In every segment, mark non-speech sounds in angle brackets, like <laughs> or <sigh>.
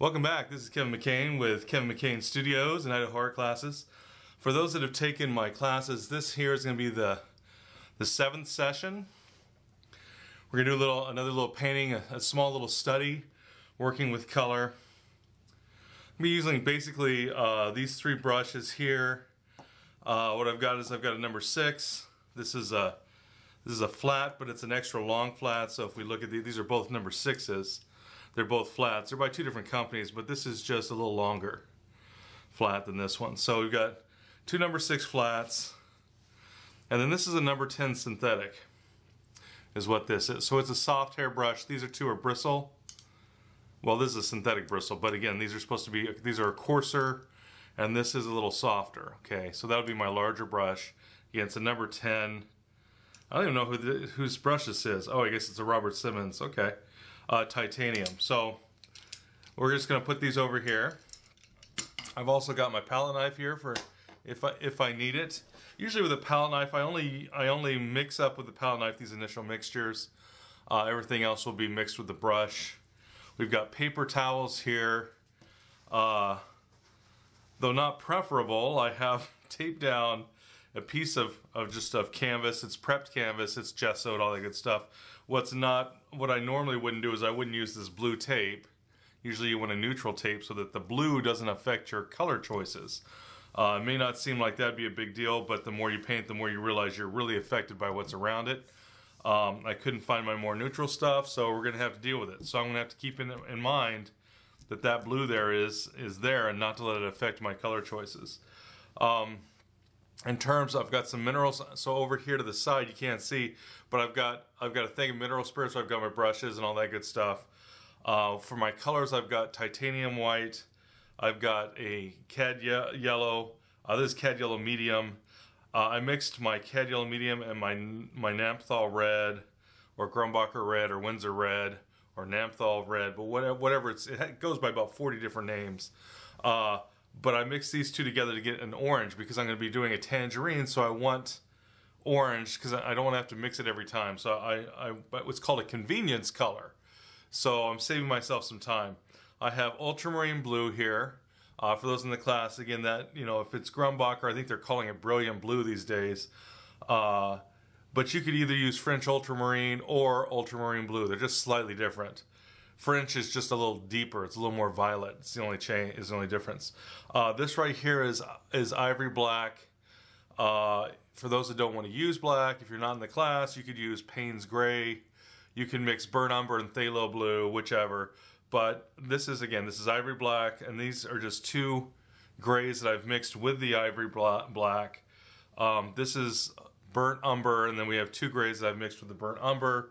Welcome back. This is Kevin McCain with Kevin McCain Studios and Idaho Horror Classes. For those that have taken my classes, this here is going to be the the seventh session. We're going to do a little another little painting, a, a small little study, working with color. I'm using basically uh, these three brushes here. Uh, what I've got is I've got a number six. This is a this is a flat, but it's an extra long flat. So if we look at these, these are both number sixes. They're both flats. They're by two different companies, but this is just a little longer flat than this one. So we've got two number six flats, and then this is a number 10 synthetic, is what this is. So it's a soft hair brush. These are two are bristle. Well, this is a synthetic bristle, but again, these are supposed to be, these are coarser, and this is a little softer. Okay, so that would be my larger brush. Again, it's a number 10. I don't even know who the, whose brush this is. Oh, I guess it's a Robert Simmons. Okay uh, titanium. So we're just going to put these over here. I've also got my palette knife here for if I if I need it. Usually with a palette knife, I only I only mix up with the palette knife these initial mixtures. Uh, everything else will be mixed with the brush. We've got paper towels here. Uh, though not preferable, I have <laughs> taped down a piece of, of just of canvas. It's prepped canvas, it's gessoed, all that good stuff. What's not, what I normally wouldn't do is I wouldn't use this blue tape. Usually you want a neutral tape so that the blue doesn't affect your color choices. Uh, it may not seem like that'd be a big deal, but the more you paint, the more you realize you're really affected by what's around it. Um, I couldn't find my more neutral stuff, so we're gonna have to deal with it. So I'm gonna have to keep in, in mind that that blue there is is there and not to let it affect my color choices. Um, in terms I've got some minerals so over here to the side you can't see but I've got I've got a thing of mineral spirits. So I've got my brushes and all that good stuff. Uh, for my colors I've got titanium white. I've got a cad ye yellow uh, this is cad yellow medium. Uh, I mixed my cad yellow medium and my my Naphthol red or Grumbacher red or Winsor red or Naphthol red but whatever, whatever it's it goes by about 40 different names. Uh, but I mix these two together to get an orange because I'm going to be doing a tangerine, so I want orange because I don't want to have to mix it every time. So I, I what's called a convenience color. So I'm saving myself some time. I have ultramarine blue here. Uh, for those in the class, again, that, you know, if it's Grumbacher, I think they're calling it brilliant blue these days. Uh, but you could either use French ultramarine or ultramarine blue. They're just slightly different. French is just a little deeper. It's a little more violet. It's the only change. Is the only difference. Uh, this right here is is ivory black. Uh, for those that don't want to use black, if you're not in the class, you could use Payne's gray. You can mix burnt umber and phthalo blue, whichever. But this is again, this is ivory black, and these are just two grays that I've mixed with the ivory black. Um, this is burnt umber, and then we have two grays that I've mixed with the burnt umber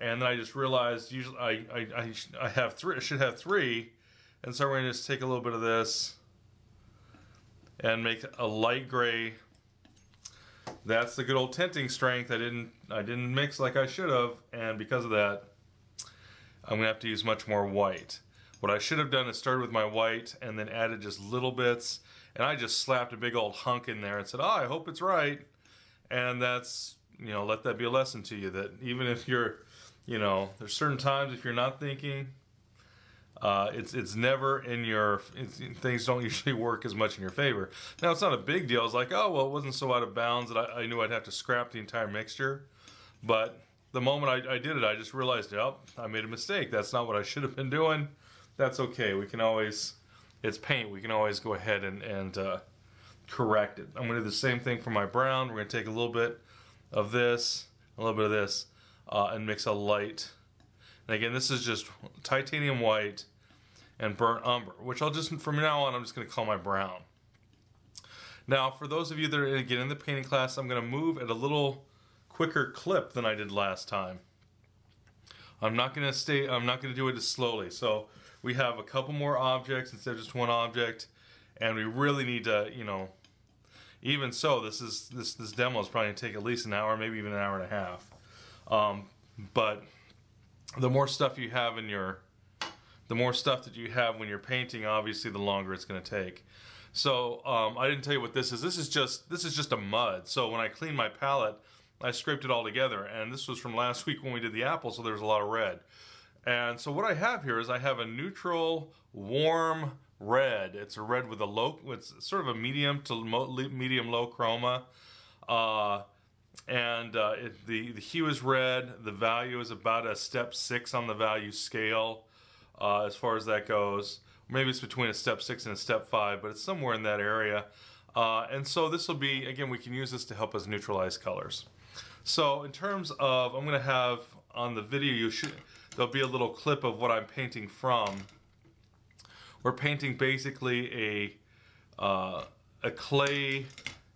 and then I just realized usually I, I, I, I have three I should have three. And so we're gonna just take a little bit of this and make a light gray. That's the good old tinting strength. I didn't I didn't mix like I should have. And because of that I'm gonna have to use much more white. What I should have done is started with my white and then added just little bits. And I just slapped a big old hunk in there and said oh I hope it's right. And that's you know let that be a lesson to you that even if you're you know, there's certain times if you're not thinking, uh, it's it's never in your things don't <laughs> usually work as much in your favor. Now it's not a big deal. It's like oh well, it wasn't so out of bounds that I, I knew I'd have to scrap the entire mixture, but the moment I, I did it, I just realized, oh, I made a mistake. That's not what I should have been doing. That's okay. We can always, it's paint. We can always go ahead and and uh, correct it. I'm to do the same thing for my brown. We're to take a little bit of this, a little bit of this uh, and mix a light. And again, this is just titanium white and burnt umber, which I'll just, from now on, I'm just going to call my brown. Now, for those of you that are, again, in the painting class, I'm going to move at a little quicker clip than I did last time. I'm not going to stay, I'm not going to do it as slowly. So we have a couple more objects instead of just one object, and we really need to, you know, even so, this is this this demo is probably going to take at least an hour, maybe even an hour and a half. Um, but the more stuff you have in your, the more stuff that you have when you're painting, obviously, the longer it's going to take. So um, I didn't tell you what this is. This is just this is just a mud. So when I cleaned my palette, I scraped it all together, and this was from last week when we did the apple, so there was a lot of red. And so what I have here is I have a neutral, warm red. It's a red with a low, it's sort of a medium to medium low chroma. Uh, and uh, it, the, the hue is red. The value is about a step six on the value scale uh, as far as that goes. Maybe it's between a step six and a step five, but it's somewhere in that area. Uh, and so this will be, again, we can use this to help us neutralize colors. So in terms of, I'm going to have on the video, you should, there'll be a little clip of what I'm painting from. We're painting basically a, uh, a clay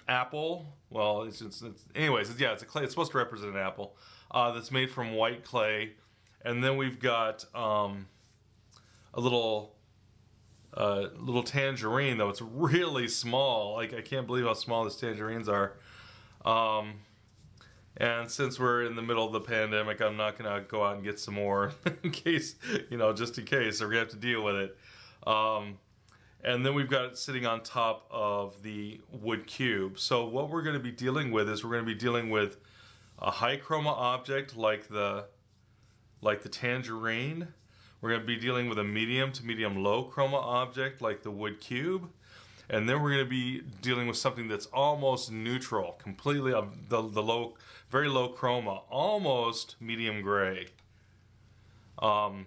apple. Well, it's, it's, it's, anyways, yeah, it's a clay. It's supposed to represent an apple uh, that's made from white clay. And then we've got um, a little uh, little tangerine, though it's really small. Like I can't believe how small these tangerines are. Um, and since we're in the middle of the pandemic, I'm not gonna go out and get some more <laughs> in case, you know, just in case, or we have to deal with it. Um, and then we've got it sitting on top of the wood cube. So what we're going to be dealing with is we're going to be dealing with a high chroma object like the like the tangerine we're going to be dealing with a medium to medium low chroma object like the wood cube. And then we're going to be dealing with something that's almost neutral, completely the, the low, very low chroma, almost medium gray. Um,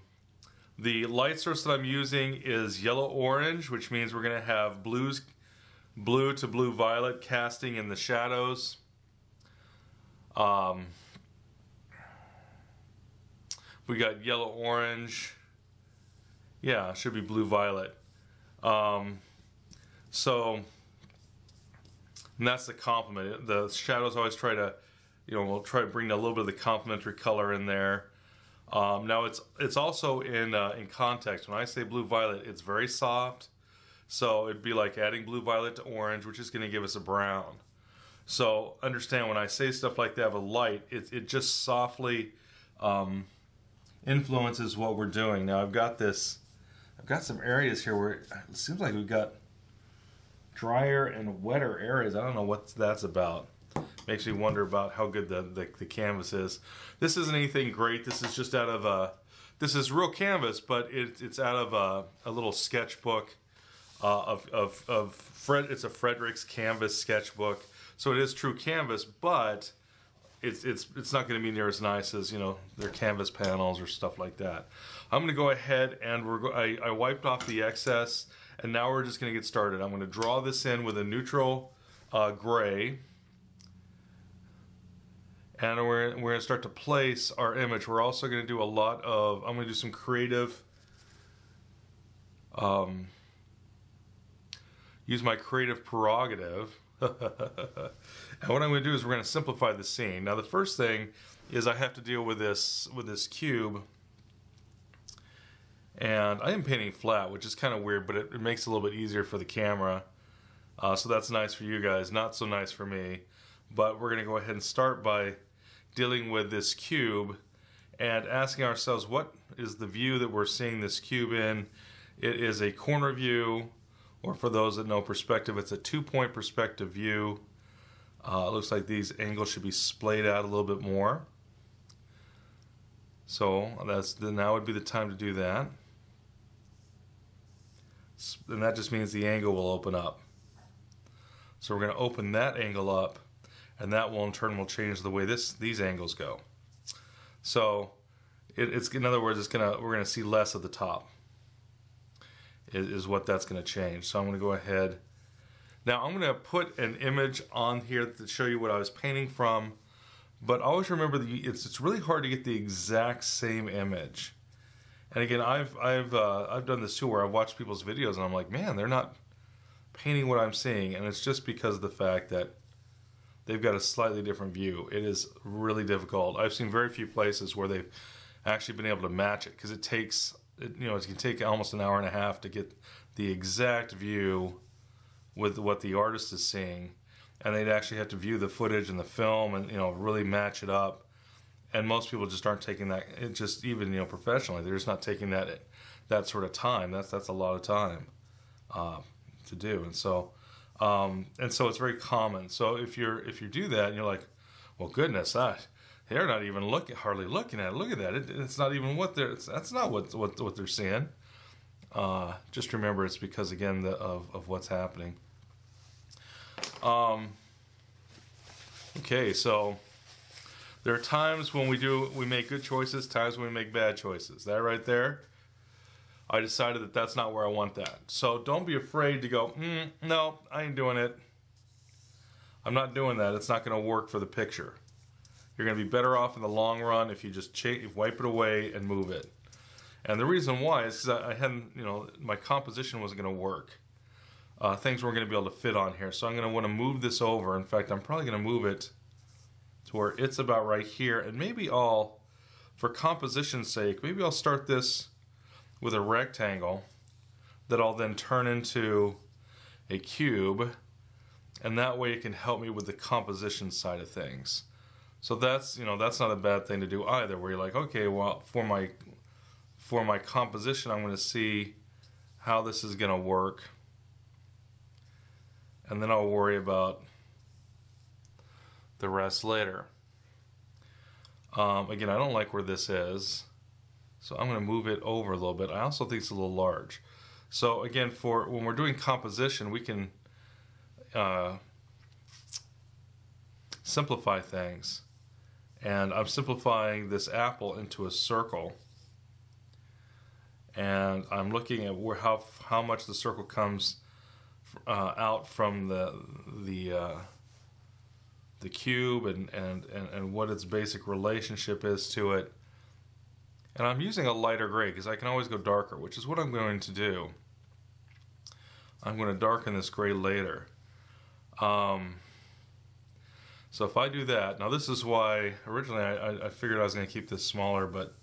the light source that I'm using is yellow orange, which means we're going to have blues, blue to blue violet casting in the shadows. Um, we got yellow orange, yeah, should be blue violet. Um, so, and that's the complement. The shadows always try to, you know, we'll try to bring a little bit of the complementary color in there. Um, now it's it's also in uh, in context. When I say blue violet, it's very soft. So it'd be like adding blue violet to orange, which is going to give us a brown. So understand when I say stuff like that with light, it, it just softly um, influences what we're doing. Now I've got this I've got some areas here where it seems like we've got drier and wetter areas. I don't know what that's about. Makes me wonder about how good the, the, the canvas is. This isn't anything great. This is just out of a, this is real canvas, but it, it's out of a, a little sketchbook uh, of, of, of Fred, it's a Fredrix canvas sketchbook. So it is true canvas, but it's it's it's not going to be near as nice as you know their canvas panels or stuff like that. I'm going to go ahead and we're go I, I wiped off the excess and now we're just going to get started. I'm going to draw this in with a neutral uh, gray and we're, we're going to start to place our image. We're also going to do a lot of, I'm going to do some creative, um, use my creative prerogative <laughs> and what I'm going to do is we're going to simplify the scene. Now the first thing is I have to deal with this with this cube. And I am painting flat, which is kind of weird, but it, it, makes it a little bit easier for the camera. Uh, so that's nice for you guys, not so nice for me. But we're going to go ahead and start by dealing with this cube and asking ourselves what is the view that we're seeing this cube in. It is a corner view or for those that know perspective, it's a two-point perspective view. Uh, it looks like these angles should be splayed out a little bit more. So that's now would be the time to do that. And that just means the angle will open up. So we're going to open that angle up, and that will in turn will change the way this these angles go. So it, it's in other words, it's gonna we're to see less of the top is, is what that's to change. So I'm to go ahead. Now I'm to put an image on here to show you what I was painting from, but always remember that it's it's really hard to get the exact same image. And again, I've I've uh, I've done this too, where I've watched people's videos and I'm like, man, they're not painting what I'm seeing, and it's just because of the fact that they've got a slightly different view. It is really difficult. I've seen very few places where they've actually been able to match it because it takes it, you know, it can take almost an hour and a half to get the exact view with what the artist is seeing, and they'd actually have to view the footage and the film and you know really match it up. And most people just aren't taking that. It just even you know professionally, they're just not taking that that sort of time. That's that's a lot of time uh, to do, and so um, and so it's very common. So if you're if you do that, and you're like, well, goodness, that they're not even looking, hardly looking at it. Look at that. It, it's not even what they're. that's not what what what they're seeing. Uh, just remember, it's because again the, of of what's happening. Um. Okay, so there are times when we do we make good choices, times when we make bad choices. That right there. I decided that that's not where I want that. So don't be afraid to go. Mm, no, I ain't doing it. I'm not doing that. It's not going to work for the picture. You're going to be better off in the long run if you just wipe it away and move it. And the reason why is I hadn't, you know, my composition wasn't going to work. Uh, things weren't going to be able to fit on here. So I'm going to want to move this over. In fact, I'm probably going to move it to where it's about right here. And maybe I'll, for composition's sake, maybe I'll start this with a rectangle that I'll then turn into a cube. And that way it can help me with the composition side of things. So that's you know that's not a bad thing to do either. Where you're like, okay, well for my for my composition, I'm going to see how this is going to work, and then I'll worry about the rest later. Um, again, I don't like where this is, so I'm going to move it over a little bit. I also think it's a little large. So again, for when we're doing composition, we can uh, simplify things and I'm simplifying this apple into a circle and I'm looking at where how how much the circle comes uh, out from the the uh, the cube and, and, and, and what its basic relationship is to it. And I'm using a lighter gray because I can always go darker, which is what I'm going to do. I'm going to darken this gray later. Um, so if I do that, now this is why originally I, I figured I was going to keep this smaller, but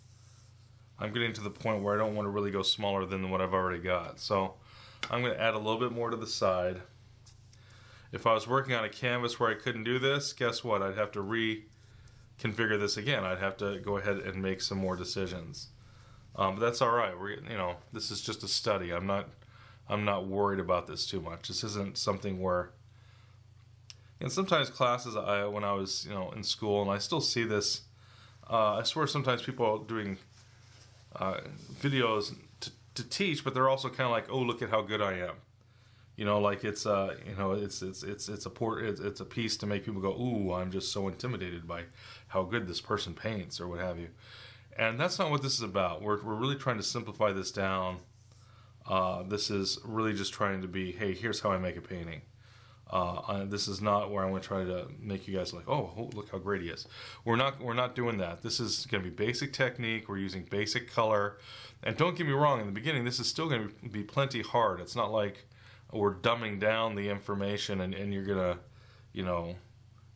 I'm getting to the point where I don't want to really go smaller than what I've already got. So I'm going to add a little bit more to the side. If I was working on a canvas where I couldn't do this, guess what? I'd have to reconfigure this again. I'd have to go ahead and make some more decisions. Um, but that's all right. We're you know this is just a study. I'm not I'm not worried about this too much. This isn't something where and sometimes classes, I when I was you know in school, and I still see this. Uh, I swear, sometimes people are doing uh, videos to, to teach, but they're also kind of like, "Oh, look at how good I am." You know, like it's uh, you know, it's it's it's it's a port, it's, it's a piece to make people go, "Ooh, I'm just so intimidated by how good this person paints," or what have you. And that's not what this is about. We're we're really trying to simplify this down. Uh, this is really just trying to be, hey, here's how I make a painting. Uh, this is not where I'm going to try to make you guys like, oh, look how great he is. We're not we're not doing that. This is going to be basic technique. We're using basic color, and don't get me wrong. In the beginning, this is still going to be plenty hard. It's not like we're dumbing down the information and, and you're gonna, you know,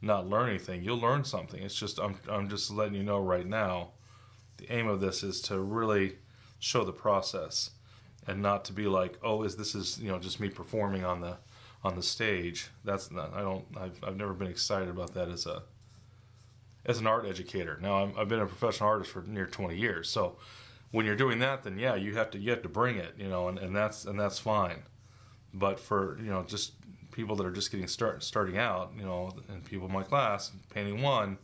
not learn anything. You'll learn something. It's just I'm I'm just letting you know right now. The aim of this is to really show the process, and not to be like, oh, is this is you know just me performing on the on the stage. That's not. I don't. I've I've never been excited about that as a as an art educator. Now i have been a professional artist for near 20 years. So when you're doing that, then yeah, you have to you have to bring it. You know, and, and that's and that's fine. But for you know just people that are just getting start starting out, you know, and people in my class painting one,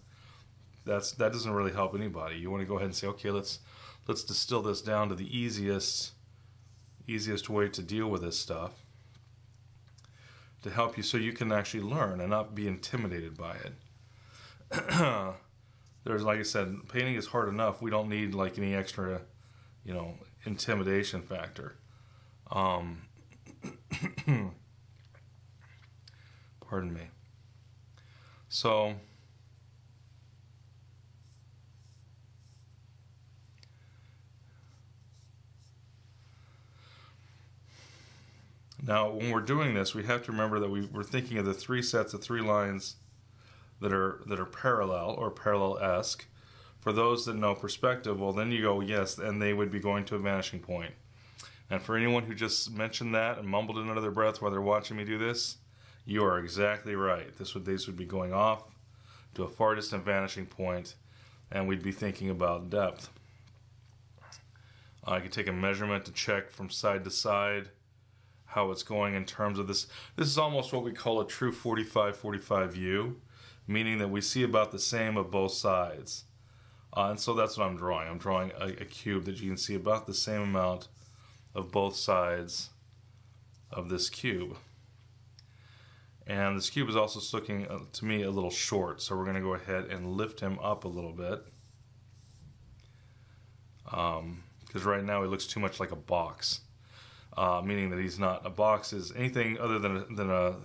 that's that doesn't really help anybody. You want to go ahead and say, okay, let's let's distill this down to the easiest easiest way to deal with this stuff to help you so you can actually learn and not be intimidated by it. <clears throat> There's, like I said, painting is hard enough. We don't need like any extra, you know, intimidation factor. Um, <coughs> pardon me. So, Now, when we're doing this, we have to remember that we, we're thinking of the three sets of three lines that are that are parallel or parallel-esque. For those that know perspective, well, then you go yes, and they would be going to a vanishing point. And for anyone who just mentioned that and mumbled their breath while they're watching me do this, you are exactly right. This would these would be going off to a far distant vanishing point, and we'd be thinking about depth. I could take a measurement to check from side to side how it's going in terms of this. This is almost what we call a true 45-45 view, meaning that we see about the same of both sides. Uh, and so that's what I'm drawing. I'm drawing a, a, cube that you can see about the same amount of both sides of this cube. And this cube is also looking uh, to me a little short, so we're going to go ahead and lift him up a little bit. Because um, right now he looks too much like a box, uh, meaning that he's not. A box is anything other than a, than a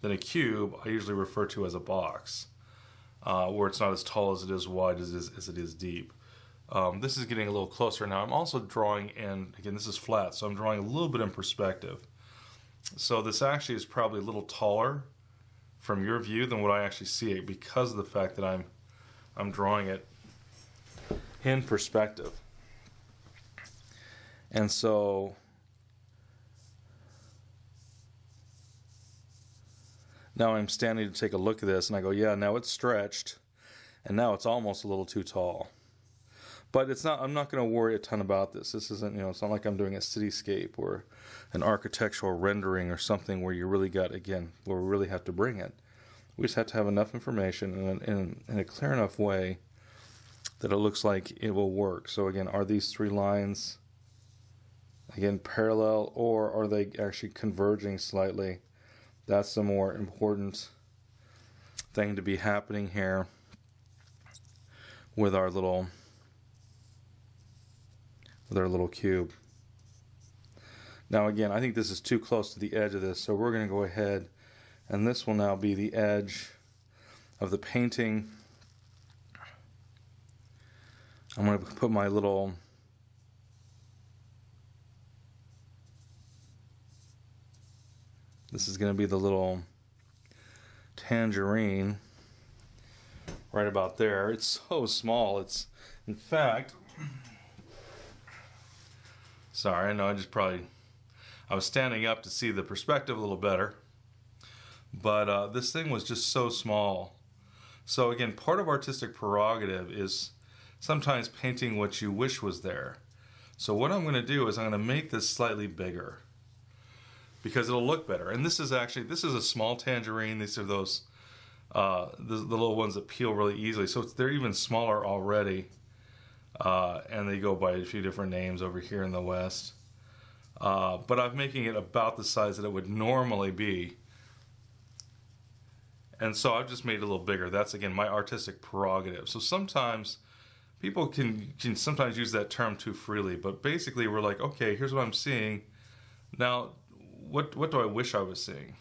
than a cube. I usually refer to as a box uh, where it's not as tall as it is wide as, as it is deep. Um, this is getting a little closer now. I'm also drawing in, again, this is flat, so I'm drawing a little bit in perspective. So this actually is probably a little taller from your view than what I actually see it because of the fact that I'm, I'm drawing it in perspective. And so Now I'm standing to take a look at this and I go, yeah, now it's stretched and now it's almost a little too tall. But it's not, I'm not going to worry a ton about this. This isn't, you know, it's not like I'm doing a cityscape or an architectural rendering or something where you really got, again, where we really have to bring it. We just have to have enough information in, in, in a clear enough way that it looks like it will work. So again, are these three lines, again, parallel or are they actually converging slightly? That's the more important thing to be happening here with our little with our little cube. Now again, I think this is too close to the edge of this, so we're going to go ahead and this will now be the edge of the painting. I'm going to put my little This is going to be the little tangerine right about there. It's so small. It's, in fact, sorry, I know I just probably, I was standing up to see the perspective a little better. But uh, this thing was just so small. So again, part of artistic prerogative is sometimes painting what you wish was there. So what I'm going to do is I'm going to make this slightly bigger because it'll look better. And this is actually this is a small tangerine. These are those uh, the, the, little ones that peel really easily. So they're even smaller already, uh, and they go by a few different names over here in the West. Uh, but I'm making it about the size that it would normally be. And so I've just made it a little bigger. That's again my artistic prerogative. So sometimes people can can sometimes use that term too freely, but basically we're like, okay, here's what I'm seeing. Now what what do I wish I was seeing?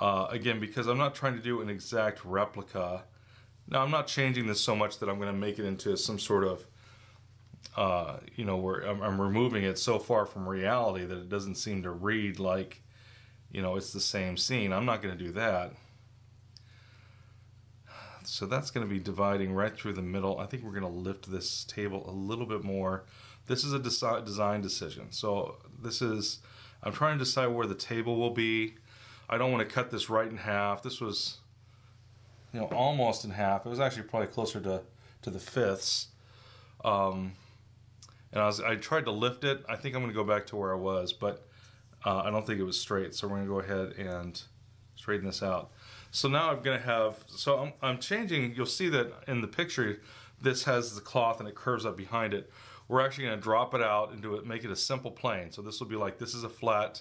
Uh, again, because I'm not trying to do an exact replica. Now, I'm not changing this so much that I'm going to make it into some sort of, uh, you know, where I'm, I'm, removing it so far from reality that it doesn't seem to read like, you know, it's the same scene. I'm not going to do that. So that's going to be dividing right through the middle. I think we're going to lift this table a little bit more. This is a design decision. So this is I'm trying to decide where the table will be. I don't want to cut this right in half. This was, you know, almost in half. It was actually probably closer to, to the fifths. Um, and I, was, I tried to lift it. I think I'm going to go back to where I was, but uh, I don't think it was straight. So we're going to go ahead and straighten this out. So now I'm going to have, so I'm, I'm changing, you'll see that in the picture, this has the cloth and it curves up behind it we're actually going to drop it out and do it, make it a simple plane. So this will be like, this is a flat,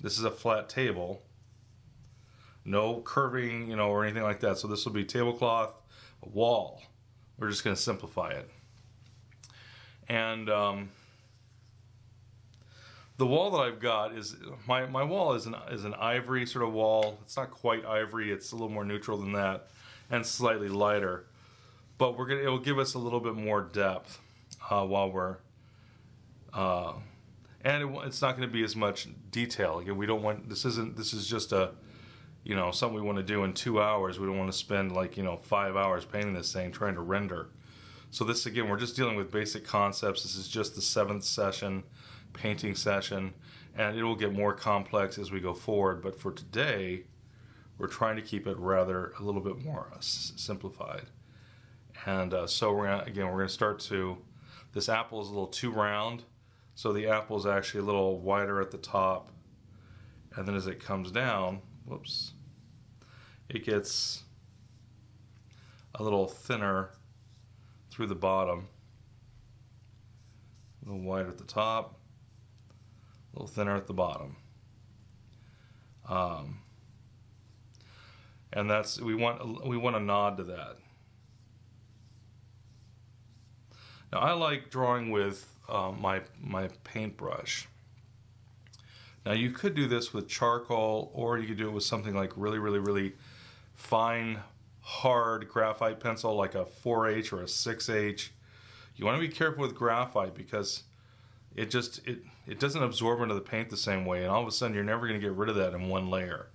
this is a flat table. No curving, you know, or anything like that. So this will be tablecloth, wall. We're just going to simplify it. And um, the wall that I've got is, my, my wall is an, is an ivory sort of wall. It's not quite ivory, it's a little more neutral than that and slightly lighter. But we're gonna, it will give us a little bit more depth uh, while we're uh, and it, it's not going to be as much detail. Again, we don't want this isn't this is just a you know something we want to do in two hours. We don't want to spend like you know five hours painting this thing trying to render. So this again, we're just dealing with basic concepts. This is just the seventh session, painting session, and it will get more complex as we go forward. But for today, we're trying to keep it rather a little bit more simplified. And uh, so we're gonna again we're gonna start to this apple is a little too round, so the apple is actually a little wider at the top. And then as it comes down, whoops, it gets a little thinner through the bottom. A little wider at the top, a little thinner at the bottom. Um, and that's we want we want a nod to that. Now I like drawing with um, my my paintbrush. Now you could do this with charcoal, or you could do it with something like really, really, really fine, hard graphite pencil, like a 4H or a 6H. You want to be careful with graphite because it just it it doesn't absorb into the paint the same way, and all of a sudden you're never going to get rid of that in one layer.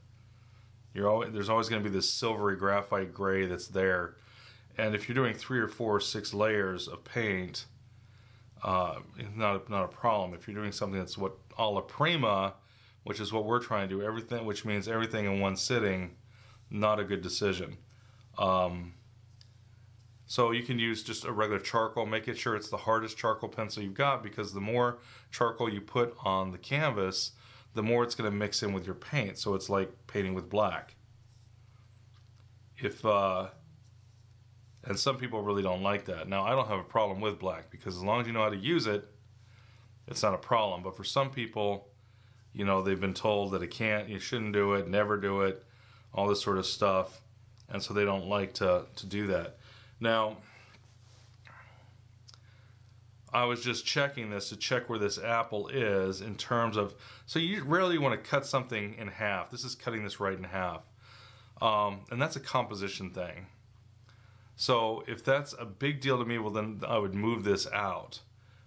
You're always, there's always going to be this silvery graphite gray that's there, and if you're doing three or four or six layers of paint, uh, not not a problem. If you're doing something that's what alla prima, which is what we're trying to do, everything, which means everything in one sitting, not a good decision. Um, so you can use just a regular charcoal, making sure it's the hardest charcoal pencil you've got because the more charcoal you put on the canvas, the more it's going to mix in with your paint. So it's like painting with black. If uh, and some people really don't like that. Now, I don't have a problem with black because as long as you know how to use it, it's not a problem. But for some people, you know, they've been told that it can't, you shouldn't do it, never do it, all this sort of stuff. And so they don't like to, to do that. Now, I was just checking this to check where this apple is in terms of. So you rarely want to cut something in half. This is cutting this right in half. Um, and that's a composition thing. So if that's a big deal to me, well, then I would move this out.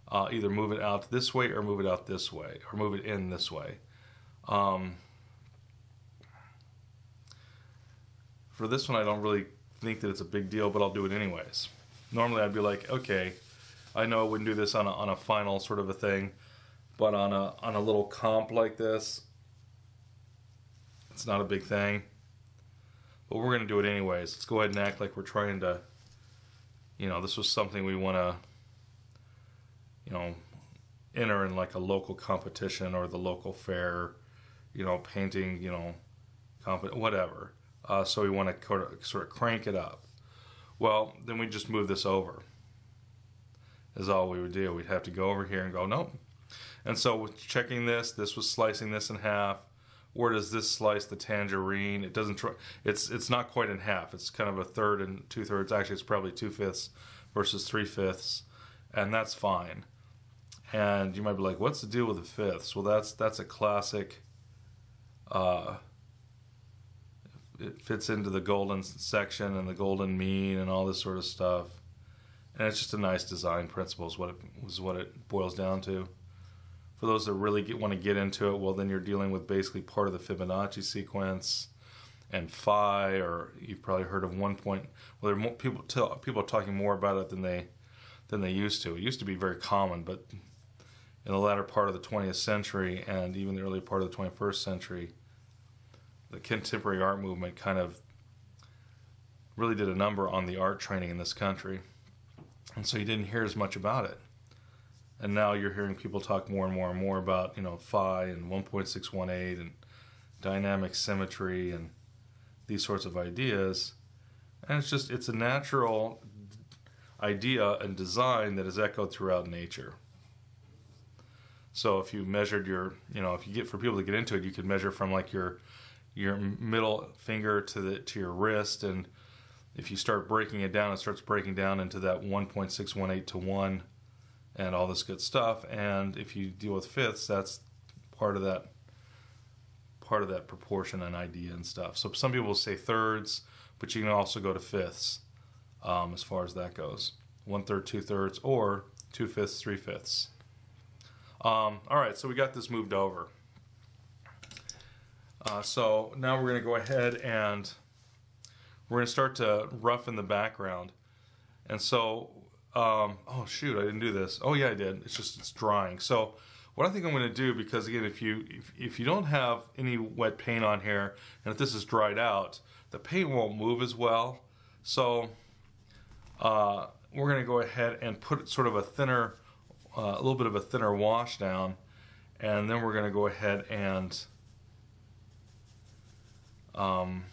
Uh, either move it out this way or move it out this way, or move it in this way. Um, for this one, I don't really think that it's a big deal, but I'll do it anyways. Normally, I'd be like, okay, I know I wouldn't do this on a, on a final sort of a thing, but on a on a little comp like this, it's not a big thing. But we're going to do it anyways. Let's go ahead and act like we're trying to, you know, this was something we want to, you know, enter in like a local competition or the local fair, you know, painting, you know, comp- whatever. Uh, so we want to sort of crank it up. Well, then we just move this over. Is all we would do. We'd have to go over here and go, nope. And so checking this, this was slicing this in half or does this slice the tangerine? It doesn't. Try, it's it's not quite in half. It's kind of a third and two thirds. Actually, it's probably two fifths versus three fifths, and that's fine. And you might be like, "What's the deal with the fifths?" Well, that's that's a classic. Uh, it fits into the golden section and the golden mean and all this sort of stuff, and it's just a nice design principle. Is what it is what it boils down to for those that really get, want to get into it, well, then you're dealing with basically part of the Fibonacci sequence and phi, or you've probably heard of one point. Well, there are more, people tell, people are talking more about it than they than they used to. It used to be very common, but in the latter part of the 20th century and even the early part of the 21st century, the contemporary art movement kind of really did a number on the art training in this country, and so you didn't hear as much about it and now you're hearing people talk more and more and more about you know phi and 1.618 and dynamic symmetry and these sorts of ideas. And it's just it's a natural idea and design that is echoed throughout nature. So if you measured your you know if you get for people to get into it you could measure from like your your middle finger to the to your wrist. And if you start breaking it down it starts breaking down into that 1.618 to 1 and all this good stuff. And if you deal with fifths, that's part of that part of that proportion and idea and stuff. So some people say thirds, but you can also go to fifths um, as far as that goes. One third, two thirds, or two fifths, three fifths. Um, all right, so we got this moved over. Uh, so now we're going to go ahead and we're going to start to roughen the background. And so um, oh shoot, I didn't do this. Oh yeah, I did. It's just it's drying. So what I think I'm going to do, because again, if you if, if you don't have any wet paint on here, and if this is dried out, the paint won't move as well. So uh, we're going to go ahead and put sort of a thinner, uh, a little bit of a thinner wash down, and then we're going to go ahead and um,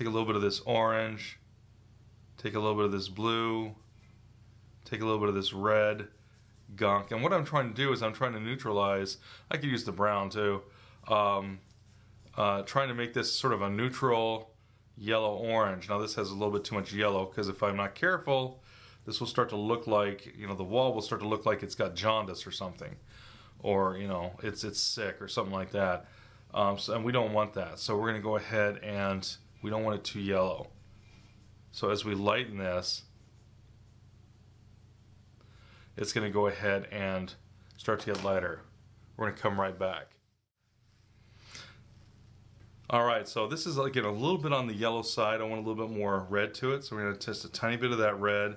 take a little bit of this orange, take a little bit of this blue, take a little bit of this red gunk. And what I'm trying to do is I'm trying to neutralize, I could use the brown too, um, uh, trying to make this sort of a neutral yellow orange. Now this has a little bit too much yellow because if I'm not careful, this will start to look like, you know, the wall will start to look like it's got jaundice or something. Or, you know, it's, it's sick or something like that. Um, so, and we don't want that. So we're going to go ahead and we don't want it too yellow. So as we lighten this, it's going to go ahead and start to get lighter. We're going to come right back. All right, so this is again a little bit on the yellow side. I want a little bit more red to it, so we're going to test a tiny bit of that red.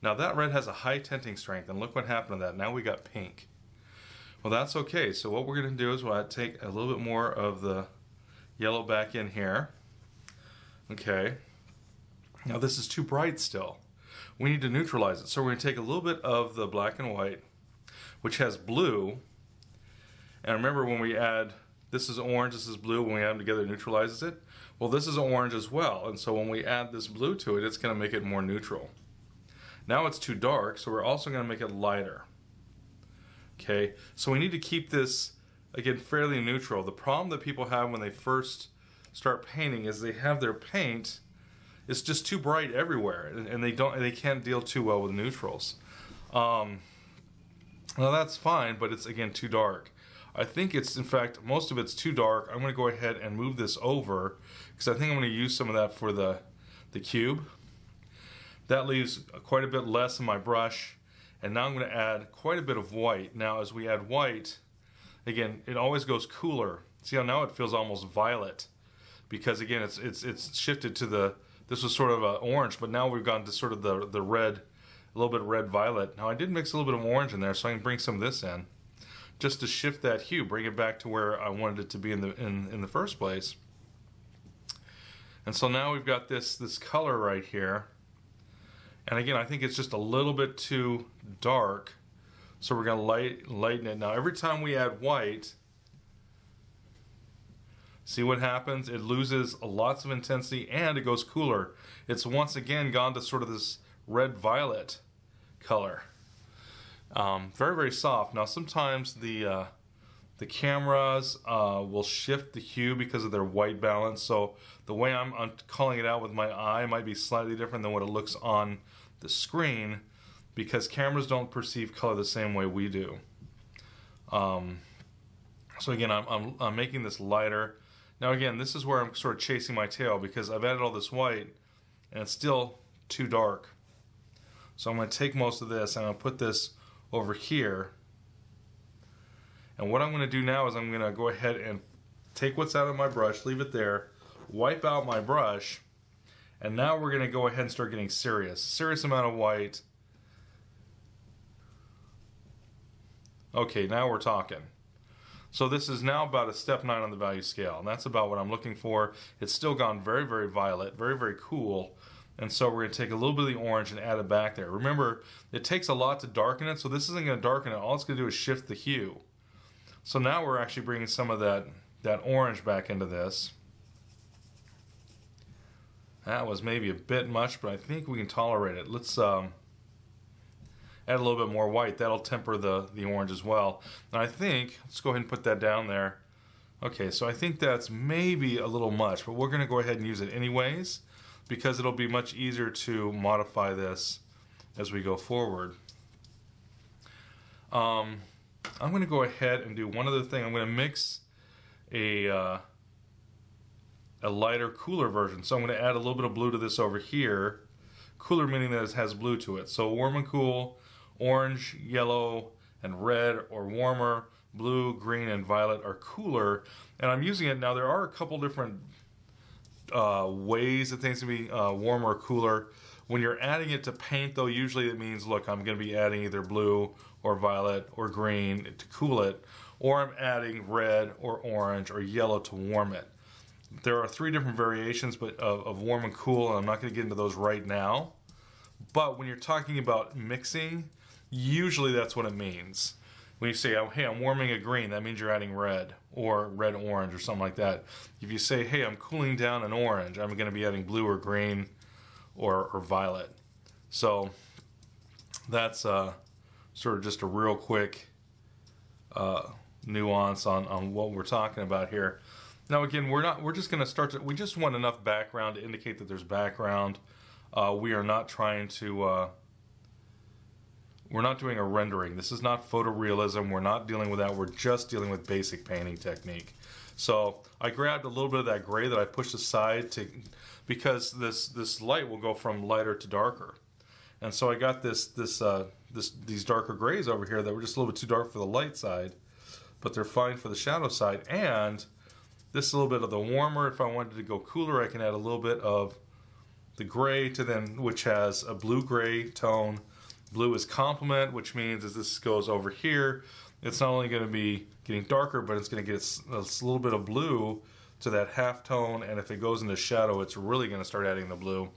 Now that red has a high tinting strength, and look what happened to that. Now we got pink. Well, that's okay. So what we're going to do is we'll take a little bit more of the yellow back in here. Okay. Now this is too bright still. We need to neutralize it. So we're going to take a little bit of the black and white, which has blue. And remember when we add, this is orange, this is blue, when we add them together it neutralizes it. Well, this is orange as well. And so when we add this blue to it, it's going to make it more neutral. Now it's too dark, so we're also going to make it lighter. Okay, so we need to keep this, again, fairly neutral. The problem that people have when they first start painting is they have their paint it's just too bright everywhere, and, and they don't they can't deal too well with neutrals. Um, now that's fine, but it's again too dark. I think it's in fact most of it's too dark. I'm going to go ahead and move this over because I think I'm going to use some of that for the the cube. That leaves quite a bit less in my brush, and now I'm going to add quite a bit of white. Now as we add white, again it always goes cooler. See how now it feels almost violet because again it's it's it's shifted to the this was sort of a orange, but now we've gone to sort of the the red, a little bit of red violet. Now I did mix a little bit of orange in there, so I can bring some of this in, just to shift that hue, bring it back to where I wanted it to be in the in in the first place. And so now we've got this this color right here. And again, I think it's just a little bit too dark. So we're going to light, lighten it. Now, every time we add white, See what happens? It loses lots of intensity and it goes cooler. It's once again gone to sort of this red violet color. Um, very very soft. Now sometimes the uh, the cameras uh, will shift the hue because of their white balance. So the way I'm, I'm, calling it out with my eye might be slightly different than what it looks on the screen because cameras don't perceive color the same way we do. Um, so again, I'm, I'm, I'm making this lighter. Now again, this is where I'm sort of chasing my tail because I've added all this white and it's still too dark. So I'm going to take most of this and I'm going to put this over here. And what I'm going to do now is I'm going to go ahead and take what's out of my brush, leave it there, wipe out my brush, and now we're going to go ahead and start getting serious. Serious amount of white. Okay, now we're talking. So this is now about a step 9 on the value scale, and that's about what I'm looking for. It's still gone very, very violet, very, very cool. And so we're going to take a little bit of the orange and add it back there. Remember, it takes a lot to darken it, so this isn't going to darken it. All it's going to do is shift the hue. So now we're actually bringing some of that, that orange back into this. That was maybe a bit much, but I think we can tolerate it. Let's um, add a little bit more white. That'll temper the, the orange as well. And I think, let's go ahead and put that down there. Okay, so I think that's maybe a little much, but we're going to go ahead and use it anyways because it'll be much easier to modify this as we go forward. Um, I'm going to go ahead and do one other thing. I'm going to mix a, uh, a lighter, cooler version. So I'm going to add a little bit of blue to this over here. Cooler meaning that it has blue to it. So warm and cool Orange, yellow, and red or warmer. Blue, green, and violet are cooler. And I'm using it now. There are a couple different uh, ways that things can be uh, warmer or cooler. When you're adding it to paint, though, usually it means, look, I'm going to be adding either blue or violet or green to cool it, or I'm adding red or orange or yellow to warm it. There are three different variations but of, of warm and cool, and I'm not going to get into those right now. But when you're talking about mixing, usually that's what it means. when you say, oh, hey, I'm warming a green, that means you're adding red or red orange or something like that. If you say, hey, I'm cooling down an orange, I'm going to be adding blue or green or, or violet. So that's uh, sort of just a real quick uh, nuance on, on what we're talking about here. Now again, we're not. We're just going to start to. We just want enough background to indicate that there's background. Uh, we are not trying to. We're not doing a rendering. This is not photorealism. We're not dealing with that. We're just dealing with basic painting technique. So I grabbed a little bit of that gray that I pushed aside to, because this this light will go from lighter to darker, and so I got this this uh, this these darker grays over here that were just a little bit too dark for the light side, but they're fine for the shadow side. And this a little bit of the warmer. If I wanted to go cooler, I can add a little bit of the gray to then, which has a blue gray tone Blue is complement, which means as this goes over here, it's not only going to be getting darker, but it's going to get a, little bit of blue to that half tone. And if it goes into shadow, it's really going to start adding the blue.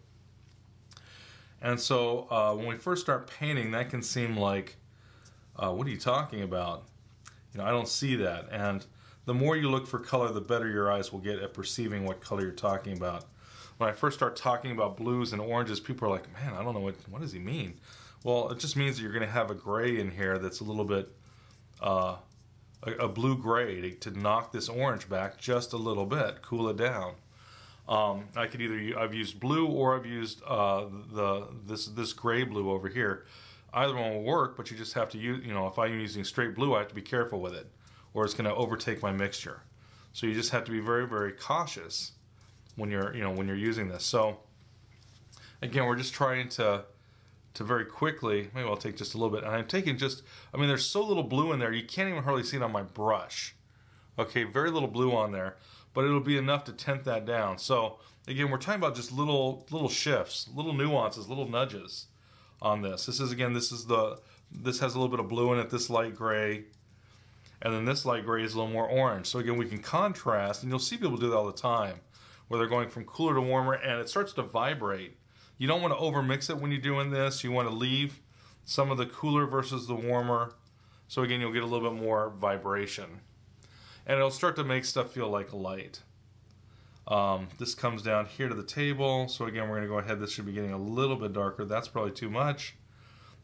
And so uh, when we first start painting, that can seem like, uh, what are you talking about? You know, I don't see that. And the more you look for color, the better your eyes will get at perceiving what color you're talking about. When I first start talking about blues and oranges, people are like, man, I don't know what, what does he mean? Well, it just means that you're going to have a gray in here that's a little bit uh, a, a, blue gray to, to, knock this orange back just a little bit, cool it down. Um, I could either I've used blue or I've used uh, the this this gray blue over here. Either one will work, but you just have to use you know if I'm using straight blue, I have to be careful with it, or it's going to overtake my mixture. So you just have to be very very cautious when you're you know when you're using this. So again, we're just trying to to very quickly, maybe I'll take just a little bit. And I'm taking just, I mean, there's so little blue in there, you can't even hardly see it on my brush. Okay, very little blue on there, but it'll be enough to tint that down. So again, we're talking about just little little shifts, little nuances, little nudges on this. This is again, this is the, this has a little bit of blue in it, this light gray, and then this light gray is a little more orange. So again, we can contrast, and you'll see people do that all the time, where they're going from cooler to warmer, and it starts to vibrate you don't want to overmix it when you're doing this. You want to leave some of the cooler versus the warmer. So again, you'll get a little bit more vibration. And it'll start to make stuff feel like light. Um, this comes down here to the table. So again, we're going to go ahead. This should be getting a little bit darker. That's probably too much.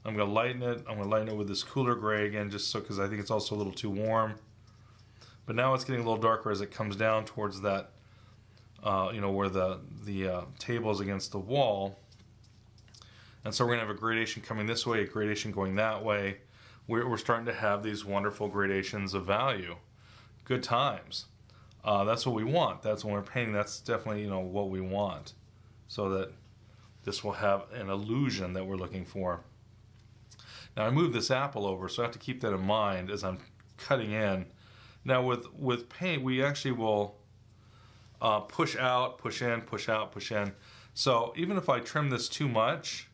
I'm going to lighten it. I'm going to lighten it with this cooler gray again, just so because I think it's also a little too warm. But now it's getting a little darker as it comes down towards that, uh, you know, where the the uh, table is against the wall. And so we're going to have a gradation coming this way, a gradation going that way. We're, we're starting to have these wonderful gradations of value. Good times. Uh, that's what we want. That's when we're painting. That's definitely you know what we want, so that this will have an illusion that we're looking for. Now I moved this apple over, so I have to keep that in mind as I'm cutting in. Now with with paint, we actually will uh, push out, push in, push out, push in. So even if I trim this too much,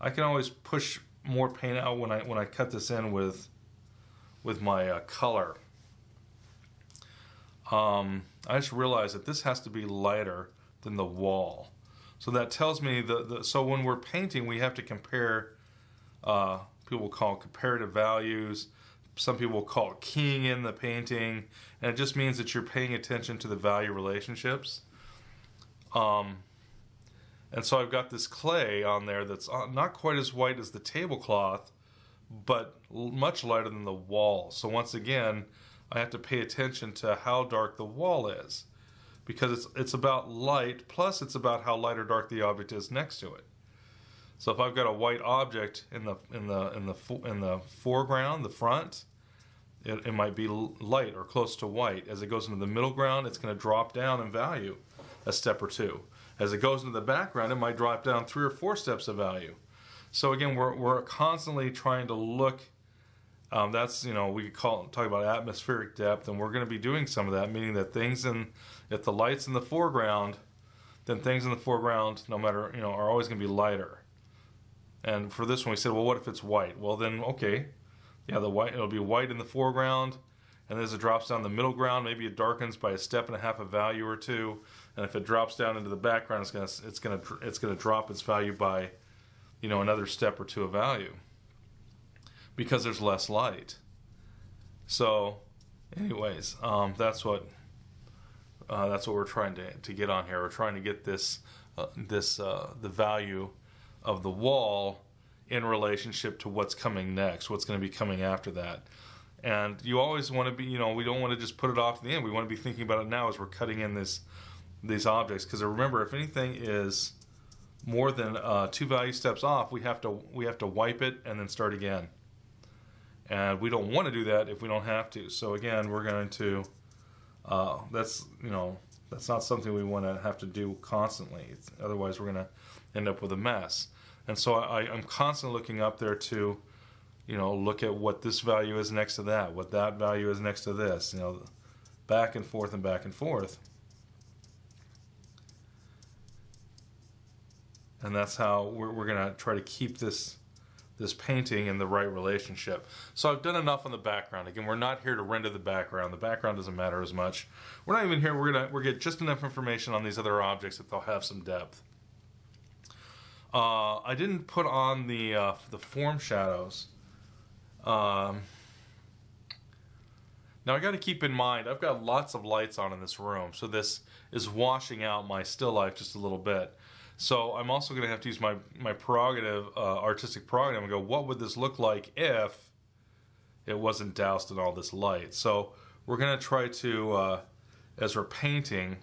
I can always push more paint out when I when I cut this in with with my uh, color. Um, I just realized that this has to be lighter than the wall. So that tells me that the, so when we're painting, we have to compare. Uh, people call comparative values. Some people call it keying in the painting, and it just means that you're paying attention to the value relationships. Um, and so I've got this clay on there that's uh, not quite as white as the tablecloth, but much lighter than the wall. So once again, I have to pay attention to how dark the wall is because it's it's about light plus it's about how light or dark the object is next to it. So if I've got a white object in the in the in the in the foreground, the front, it, it might be light or close to white. As it goes into the middle ground, it's going to drop down in value a step or two. As it goes into the background, it might drop down three or four steps of value. So again, we're, we're constantly trying to look. Um, that's you know we could call talk about atmospheric depth, and we're going to be doing some of that, meaning that things in if the lights in the foreground, then things in the foreground, no matter you know, are always going to be lighter. And for this one, we said, well, what if it's white? Well, then okay, yeah, the white it'll be white in the foreground, and as it drops down the middle ground, maybe it darkens by a step and a half of value or two and if it drops down into the background, it's gonna it's gonna it's gonna drop its value by, you know, another step or two of value, because there's less light. So, anyways, um, that's what uh, that's what we're trying to, to get on here. We're trying to get this uh, this uh, the value of the wall in relationship to what's coming next, what's going to be coming after that. And you always want to be, you know, we don't want to just put it off to the end. We want to be thinking about it now as we're cutting in this these objects. Because remember, if anything is more than uh, two value steps off, we have to we have to wipe it and then start again. And we don't want to do that if we don't have to. So again, we're going to uh, that's you know that's not something we want to have to do constantly. It's, otherwise, we're going to end up with a mess. And so I, I'm constantly looking up there to you know, look at what this value is next to that, what that value is next to this, you know, back and forth and back and forth. And that's how we're, we're going to try to keep this this painting in the right relationship. So I've done enough on the background. Again, we're not here to render the background. The background doesn't matter as much. We're not even here. We're gonna we get just enough information on these other objects that they'll have some depth. Uh, I didn't put on the uh, the form shadows. Um, now I got to keep in mind I've got lots of lights on in this room, so this is washing out my still life just a little bit. So I'm also going to have to use my my prerogative, uh, artistic prerogative, and go, what would this look like if it wasn't doused in all this light? So we're going to try to, uh, as we're painting,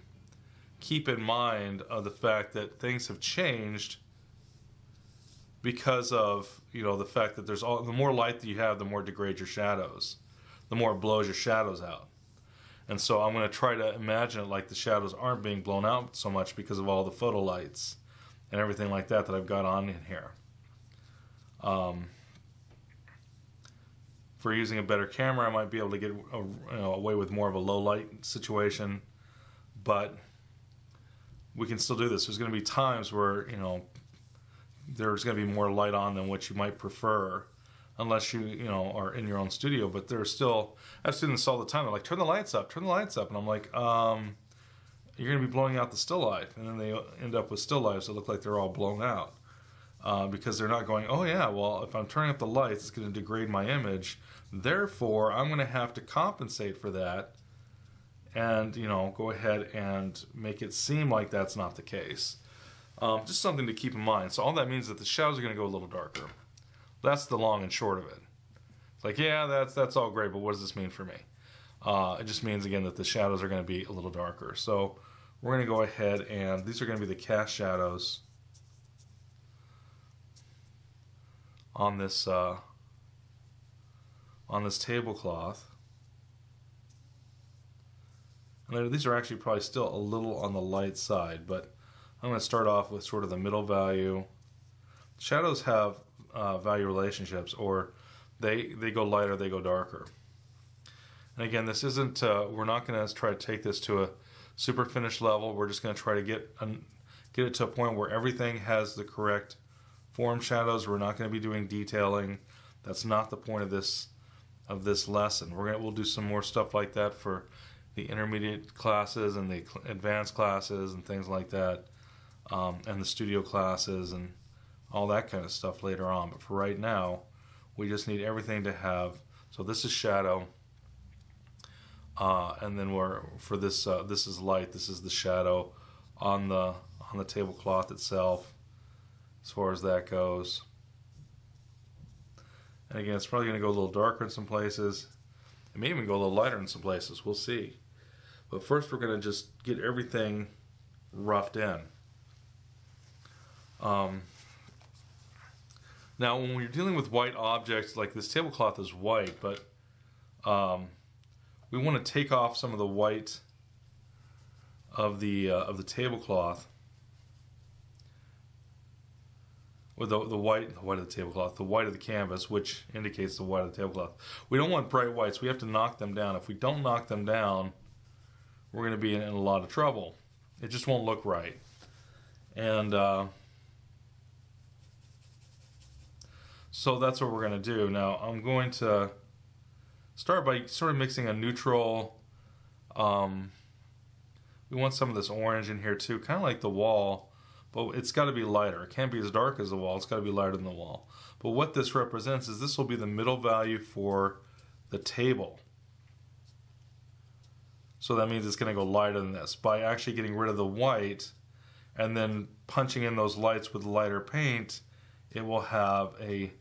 keep in mind uh, the fact that things have changed because of you know the fact that there's all the more light that you have, the more degrades your shadows, the more it blows your shadows out. And so I'm going to try to imagine it like the shadows aren't being blown out so much because of all the photo lights and everything like that that I've got on in here. Um, for using a better camera, I might be able to get a, you know, away with more of a low light situation, but we can still do this. There's going to be times where you know there's going to be more light on than what you might prefer unless you you know are in your own studio but there's still i have students all the time they're like turn the lights up turn the lights up and i'm like um, you're going to be blowing out the still life and then they end up with still lives that look like they're all blown out uh, because they're not going oh yeah well if i'm turning up the lights it's going to degrade my image therefore i'm going to have to compensate for that and you know go ahead and make it seem like that's not the case um, just something to keep in mind. So all that means is that the shadows are going to go a little darker. That's the long and short of it. It's like, yeah, that's that's all great, but what does this mean for me? Uh, it just means again that the shadows are going to be a little darker. So we're going to go ahead and these are going to be the cast shadows on this uh, on this tablecloth. And these are actually probably still a little on the light side, but I'm going to start off with sort of the middle value. Shadows have uh, value relationships, or they they go lighter, they go darker. And again, this isn't. Uh, we're not going to try to take this to a super finished level. We're just going to try to get an, get it to a point where everything has the correct form shadows. We're not going to be doing detailing. That's not the point of this of this lesson. We're gonna we'll do some more stuff like that for the intermediate classes and the advanced classes and things like that um, and the studio classes and all that kind of stuff later on. But for right now, we just need everything to have. So this is shadow, uh, and then we're for this. Uh, this is light. This is the shadow on the on the tablecloth itself, as far as that goes. And again, it's probably going to go a little darker in some places. It may even go a little lighter in some places. We'll see. But first, we're going to just get everything roughed in. Um, now, when we're dealing with white objects, like this tablecloth is white, but um, we want to take off some of the white of the uh, of the tablecloth with the, the white the white of the tablecloth, the white of the canvas, which indicates the white of the tablecloth. We don't want bright whites. We have to knock them down. If we don't knock them down, we're going to be in, in a lot of trouble. It just won't look right. And uh, So that's what we're going to do. Now I'm going to start by sort of mixing a neutral. Um, we want some of this orange in here too, kind of like the wall, but it's got to be lighter. It can't be as dark as the wall. It's got to be lighter than the wall. But what this represents is this will be the middle value for the table. So that means it's going to go lighter than this. By actually getting rid of the white and then punching in those lights with lighter paint, it will have a,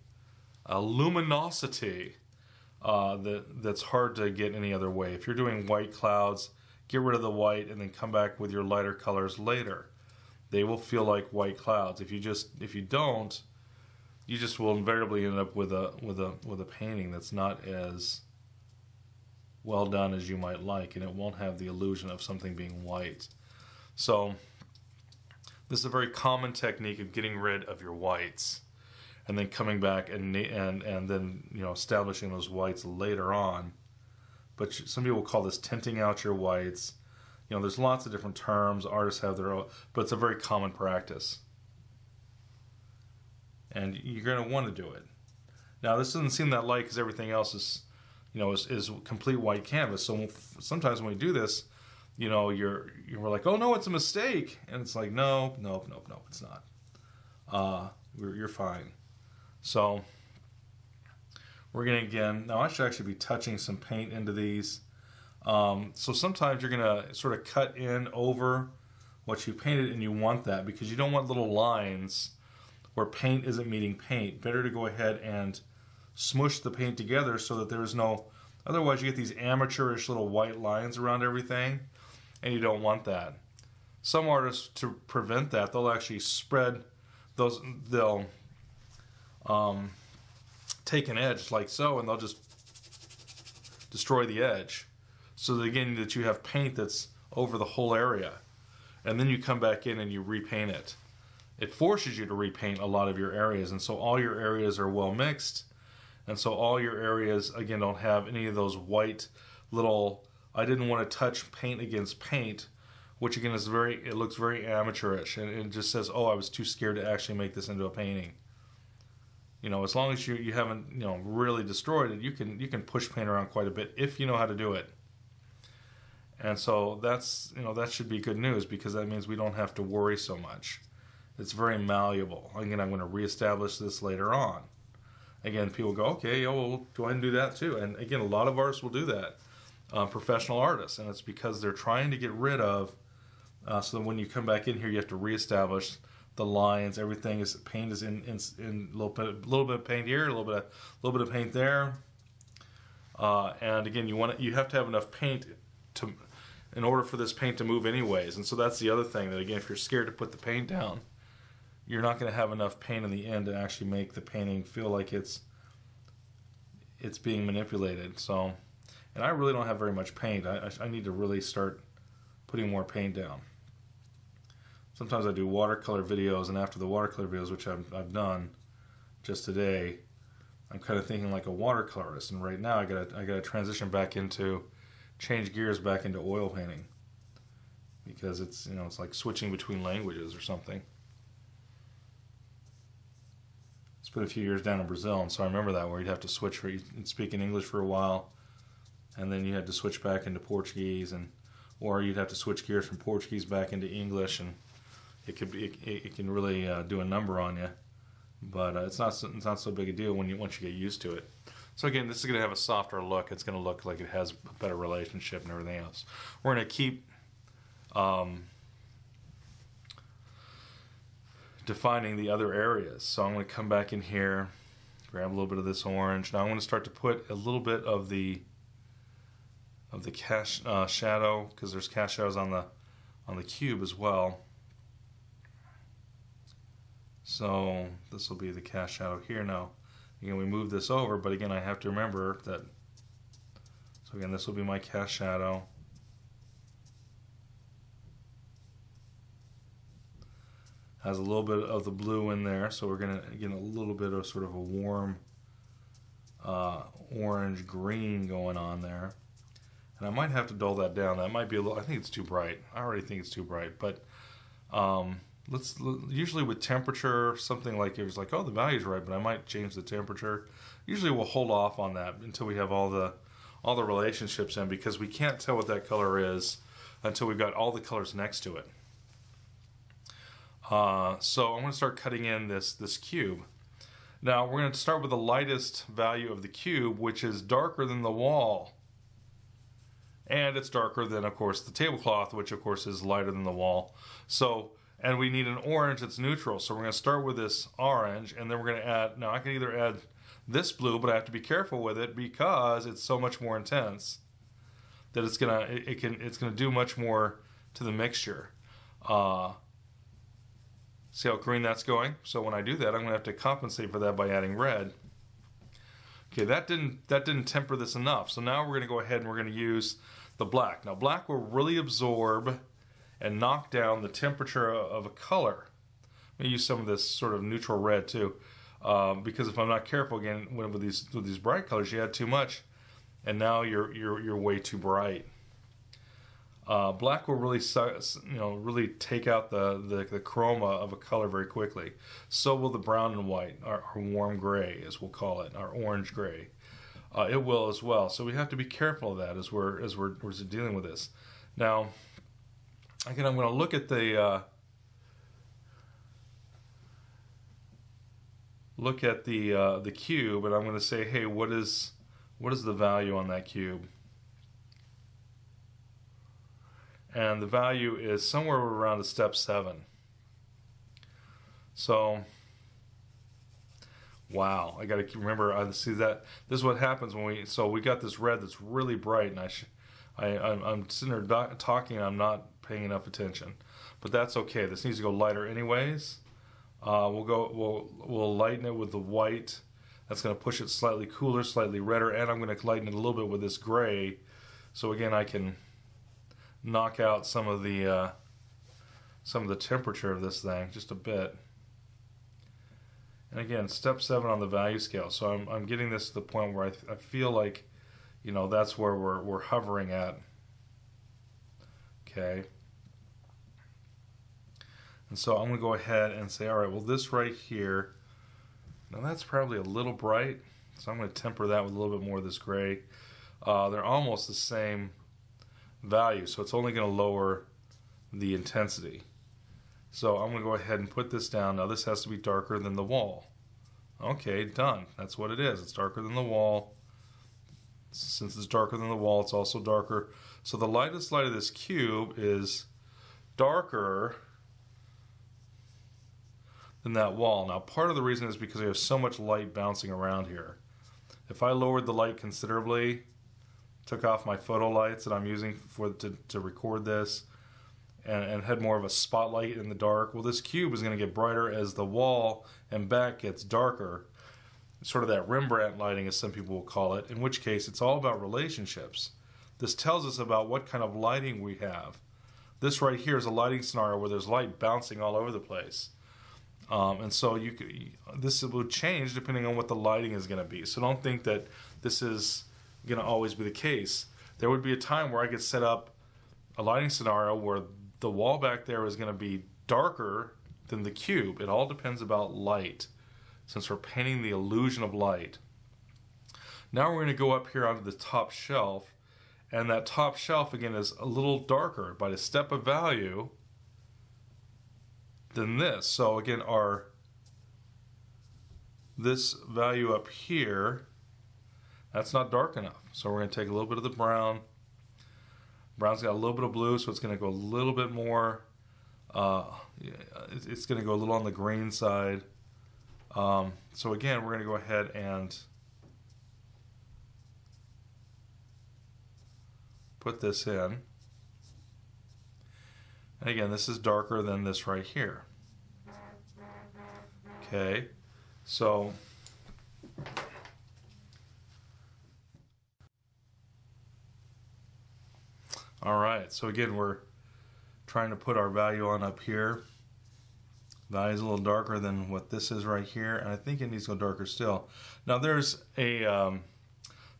a luminosity uh, that, that's hard to get any other way. If you're doing white clouds, get rid of the white and then come back with your lighter colors later. They will feel like white clouds. If you just if you don't, you just will invariably end up with a with a with a painting that's not as well done as you might like, and it won't have the illusion of something being white. So, this is a very common technique of getting rid of your whites, and then coming back and and and then you know establishing those whites later on. But some people call this tinting out your whites. You know, there's lots of different terms. Artists have their own, but it's a very common practice, and you're going to want to do it. Now, this doesn't seem that light because everything else is you know, is, is complete white canvas. So sometimes when we do this, you know, you're you're like, oh no, it's a mistake, and it's like, no, no, no, no, it's not. Uh, you're fine. So we're gonna again. Now I should actually be touching some paint into these. Um, so sometimes you're gonna sort of cut in over what you painted, and you want that because you don't want little lines where paint isn't meeting paint. Better to go ahead and smush the paint together so that there's no otherwise you get these amateurish little white lines around everything and you don't want that some artists to prevent that they'll actually spread those they'll um, take an edge like so and they'll just destroy the edge. So that again that you have paint that's over the whole area. And then you come back in and you repaint it. It forces you to repaint a lot of your areas and so all your areas are well mixed. And so all your areas again don't have any of those white little I didn't want to touch paint against paint which again is very it looks very amateurish. And it just says oh I was too scared to actually make this into a painting you know as long as you, you haven't you know really destroyed it you can you can push paint around quite a bit if you know how to do it and so that's you know that should be good news because that means we don't have to worry so much it's very malleable again I'm going to reestablish this later on again, people go, okay, oh, well, go ahead and do that too. And again, a lot of artists will do that, uh, professional artists, and it's because they're trying to get rid of. Uh, so that when you come back in here, you have to reestablish the lines. Everything is paint is in in, in little bit, a little bit of paint here, a little bit, of, a little bit of paint there. Uh, and again, you want you have to have enough paint to, in order for this paint to move anyways. And so that's the other thing that again, if you're scared to put the paint down, you're not going to have enough paint in the end to actually make the painting feel like it's it's being manipulated. So, and I really don't have very much paint. I, I need to really start putting more paint down. Sometimes I do watercolor videos, and after the watercolor videos, which I've, I've done just today, I'm kind of thinking like a watercolorist. And right now, I got I got to transition back into change gears back into oil painting because it's you know it's like switching between languages or something. spent a few years down in Brazil, and so I remember that where you'd have to switch for speaking English for a while, and then you had to switch back into Portuguese, and or you'd have to switch gears from Portuguese back into English, and it could be it, it can really uh, do a number on you. But uh, it's not so, it's not so big a deal when you once you get used to it. So again, this is going to have a softer look. It's going to look like it has a better relationship and everything else. We're going to keep. Um, defining the other areas. So I'm going to come back in here, grab a little bit of this orange. Now I'm going to start to put a little bit of the of the cast uh, shadow because there's cast shadows on the on the cube as well. So this will be the cast shadow here now. Again, we move this over, but again, I have to remember that. So again, this will be my cast shadow. has a little bit of the blue in there, so we're to get a little bit of sort of a warm uh, orange green going on there. And I might have to dull that down. That might be a little, I think it's too bright. I already think it's too bright, but um, let's, usually with temperature, something like it was like, oh, the value's right, but I might change the temperature. Usually we'll hold off on that until we have all the, all the relationships in because we can't tell what that color is until we've got all the colors next to it. Uh, so I'm going to start cutting in this, this cube. Now we're going to start with the lightest value of the cube, which is darker than the wall. and it's darker than, of course, the tablecloth, which of course is lighter than the wall. So, and we need an orange that's neutral. So we're going to start with this orange, and then we're going to add. Now I can either add this blue, but I have to be careful with it because it's so much more intense that it's gonna it, it can it's gonna do much more to the mixture. Uh, see how green that's going? So when I do that, I'm gonna have to compensate for that by adding red. Okay, that didn't that didn't temper this enough. So now we're gonna go ahead and we're gonna use the black. Now black will really absorb and knock down the temperature of a color. Let me use some of this sort of neutral red too, um, because if I'm not careful again with these with these bright colors, you add too much, and now you're you're you're way too bright. Uh, black will really, you know, really take out the, the, the chroma of a color very quickly. So will the brown and white, our, our warm gray, as we'll call it, our orange gray. Uh, it will as well. So we have to be careful of that as we're as we're, we're dealing with this. Now, again, I'm going to look at the uh, look at the uh, the cube, and I'm going to say, hey, what is what is the value on that cube? and the value is somewhere around a step 7. So, wow, I got to remember, I see that, this is what happens when we, so we got this red that's really bright, and I, I I'm, I'm sitting there talking, I'm not paying enough attention. But that's okay, this needs to go lighter anyways. Uh, we'll go, we'll, we'll lighten it with the white. That's going to push it slightly cooler, slightly redder, and I'm going to lighten it a little bit with this gray. So again, I can knock out some of the uh, some of the temperature of this thing just a bit. And again, step seven on the value scale. So I'm, I'm getting this to the point where I, I feel like, you know, that's where we're, we're hovering at. Okay. And so I'm going to go ahead and say, all right, well, this right here, now that's probably a little bright. So I'm going to temper that with a little bit more of this gray. Uh, they're almost the same value, so it's only going to lower the intensity. So I'm going to go ahead and put this down. Now this has to be darker than the wall. Okay, done. That's what it is. It's darker than the wall. Since it's darker than the wall, it's also darker. So the lightest light of this cube is darker than that wall. Now part of the reason is because I have so much light bouncing around here. If I lowered the light considerably, took off my photo lights that I'm using for to, to record this and, and had more of a spotlight in the dark. Well, this cube is going to get brighter as the wall and back gets darker. Sort of that Rembrandt lighting, as some people will call it, in which case it's all about relationships. This tells us about what kind of lighting we have. This right here is a lighting scenario where there's light bouncing all over the place. Um, and so you could, this will change depending on what the lighting is going to be. So don't think that this is going to always be the case. There would be a time where I could set up a lighting scenario where the wall back there is going to be darker than the cube. It all depends about light, since we're painting the illusion of light. Now we're going to go up here onto the top shelf, and that top shelf again is a little darker by a step of value than this. So again, our this value up here that's not dark enough. So we're going to take a little bit of the brown. Brown's got a little bit of blue, so it's going to go a little bit more. Uh, it's going to go a little on the green side. Um, so again, we're going to go ahead and put this in. And again, this is darker than this right here. Okay, so All right, so again, we're trying to put our value on up here. Value is a little darker than what this is right here, and I think it needs to go darker still. Now there's a um,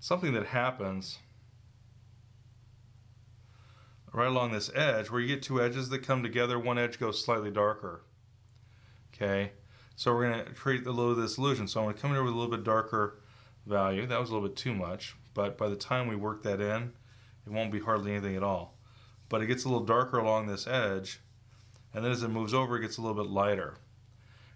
something that happens right along this edge where you get two edges that come together. One edge goes slightly darker. Okay, so we're going to create a little of this illusion. So I'm going to come here with a little bit darker value. That was a little bit too much, but by the time we work that in, it won't be hardly anything at all. But it gets a little darker along this edge, and then as it moves over, it gets a little bit lighter.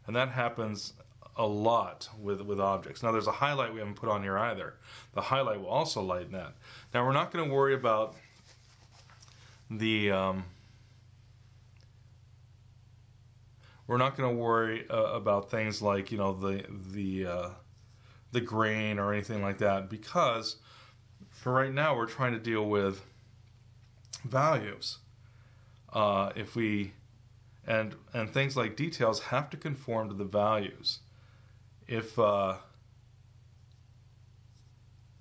And that happens a lot with, with objects. Now, there's a highlight we haven't put on here either. The highlight will also lighten that. Now, we're not going to worry about the um, we're not going to worry uh, about things like you know the the uh, the grain or anything like that because for right now we're trying to deal with values. Uh, if we and and things like details have to conform to the values. If uh,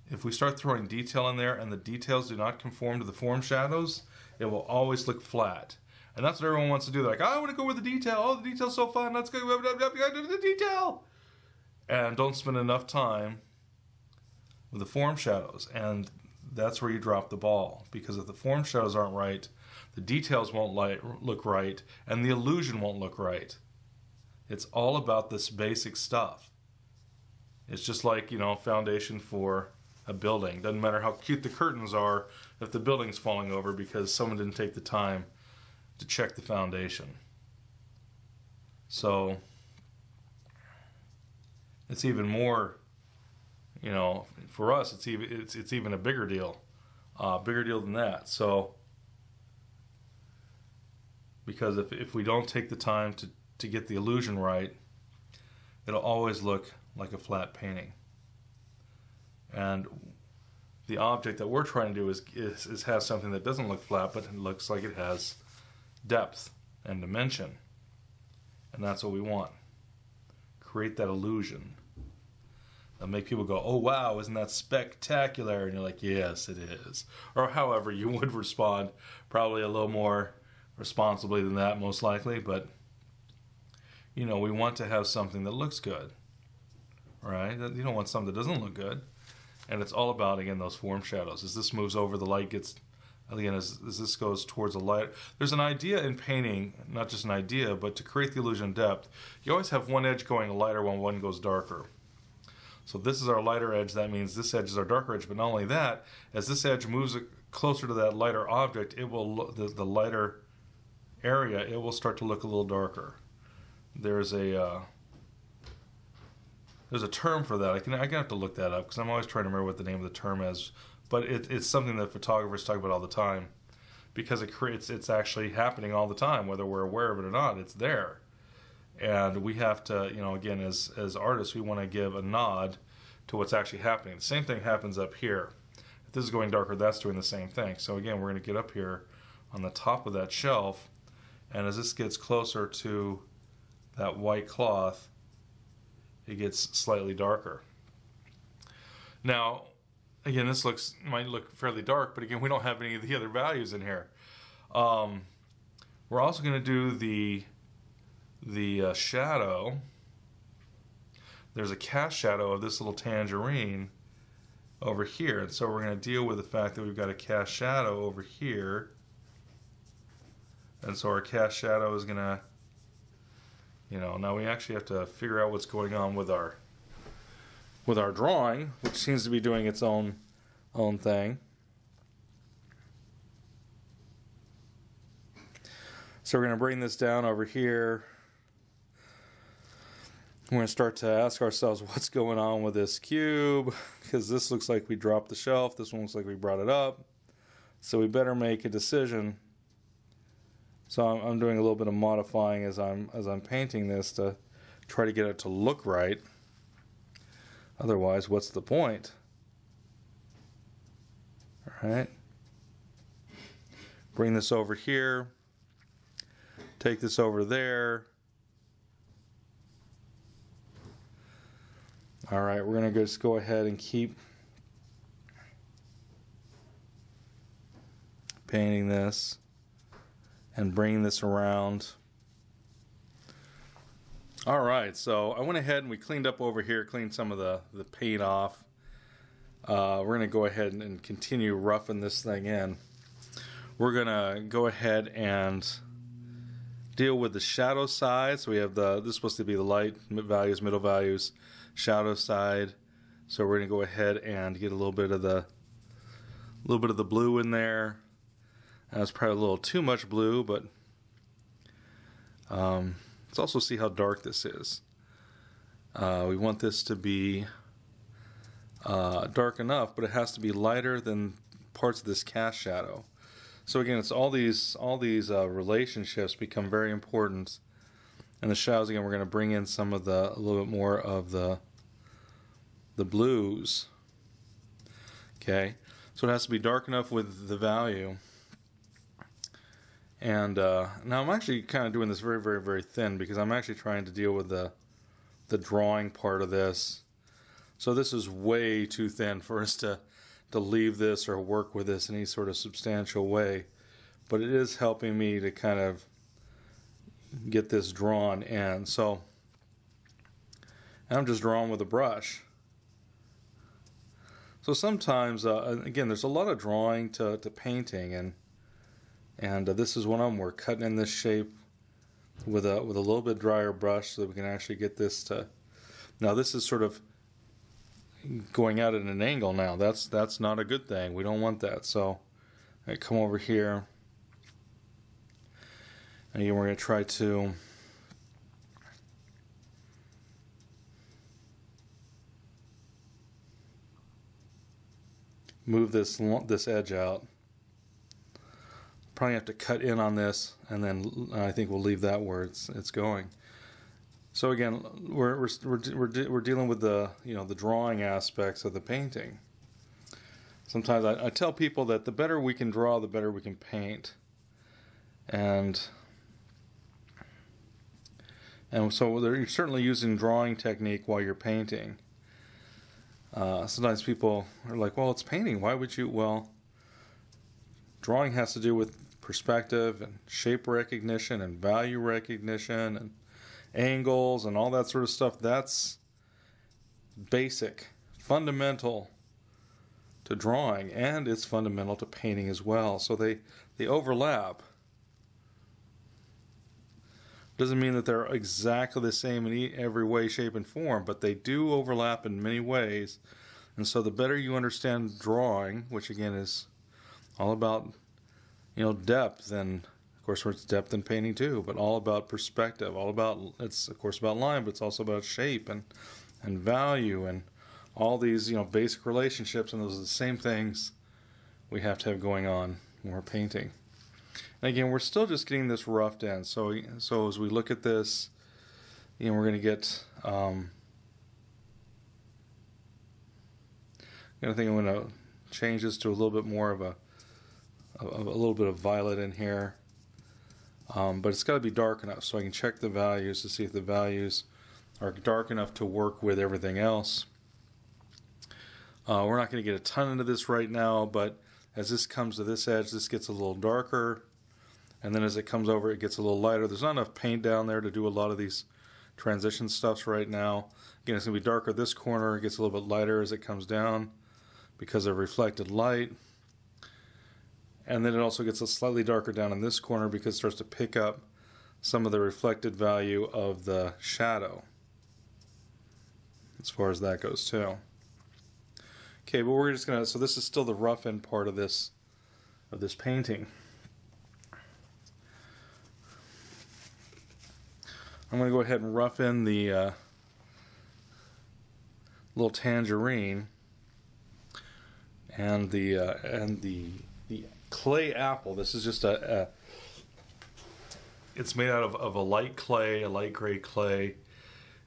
if we start throwing detail in there and the details do not conform to the form shadows, it will always look flat. And that's what everyone wants to do. They're like, I want to go with the detail. Oh, the detail's so fun. Let's go the detail. And don't spend enough time with the form shadows. And that's where you drop the ball. Because if the form shadows aren't right, the details won't light, look right, and the illusion won't look right. It's all about this basic stuff. It's just like, you know, foundation for a building. Doesn't matter how cute the curtains are if the building's falling over because someone didn't take the time to check the foundation. So it's even more, you know, for us, it's even it's it's even a bigger deal, uh, bigger deal than that. So because if if we don't take the time to to get the illusion right, it'll always look like a flat painting. And the object that we're trying to do is, is, is have something that doesn't look flat, but it looks like it has depth and dimension. And that's what we want. Create that illusion. that make people go, oh wow, isn't that spectacular? And you're like, yes, it is. Or however you <laughs> would respond, probably a little more responsibly than that, most likely. But, you know, we want to have something that looks good, right? You don't want something that doesn't look good. And it's all about, again, those form shadows. As this moves over, the light gets again as, as this goes towards a light there's an idea in painting not just an idea but to create the illusion of depth you always have one edge going lighter when one goes darker. So this is our lighter edge. That means this edge is our darker edge. But not only that as this edge moves closer to that lighter object it will the, the lighter area it will start to look a little darker. There's a uh, there's a term for that. I can I have to look that up because I'm always trying to remember what the name of the term is but it, it's something that photographers talk about all the time because it creates it's actually happening all the time whether we're aware of it or not it's there. And we have to you know again as as artists we want to give a nod to what's actually happening. The same thing happens up here. If this is going darker that's doing the same thing. So again we're going to get up here on the top of that shelf and as this gets closer to that white cloth it gets slightly darker. Now again, this looks might look fairly dark, but again, we don't have any of the other values in here. Um, we're also going to do the the uh, shadow. There's a cast shadow of this little tangerine over here, and so we're going to deal with the fact that we've got a cast shadow over here, and so our cast shadow is going to, you know, now we actually have to figure out what's going on with our with our drawing, which seems to be doing its own own thing. So we're going to bring this down over here. We're going to start to ask ourselves what's going on with this cube because this looks like we dropped the shelf. This one looks like we brought it up. So we better make a decision. So I'm, I'm doing a little bit of modifying as I'm as I'm painting this to try to get it to look right. Otherwise, what's the point? All right. Bring this over here. Take this over there. All right, we're going to just go ahead and keep painting this and bringing this around. All right, so I went ahead and we cleaned up over here, cleaned some of the, the paint off. Uh, we're going to go ahead and, continue roughing this thing in. We're going to go ahead and deal with the shadow side. So we have the, this is supposed to be the light values, middle values, shadow side. So we're going to go ahead and get a little bit of the, a little bit of the blue in there. That's probably a little too much blue, but um, Let's also see how dark this is. Uh, we want this to be uh, dark enough, but it has to be lighter than parts of this cast shadow. So again, it's all these all these uh, relationships become very important. And the shadows again, we're going to bring in some of the a little bit more of the the blues. Okay, so it has to be dark enough with the value. And uh, now I'm actually kind of doing this very, very, very thin because I'm actually trying to deal with the the drawing part of this. So this is way too thin for us to to leave this or work with this in any sort of substantial way. But it is helping me to kind of get this drawn in. So I'm just drawing with a brush. So sometimes, uh, again, there's a lot of drawing to, to painting, and and uh, this is one of them. We're cutting in this shape with a with a little bit drier brush so that we can actually get this to. Now this is sort of going out at an angle now. That's that's not a good thing. We don't want that. So I come over here. And again, we're going to try to move this this edge out. Probably have to cut in on this, and then I think we'll leave that where it's it's going. So again, we're we're we're we're, we're dealing with the you know the drawing aspects of the painting. Sometimes I, I tell people that the better we can draw, the better we can paint, and and so you're certainly using drawing technique while you're painting. Uh, sometimes people are like, "Well, it's painting. Why would you?" Well, drawing has to do with perspective and shape recognition and value recognition and angles and all that sort of stuff. That's basic, fundamental to drawing, and it's fundamental to painting as well. So they, they overlap. Doesn't mean that they're exactly the same in every way, shape, and form, but they do overlap in many ways. And so the better you understand drawing, which again is all about you know depth and of course, where it's depth in painting too, but all about perspective, all about it's of course about line, but it's also about shape and and value and all these you know basic relationships, and those are the same things we have to have going on when we're painting. And again, we're still just getting this roughed in. So so as we look at this, you know, we're going to get. Um, I think I'm going to change this to a little bit more of a, a, a little bit of violet in here. Um, but it's got to be dark enough so I can check the values to see if the values are dark enough to work with everything else. Uh, we're not going to get a ton into this right now, but as this comes to this edge, this gets a little darker. And then as it comes over, it gets a little lighter. There's not enough paint down there to do a lot of these transition stuffs right now. Again, it's going to be darker this corner. It gets a little bit lighter as it comes down because of reflected light and then it also gets a slightly darker down in this corner because it starts to pick up some of the reflected value of the shadow as far as that goes too. Okay, but we're just gonna so this is still the rough end part of this of this painting. I'm gonna go ahead and rough in the uh, little tangerine and the uh, and the the clay apple. This is just a, a it's made out of, of a light clay, a light gray clay.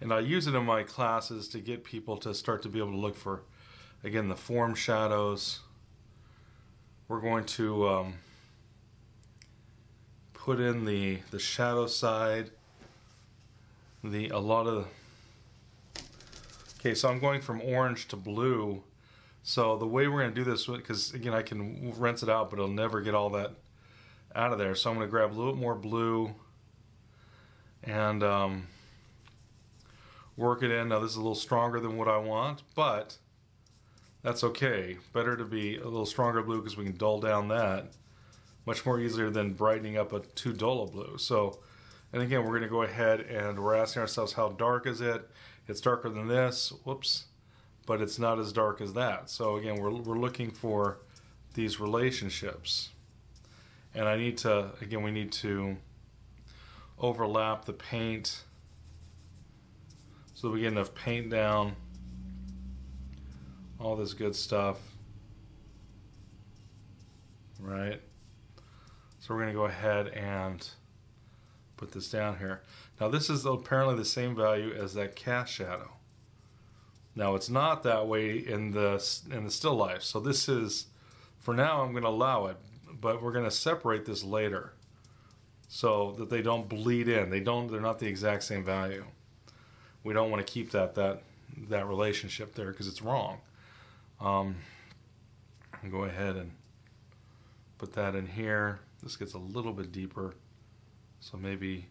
And I use it in my classes to get people to start to be able to look for, again, the form shadows. We're going to um, put in the, the shadow side, the a lot of, okay, so I'm going from orange to blue so the way we're going to do this, because again, I can rinse it out, but it'll never get all that out of there. So I'm going to grab a little bit more blue and um, work it in. Now this is a little stronger than what I want, but that's okay. Better to be a little stronger blue because we can dull down that much more easier than brightening up a too dull a blue. So, and again, we're going to go ahead and we're asking ourselves how dark is it? It's darker than this. Whoops but it's not as dark as that. So again, we're, we're looking for these relationships. And I need to, again, we need to overlap the paint so we get enough paint down, all this good stuff, right? So we're going to go ahead and put this down here. Now this is apparently the same value as that cast shadow. Now it's not that way in the in the still life. So this is, for now I'm going to allow it, but we're going to separate this later so that they don't bleed in. They don't. They're not the exact same value. We don't want to keep that that that relationship there because it's wrong. Um, go ahead and put that in here. This gets a little bit deeper, so maybe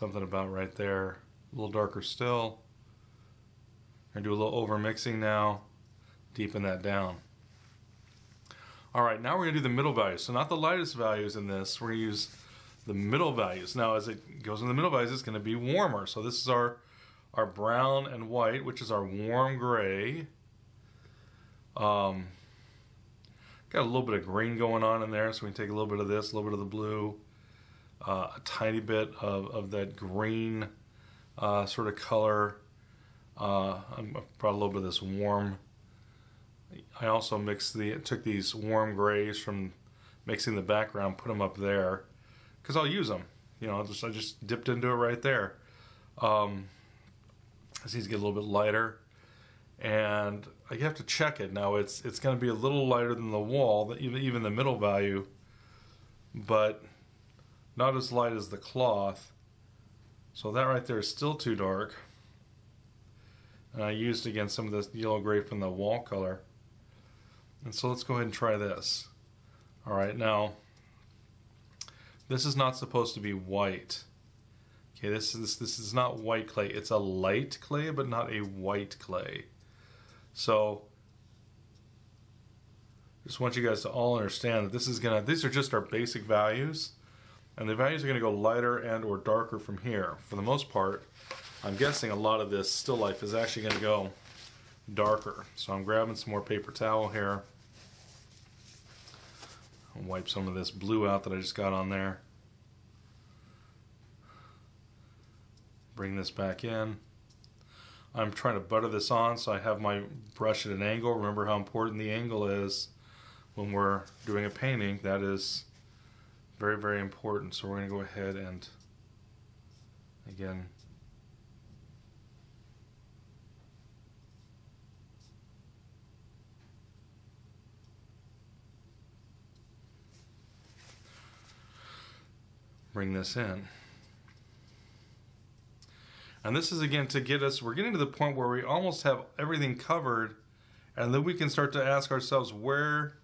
something about right there. A little darker still. To do a little over mixing now. Deepen that down. All right, now we're to do the middle values. So not the lightest values in this. We're to use the middle values. Now as it goes in the middle values, it's to be warmer. So this is our, our brown and white, which is our warm gray. Um, got a little bit of green going on in there, so we can take a little bit of this, a little bit of the blue, uh, a tiny bit of, of that green uh, sort of color. Uh, I brought a little bit of this warm. I also mixed the took these warm grays from mixing the background, put them up there, because I'll use them. You know, just I just dipped into it right there. Um, needs to get a little bit lighter, and I have to check it now. It's it's going to be a little lighter than the wall, even even the middle value, but not as light as the cloth. So that right there is still too dark. And I used again some of this yellow gray from the wall color. And so let's go ahead and try this. All right, now this is not supposed to be white. Okay, this is this is not white clay. It's a light clay, but not a white clay. So just want you guys to all understand that this is gonna these are just our basic values and the values are going to go lighter and or darker from here. For the most part, I'm guessing a lot of this still life is actually going to go darker. So I'm grabbing some more paper towel here. I'll wipe some of this blue out that I just got on there. Bring this back in. I'm trying to butter this on so I have my brush at an angle. Remember how important the angle is when we're doing a painting. That is very, very important. So we're going to go ahead and, again, bring this in. And this is again to get us, we're getting to the point where we almost have everything covered, and then we can start to ask ourselves, where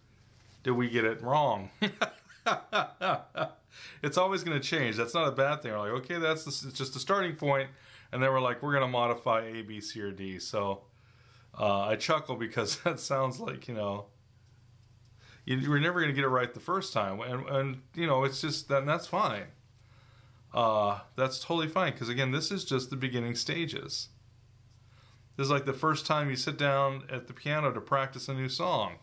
did we get it wrong? <laughs> <laughs> it's always going to change. That's not a bad thing. We're like, okay, that's the, just the starting point, and then we're like, we're going to modify A, B, C, or D. So uh, I chuckle because <laughs> that sounds like you know you, are never going to get it right the first time, and and you know it's just that that's fine. Uh, that's totally fine because again, this is just the beginning stages. This is like the first time you sit down at the piano to practice a new song.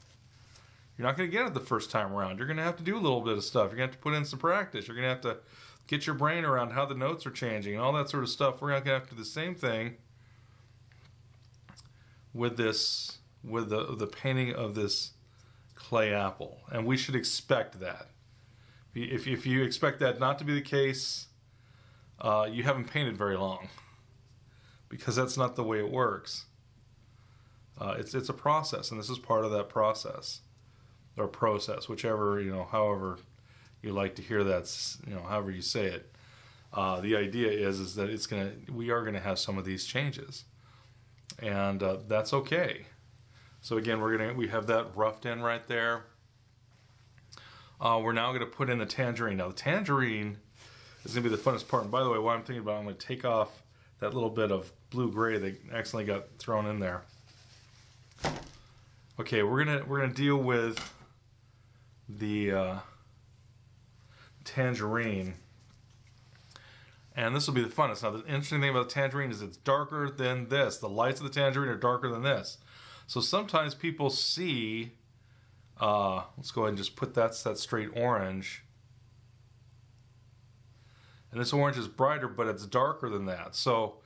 You're not going to get it the first time around. You're going to have to do a little bit of stuff. You're going to have to put in some practice. You're going to have to get your brain around how the notes are changing and all that sort of stuff. We're going to have to do the same thing with this, with the the painting of this clay apple, and we should expect that. If if you expect that not to be the case, uh, you haven't painted very long, because that's not the way it works. Uh, it's it's a process, and this is part of that process or process, whichever you know, however you like to hear that, you know, however you say it. Uh, the idea is is that it's gonna, we are gonna have some of these changes, and uh, that's okay. So again, we're gonna we have that roughed in right there. Uh, we're now gonna put in the tangerine. Now the tangerine is gonna be the funnest part. And by the way, what I'm thinking about, I'm gonna take off that little bit of blue gray that accidentally got thrown in there. Okay, we're gonna we're gonna deal with the uh, tangerine. And this will be the funnest. Now, the interesting thing about the tangerine is it's darker than this. The lights of the tangerine are darker than this. So sometimes people see, uh, let's go ahead and just put that, that straight orange. And this orange is brighter, but it's darker than that. So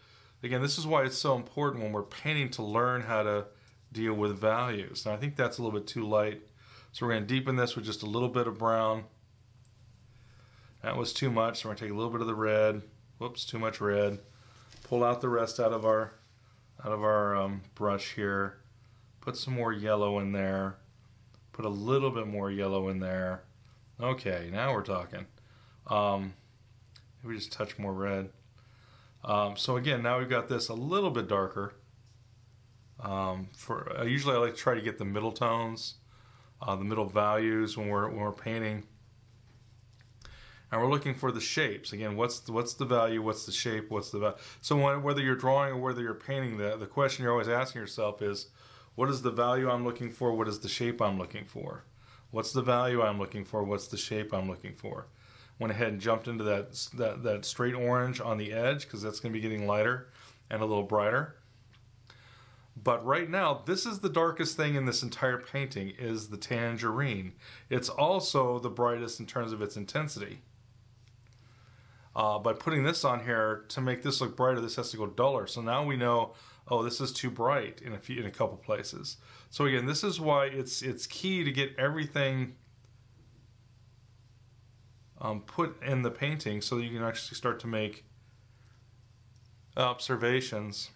again, this is why it's so important when we're painting to learn how to deal with values. And I think that's a little bit too light. So we're going to deepen this with just a little bit of brown. That was too much, so we're going to take a little bit of the red. Whoops, too much red. Pull out the rest out of our out of our um, brush here. Put some more yellow in there. Put a little bit more yellow in there. Okay, now we're talking. Um, maybe just touch more red. Um, so again, now we've got this a little bit darker. Um, for uh, usually I like to try to get the middle tones, uh, the middle values when we're when we're painting, and we're looking for the shapes. Again, what's the, what's the value? What's the shape? What's the value? So when, whether you're drawing or whether you're painting, the the question you're always asking yourself is, what is the value I'm looking for? What is the shape I'm looking for? What's the value I'm looking for? What's the shape I'm looking for? Went ahead and jumped into that that, that straight orange on the edge because that's going to be getting lighter and a little brighter. But right now, this is the darkest thing in this entire painting is the tangerine. It's also the brightest in terms of its intensity. Uh, by putting this on here to make this look brighter, this has to go duller. So now we know, oh, this is too bright in a few, in a couple places. So again, this is why it's it's key to get everything um, put in the painting so that you can actually start to make observations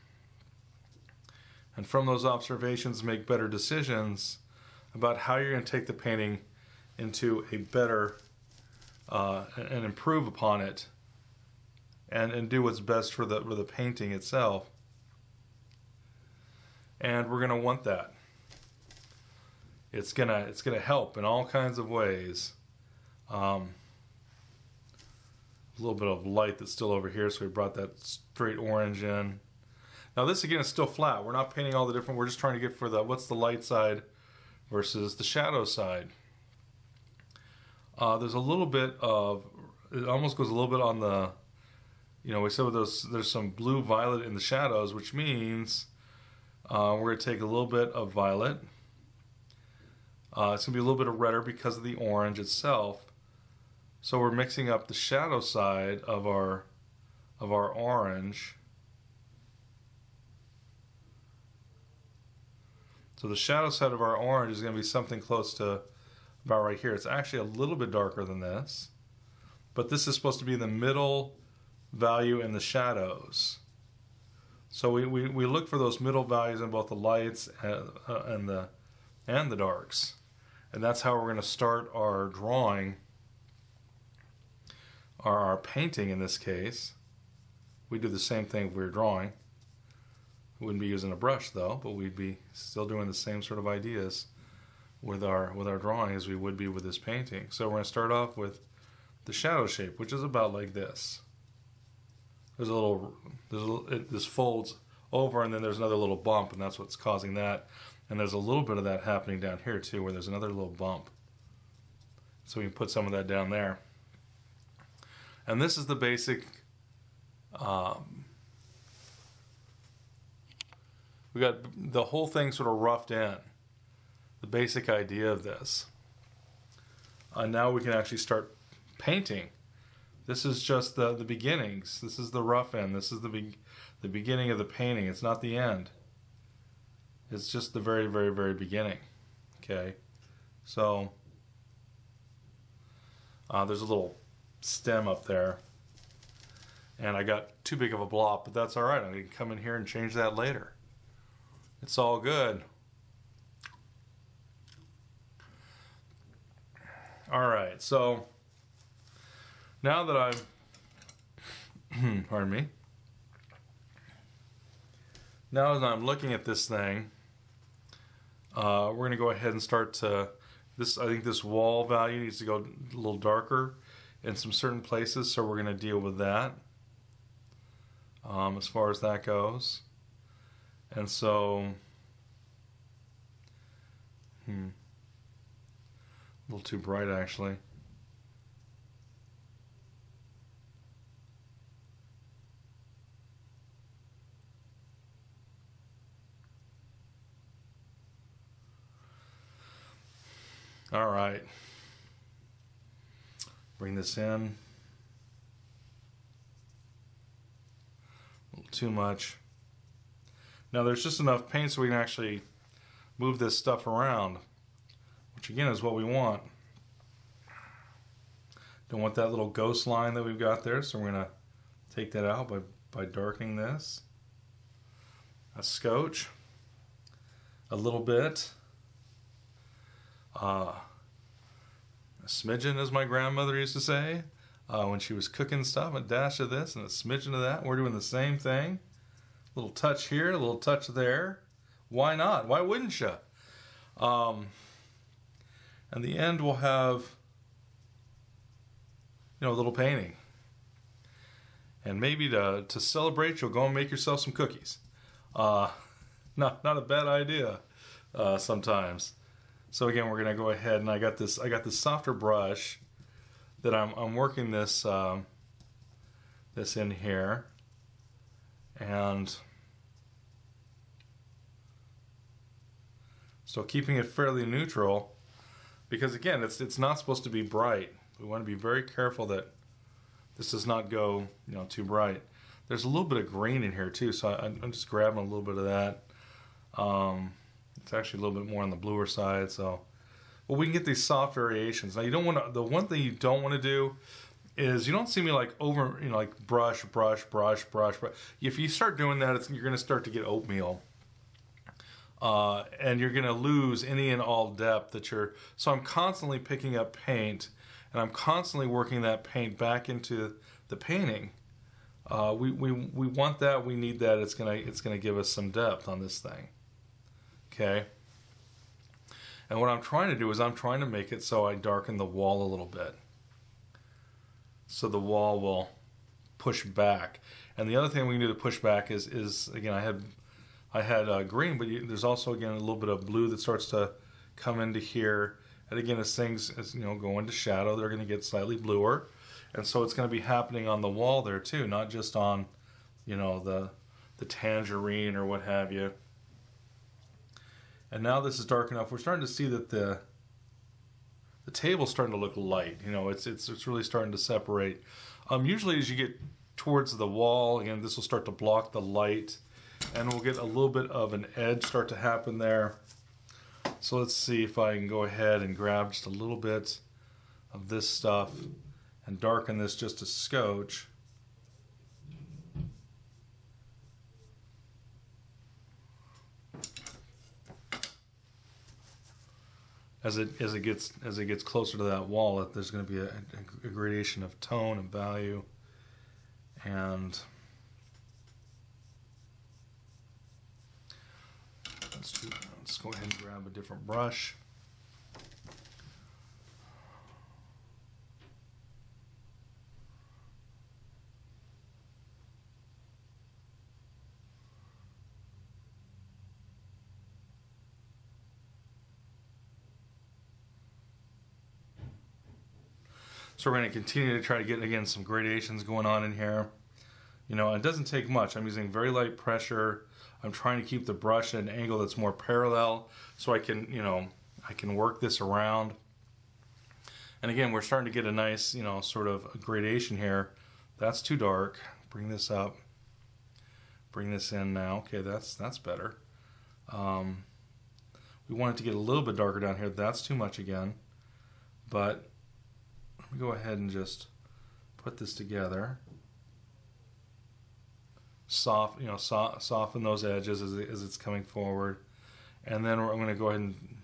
and from those observations make better decisions about how you're going to take the painting into a better uh, and improve upon it and, and do what's best for the for the painting itself. And we're going to want that. It's gonna it's gonna help in all kinds of ways. Um, a little bit of light that's still over here so we brought that straight orange in now this again is still flat. We're not painting all the different, we're just trying to get for the, what's the light side versus the shadow side. Uh, there's a little bit of, it almost goes a little bit on the, you know, we said those, there's some blue violet in the shadows, which means uh, we're to take a little bit of violet. Uh, it's to be a little bit of redder because of the orange itself. So we're mixing up the shadow side of our of our orange So the shadow side of our orange is going to be something close to about right here. It's actually a little bit darker than this, but this is supposed to be the middle value in the shadows. So we, we, we look for those middle values in both the lights and, uh, and the and the darks. And that's how we're going to start our drawing, or our painting in this case. We do the same thing if we're drawing. Wouldn't be using a brush though, but we'd be still doing the same sort of ideas with our with our drawing as we would be with this painting. So we're going to start off with the shadow shape, which is about like this. There's a little, there's a little, it, this folds over, and then there's another little bump, and that's what's causing that. And there's a little bit of that happening down here too, where there's another little bump. So we can put some of that down there. And this is the basic um, we got the whole thing sort of roughed in, the basic idea of this. And now we can actually start painting. This is just the, the beginnings. This is the rough end. This is the, be- the beginning of the painting. It's not the end. It's just the very, very, very beginning. Okay? So, uh, there's a little stem up there. And I got too big of a blob, but that's all right. I can come in here and change that later. It's all good. All right, so now that I'm, <clears throat> pardon me, now as I'm looking at this thing, uh, we're going to go ahead and start to, this, I think this wall value needs to go a little darker in some certain places, so we're going to deal with that um, as far as that goes. And so, hmm, a little too bright actually. All right. Bring this in. A little too much. Now there's just enough paint so we can actually move this stuff around, which again is what we want. Don't want that little ghost line that we've got there, so we're to take that out by, by darkening this. A scotch, a little bit, uh, a smidgen, as my grandmother used to say uh, when she was cooking stuff, a dash of this and a smidgen of that. We're doing the same thing. Little touch here, a little touch there. Why not? Why wouldn't you? Um, and the end will have you know, a little painting. And maybe to, to celebrate, you'll go and make yourself some cookies. Uh, <laughs> not not a bad idea uh, sometimes. So again, we're gonna go ahead and I got this I got this softer brush that I'm I'm working this um, this in here, and so keeping it fairly neutral because again, it's it's not supposed to be bright. We want to be very careful that this does not go, you know, too bright. There's a little bit of green in here too, so I, am just grabbing a little bit of that. Um, it's actually a little bit more on the bluer side, so well, we can get these soft variations. Now, you don't want to. The one thing you don't want to do is you don't see me like over, you know, like brush, brush, brush, brush. brush. If you start doing that, you're going to start to get oatmeal. Uh, and you're going to lose any and all depth that you're. So I'm constantly picking up paint and I'm constantly working that paint back into the painting. Uh, we, we, we want that, we need that, it's gonna, it's gonna give us some depth on this thing. Okay? And what I'm trying to do is I'm trying to make it so I darken the wall a little bit. So the wall will push back. And the other thing we can do to push back is, is again, I had, I had uh, green, but you, there's also, again, a little bit of blue that starts to come into here and again, as things as you know go into shadow, they're going to get slightly bluer, and so it's going to be happening on the wall there too, not just on, you know, the the tangerine or what have you. And now this is dark enough. We're starting to see that the the table's starting to look light. You know, it's it's it's really starting to separate. Um, usually, as you get towards the wall, again, this will start to block the light, and we'll get a little bit of an edge start to happen there. So let's see if I can go ahead and grab just a little bit of this stuff and darken this just a scotch. As it as it gets as it gets closer to that wall, there's going to be a, a gradation of tone and value, and let's do Let's go ahead and grab a different brush. So we're going to continue to try to get, again, some gradations going on in here. You know, it doesn't take much. I'm using very light pressure I'm trying to keep the brush at an angle that's more parallel so I can, you know, I can work this around. And again, we're starting to get a nice, you know, sort of gradation here. That's too dark. Bring this up. Bring this in now. Okay, that's that's better. Um, we want it to get a little bit darker down here. That's too much again. But go ahead and just put this together soft, you know, so, soften those edges as, as it's coming forward. And then I'm going to go ahead and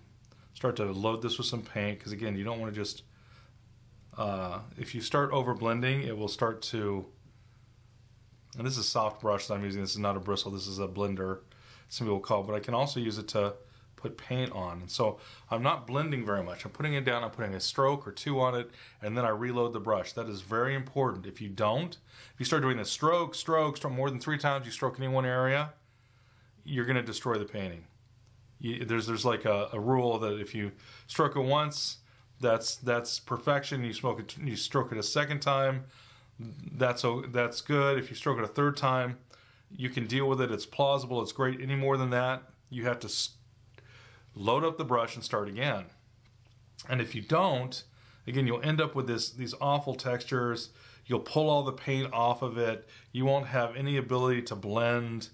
start to load this with some paint because again, you don't want to just, uh, if you start over blending, it will start to, and this is a soft brush that I'm using. This is not a bristle. This is a blender, some people call it, but I can also use it to put paint on. And so I'm not blending very much. I'm putting it down, I'm putting a stroke or two on it, and then I reload the brush. That is very important. If you don't, if you start doing a stroke, stroke, stroke more than three times, you stroke any one area, you're going to destroy the painting. You, there's there's like a, a, rule that if you stroke it once, that's that's perfection. You smoke it, you stroke it a second time, that's that's good. If you stroke it a third time, you can deal with it. It's plausible. It's great. Any more than that, you have to load up the brush and start again. And if you don't, again, you'll end up with this these awful textures. You'll pull all the paint off of it. You won't have any ability to blend.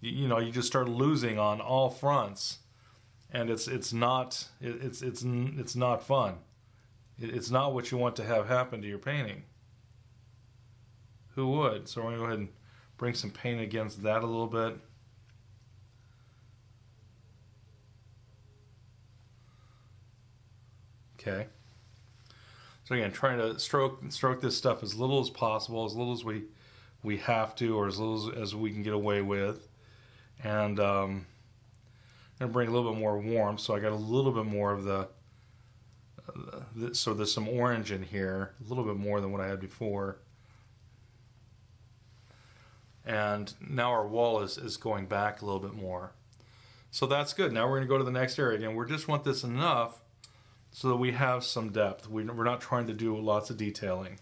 You, you know, you just start losing on all fronts. and it's it's not it, it's it's it's not fun. It, it's not what you want to have happen to your painting. Who would? So we're gonna go ahead and bring some paint against that a little bit. Okay. So again, trying to stroke stroke this stuff as little as possible, as little as we we have to, or as little as, as we can get away with, and um, I'm gonna bring a little bit more warmth. So I got a little bit more of the, uh, the so there's some orange in here, a little bit more than what I had before. And now our wall is, is going back a little bit more. So that's good. Now we're going to go to the next area. Again, we just want this enough so that we have some depth. We, are not trying to do lots of detailing.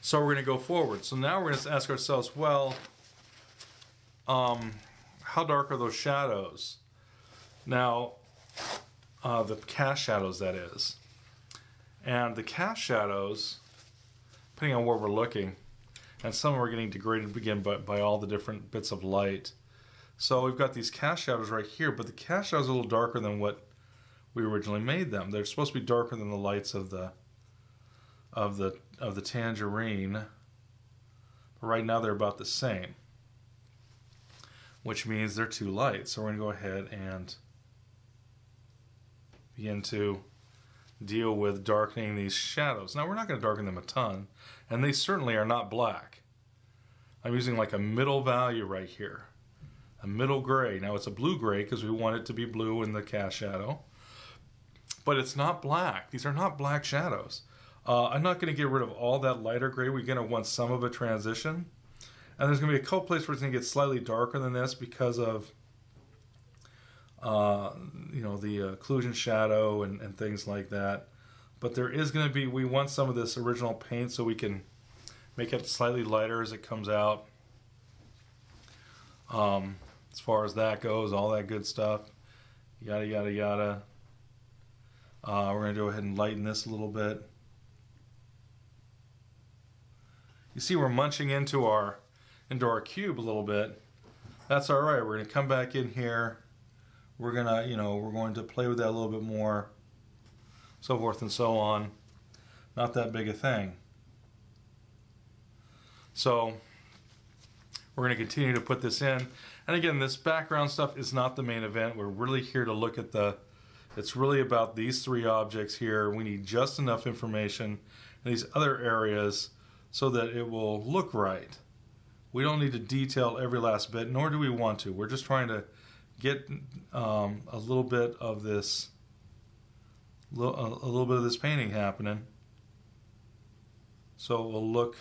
So we're going to go forward. So now we're going to ask ourselves, well, um, how dark are those shadows? Now, uh, the cast shadows, that is. And the cast shadows, depending on where we're looking, and some are getting degraded again by, by all the different bits of light. So we've got these cast shadows right here, but the cast shadows are a little darker than what we originally made them. They're supposed to be darker than the lights of the of the of the tangerine. But right now they're about the same. Which means they're too light. So we're going to go ahead and begin to deal with darkening these shadows. Now we're not going to darken them a ton, and they certainly are not black. I'm using like a middle value right here. A middle gray. Now it's a blue gray because we want it to be blue in the cast shadow but it's not black. These are not black shadows. Uh, I'm not going to get rid of all that lighter gray. We're going to want some of a transition. And there's going to be a couple places where it's going to get slightly darker than this because of, uh, you know, the occlusion shadow and, and things like that. But there is going to be, we want some of this original paint so we can make it slightly lighter as it comes out. Um, as far as that goes, all that good stuff. Yada, yada, yada. Uh, we're going to go ahead and lighten this a little bit. You see we're munching into our into our cube a little bit. That's all right. We're going to come back in here. We're going to, you know, we're going to play with that a little bit more. So forth and so on. Not that big a thing. So we're going to continue to put this in. And again, this background stuff is not the main event. We're really here to look at the it's really about these three objects here. We need just enough information in these other areas so that it will look right. We don't need to detail every last bit, nor do we want to. We're just trying to get um, a little bit of this, a little bit of this painting happening, so it will look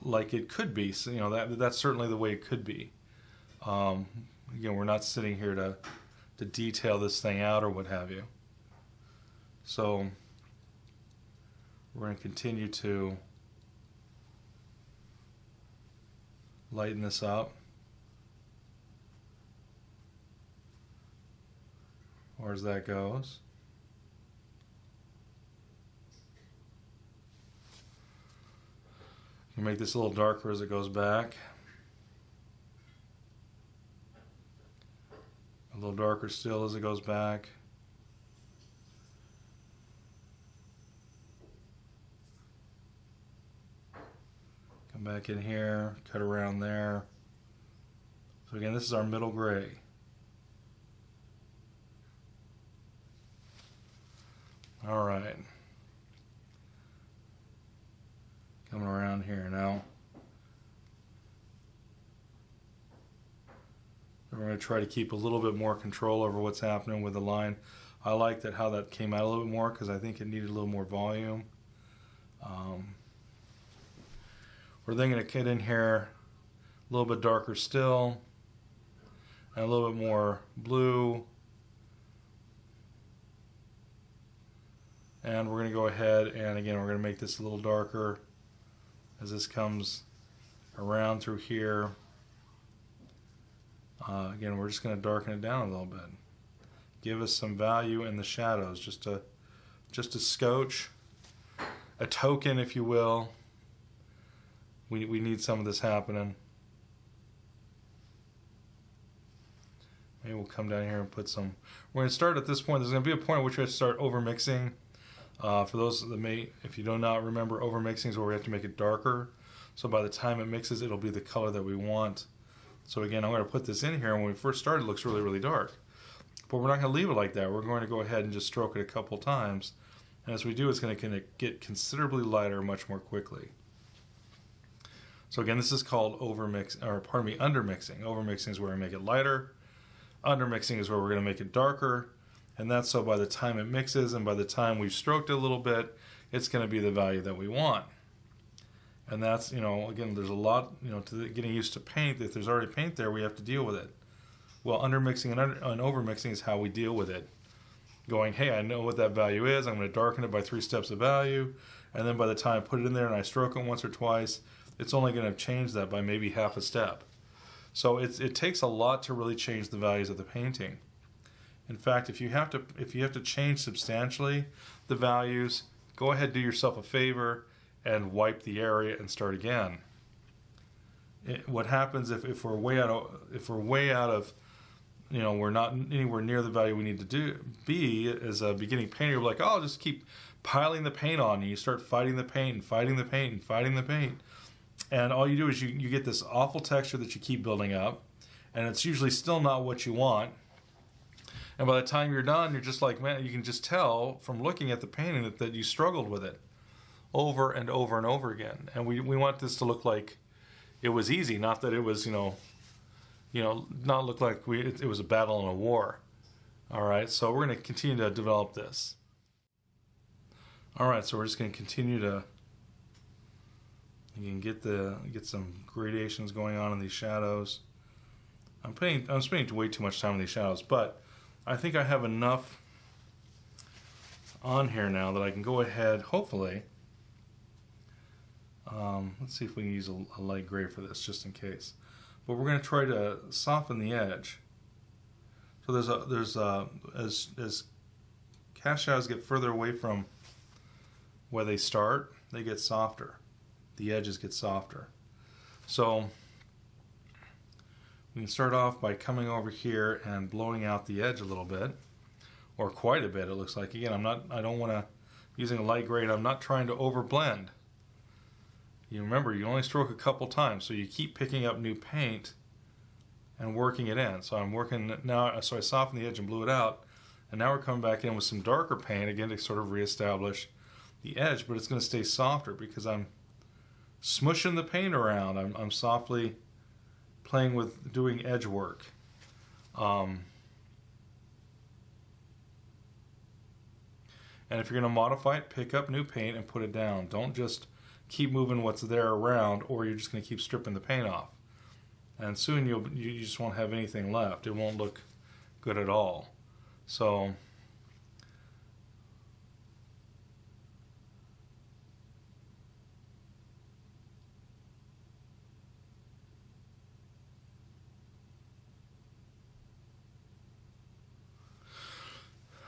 like it could be. So, you know, that that's certainly the way it could be. Um, again, we're not sitting here to to detail this thing out or what have you. So we're going to continue to lighten this up. Or as that goes. You make this a little darker as it goes back. A little darker still as it goes back. Come back in here, cut around there. So again, this is our middle gray. All right. Coming around here now. We're going to try to keep a little bit more control over what's happening with the line. I like that how that came out a little bit more because I think it needed a little more volume. Um, we're then going to get in here a little bit darker still and a little bit more blue. And we're going to go ahead and again we're going to make this a little darker as this comes around through here. Uh, again, we're just going to darken it down a little bit. Give us some value in the shadows, just a, just a scotch, a token, if you will. We, we need some of this happening. maybe we'll come down here and put some. We're going to start at this point. There's going to be a point at which we have to start over mixing. Uh, for those that may, if you do not remember, over mixing is where we have to make it darker. So by the time it mixes, it'll be the color that we want. So again, I'm going to put this in here. When we first started, it looks really, really dark. But we're not going to leave it like that. We're going to go ahead and just stroke it a couple times. And as we do, it's going to get considerably lighter much more quickly. So again, this is called overmix, or pardon me, undermixing. Overmixing is where we make it lighter. Undermixing is where we're going to make it darker. And that's so by the time it mixes and by the time we've stroked it a little bit, it's going to be the value that we want and that's you know again there's a lot you know to the, getting used to paint if there's already paint there we have to deal with it. Well undermixing and, under, and overmixing is how we deal with it. Going hey i know what that value is i'm going to darken it by three steps of value and then by the time i put it in there and i stroke it once or twice it's only going to change that by maybe half a step. So it's, it takes a lot to really change the values of the painting. In fact if you have to if you have to change substantially the values go ahead do yourself a favor and wipe the area and start again. It, what happens if, if we're way out of if we're way out of you know we're not anywhere near the value we need to do be as a beginning painter you're like oh I'll just keep piling the paint on and you start fighting the paint fighting the paint fighting the paint and all you do is you, you get this awful texture that you keep building up and it's usually still not what you want. And by the time you're done you're just like man you can just tell from looking at the painting that, that you struggled with it over and over and over again. And we, we want this to look like it was easy, not that it was, you know, you know, not look like we, it, it was a battle and a war. All right, so we're going to continue to develop this. All right, so we're just going to continue to you can get the get some gradations going on in these shadows. I'm paying I'm spending way too much time in these shadows, but I think I have enough on here now that I can go ahead, hopefully, um, let's see if we can use a, a, light gray for this, just in case. But we're going to try to soften the edge. So there's a there's a, as as cast shadows get further away from where they start, they get softer. The edges get softer. So we can start off by coming over here and blowing out the edge a little bit, or quite a bit. It looks like again. I'm not. I don't want to using a light gray. I'm not trying to overblend you remember you only stroke a couple times, so you keep picking up new paint and working it in. So I'm working now, so I softened the edge and blew it out, and now we're coming back in with some darker paint again to sort of reestablish the edge, but it's going to stay softer because I'm smushing the paint around. I'm, I'm softly playing with doing edge work. Um, and if you're going to modify it, pick up new paint and put it down. Don't just keep moving what's there around, or you're just going to keep stripping the paint off. And soon you'll you just won't have anything left. It won't look good at all. So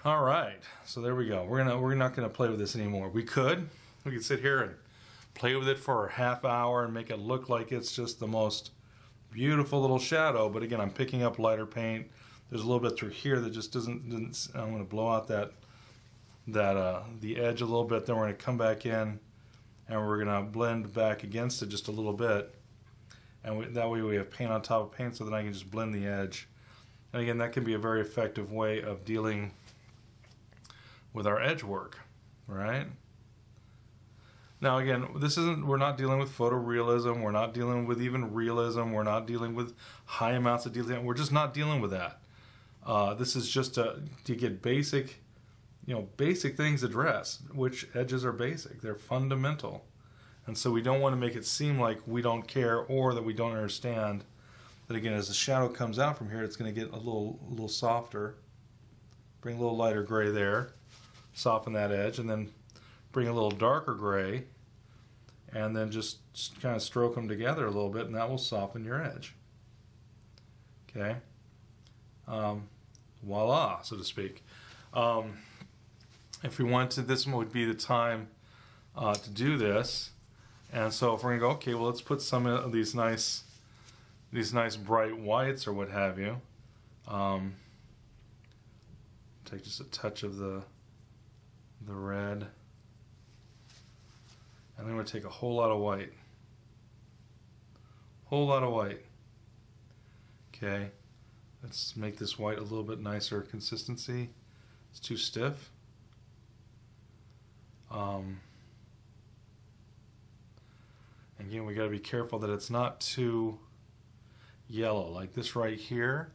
All right, so there we go. We're gonna we're not gonna play with this anymore. We could, we could sit here and play with it for a half hour and make it look like it's just the most beautiful little shadow. But again, I'm picking up lighter paint. There's a little bit through here that just doesn't, didn't, I'm going to blow out that, that uh, the edge a little bit. Then we're going to come back in and we're going to blend back against it just a little bit. And we, that way we have paint on top of paint so that I can just blend the edge. And again, that can be a very effective way of dealing with our edge work, right? Now, again, this isn't, we're not dealing with photorealism, we're not dealing with even realism, we're not dealing with high amounts of detail, we're just not dealing with that. Uh, this is just to, to get basic, you know, basic things addressed, which edges are basic, they're fundamental. And so we don't want to make it seem like we don't care or that we don't understand. That again, as the shadow comes out from here, it's going to get a little, a little softer. Bring a little lighter gray there, soften that edge, and then bring a little darker gray and then just kind of stroke them together a little bit and that will soften your edge. Okay. Um, voila, so to speak. Um, if we wanted this would be the time uh, to do this. And so if we're gonna go, okay, well let's put some of these nice, these nice bright whites or what have you. Um, take just a touch of the the red. And I'm going to take a whole lot of white. Whole lot of white. Okay. Let's make this white a little bit nicer consistency. It's too stiff. Um, again, we got to be careful that it's not too yellow. Like this right here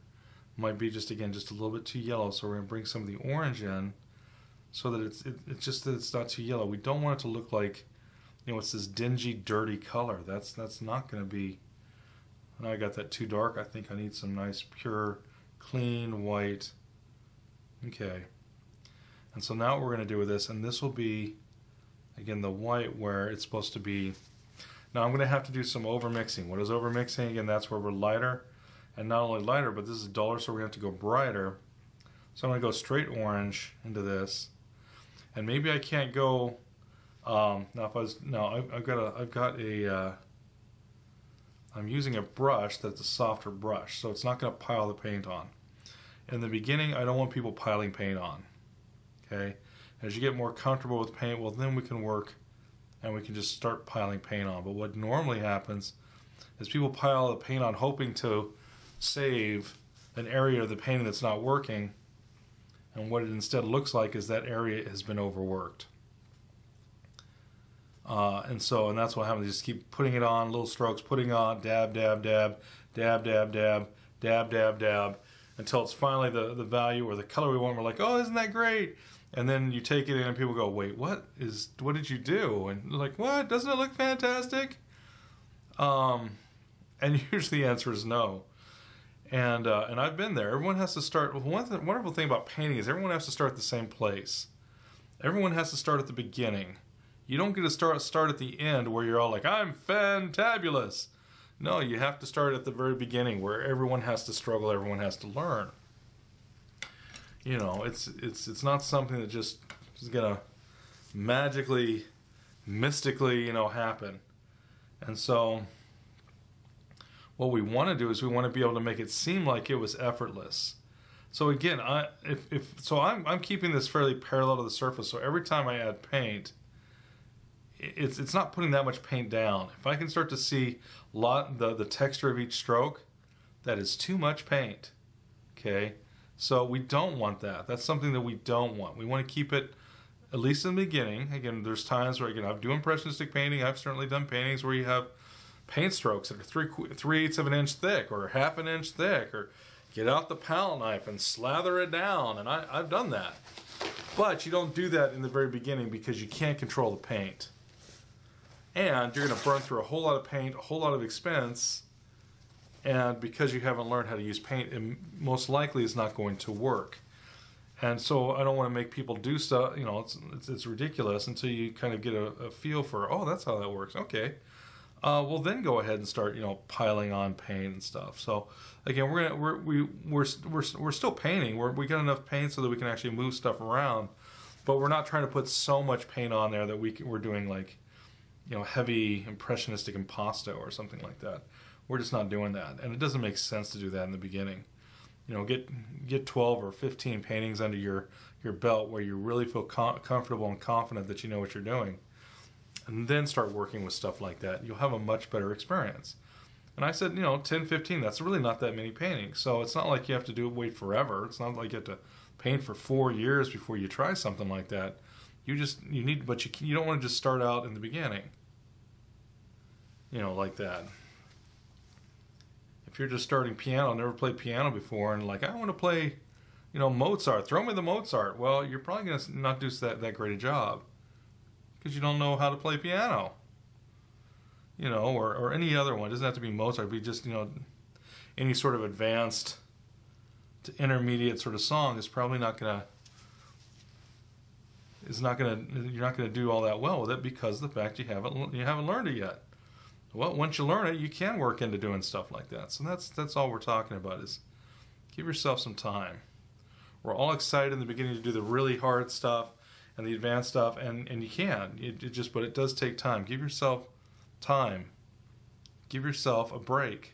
might be just again just a little bit too yellow. So we're gonna bring some of the orange in so that it's it, it's just that it's not too yellow. We don't want it to look like you know it's this dingy, dirty color. That's that's not gonna be. Now I got that too dark. I think I need some nice, pure, clean white. Okay. And so now what we're going to do with this, and this will be, again, the white where it's supposed to be. Now I'm going to have to do some over mixing. What is over mixing? Again, that's where we're lighter. And not only lighter, but this is duller, so we're going to have to go brighter. So I'm going to go straight orange into this. And maybe I can't go, um, now if I was, no, I've, I've got a, I've got a, uh, I'm using a brush that's a softer brush, so it's not going to pile the paint on. In the beginning, I don't want people piling paint on. Okay, as you get more comfortable with paint, well, then we can work and we can just start piling paint on. But what normally happens is people pile the paint on hoping to save an area of the painting that's not working, and what it instead looks like is that area has been overworked. Uh, and so, and that's what happens. You just keep putting it on, little strokes, putting on, dab, dab, dab, dab, dab, dab, dab, dab, dab, until it's finally the, the value or the color we want. We're like, oh, isn't that great? And then you take it in, and people go, wait, what is? What did you do? And they're like, what? Doesn't it look fantastic? Um, and <laughs> usually the answer is no. And uh, and I've been there. Everyone has to start. One th- wonderful thing about painting is everyone has to start at the same place. Everyone has to start at the beginning you don't get to start start at the end where you're all like, I'm fantabulous. No, you have to start at the very beginning where everyone has to struggle, everyone has to learn. You know, it's it's it's not something that just is gonna magically, mystically, you know, happen. And so what we want to do is we want to be able to make it seem like it was effortless. So again, I if, if so I'm I'm keeping this fairly parallel to the surface. So every time I add paint, it's it's not putting that much paint down. If I can start to see lot the the texture of each stroke, that is too much paint. Okay, so we don't want that. That's something that we don't want. We want to keep it at least in the beginning. Again, there's times where again I do impressionistic painting. I've certainly done paintings where you have paint strokes that are three three eighths of an inch thick or half an inch thick, or get out the palette knife and slather it down. And I, I've done that. But you don't do that in the very beginning because you can't control the paint and you're going to burn through a whole lot of paint, a whole lot of expense, and because you haven't learned how to use paint, it most likely is not going to work. And so I don't want to make people do stuff. You know, it's it's, it's ridiculous until you kind of get a, a, feel for oh, that's how that works. Okay, uh, well then go ahead and start you know piling on paint and stuff. So again, we're gonna we're we, we're we're we're still painting. We're we got enough paint so that we can actually move stuff around, but we're not trying to put so much paint on there that we can, we're doing like you know heavy impressionistic impasto or something like that. We're just not doing that, and it doesn't make sense to do that in the beginning. You know, get get 12 or 15 paintings under your your belt where you really feel com- comfortable and confident that you know what you're doing, and then start working with stuff like that. You'll have a much better experience. And I said, you know, 10, 15, that's really not that many paintings. So it's not like you have to do wait forever. It's not like you have to paint for four years before you try something like that. You just you need, but you you don't want to just start out in the beginning you know, like that. If you're just starting piano, never played piano before, and like I want to play, you know, Mozart, throw me the Mozart. Well, you're probably gonna not do that that great a job because you don't know how to play piano. You know, or or any other one. It doesn't have to be Mozart. Be just you know, any sort of advanced to intermediate sort of song is probably not gonna is not gonna you're not gonna do all that well with it because the fact you haven't you haven't learned it yet well, once you learn it, you can work into doing stuff like that. So that's that's all we're talking about is give yourself some time. We're all excited in the beginning to do the really hard stuff and the advanced stuff, and and you can. It, it just, but it does take time. Give yourself time. Give yourself a break.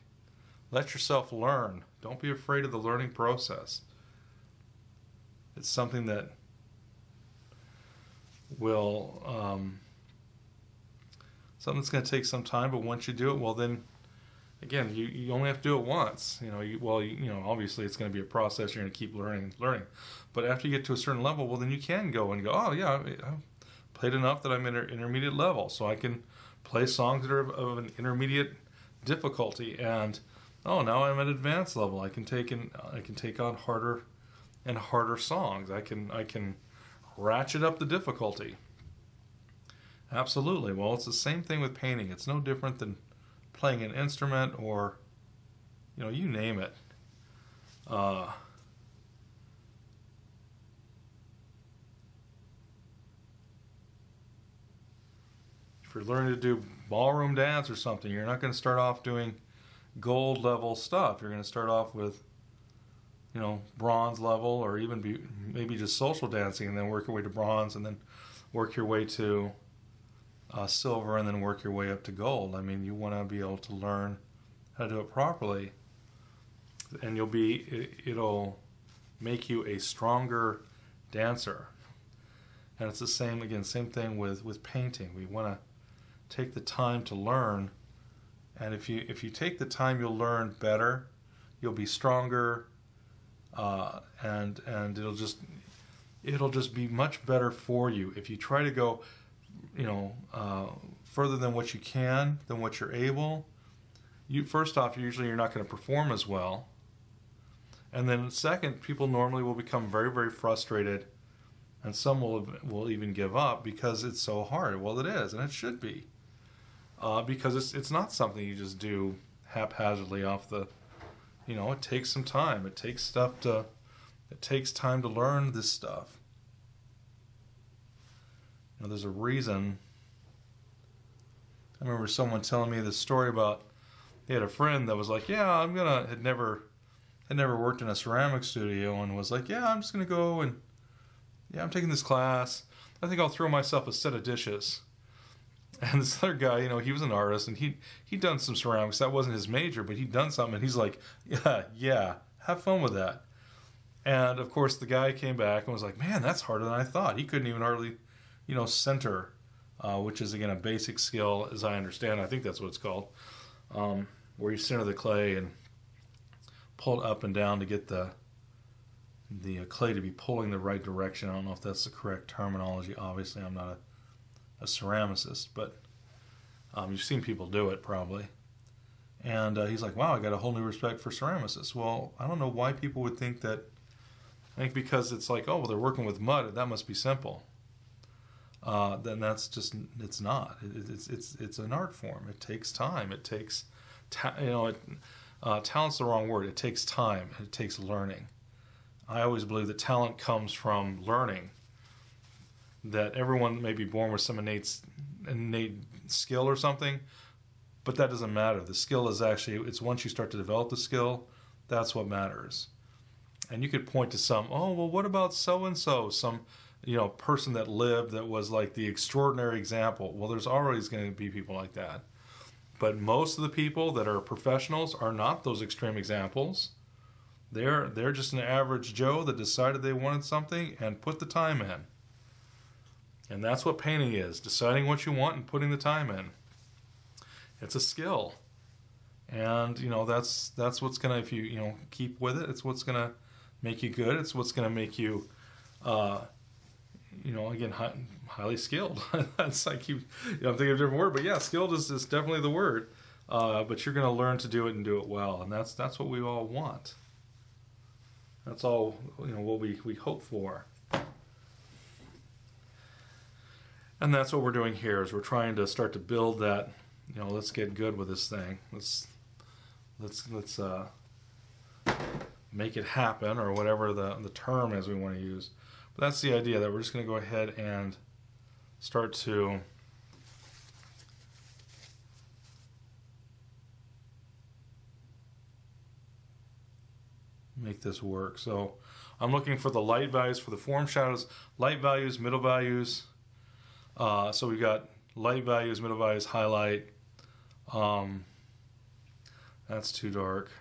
let yourself learn. Don't be afraid of the learning process. It's something that will um, something that's going to take some time, but once you do it, well, then again, you, you only have to do it once. You know, you, well, you, you know, obviously it's going to be a process. You're going to keep learning and learning, but after you get to a certain level, well, then you can go and go, oh yeah, I've played enough that I'm in an intermediate level, so I can play songs that are of, of an intermediate difficulty, and oh, now I'm at advanced level. I can take in, I can take on harder and harder songs. I can I can ratchet up the difficulty. Absolutely. Well, it's the same thing with painting. It's no different than playing an instrument or, you know, you name it. Uh, if you're learning to do ballroom dance or something, you're not going to start off doing gold level stuff. You're going to start off with, you know, bronze level or even be maybe just social dancing and then work your way to bronze and then work your way to uh, silver and then work your way up to gold. I mean, you want to be able to learn how to do it properly, and you'll be it, will make you a stronger dancer. And it's the same again, same thing with with painting. We want to take the time to learn, and if you if you take the time, you'll learn better. You'll be stronger, uh, and and it'll just it'll just be much better for you if you try to go you know, uh, further than what you can, than what you're able, you first off, usually you're not going to perform as well. And then second, people normally will become very, very frustrated, and some will will even give up because it's so hard. Well, it is, and it should be, uh, because it's it's not something you just do haphazardly off the, you know, it takes some time. It takes stuff to, it takes time to learn this stuff know, there's a reason. I remember someone telling me this story about they had a friend that was like, "Yeah, I'm gonna," had never had never worked in a ceramic studio and was like, "Yeah, I'm just gonna go and yeah, I'm taking this class. I think I'll throw myself a set of dishes." <laughs> And this other guy, you know, he was an artist and he he'd done some ceramics. That wasn't his major, but he'd done something. And he's like, "Yeah, yeah, have fun with that." And of course, the guy came back and was like, "Man, that's harder than I thought." He couldn't even hardly you know, center, uh, which is again a basic skill, as I understand. I think that's what it's called, um, where you center the clay and pull it up and down to get the the uh, clay to be pulling the right direction. I don't know if that's the correct terminology. Obviously, I'm not a, a ceramicist, but um, you've seen people do it probably. And uh, he's like, "Wow, I got a whole new respect for ceramicists." Well, I don't know why people would think that. I think because it's like, oh, well, they're working with mud. That must be simple uh, then that's just it's not. It, it's it's it's an art form. It takes time. It takes, ta- you know, it, uh, talent's the wrong word. It takes time. It takes learning. I always believe that talent comes from learning. That everyone may be born with some innate innate skill or something, but that doesn't matter. The skill is actually it's once you start to develop the skill, that's what matters. And you could point to some. Oh well, what about so and so? Some you know person that lived that was like the extraordinary example. Well there's always going to be people like that. But most of the people that are professionals are not those extreme examples. They're they're just an average joe that decided they wanted something and put the time in. And that's what painting is deciding what you want and putting the time in. It's a skill. And you know that's that's what's gonna if you you know keep with it it's what's gonna make you good. It's what's gonna make you uh, you know, again, high, highly skilled. <laughs> That's like keep, you know, I'm thinking of a different word, but yeah, skilled is, is definitely the word. Uh, but you're going to learn to do it and do it well, and that's that's what we all want. That's all you know what we we hope for. And that's what we're doing here is we're trying to start to build that. You know, let's get good with this thing. Let's let's let's uh, make it happen, or whatever the the term is we want to use. But that's the idea that we're just going to go ahead and start to make this work. So I'm looking for the light values for the form shadows, light values, middle values. Uh, so we've got light values, middle values, highlight. Um, that's too dark.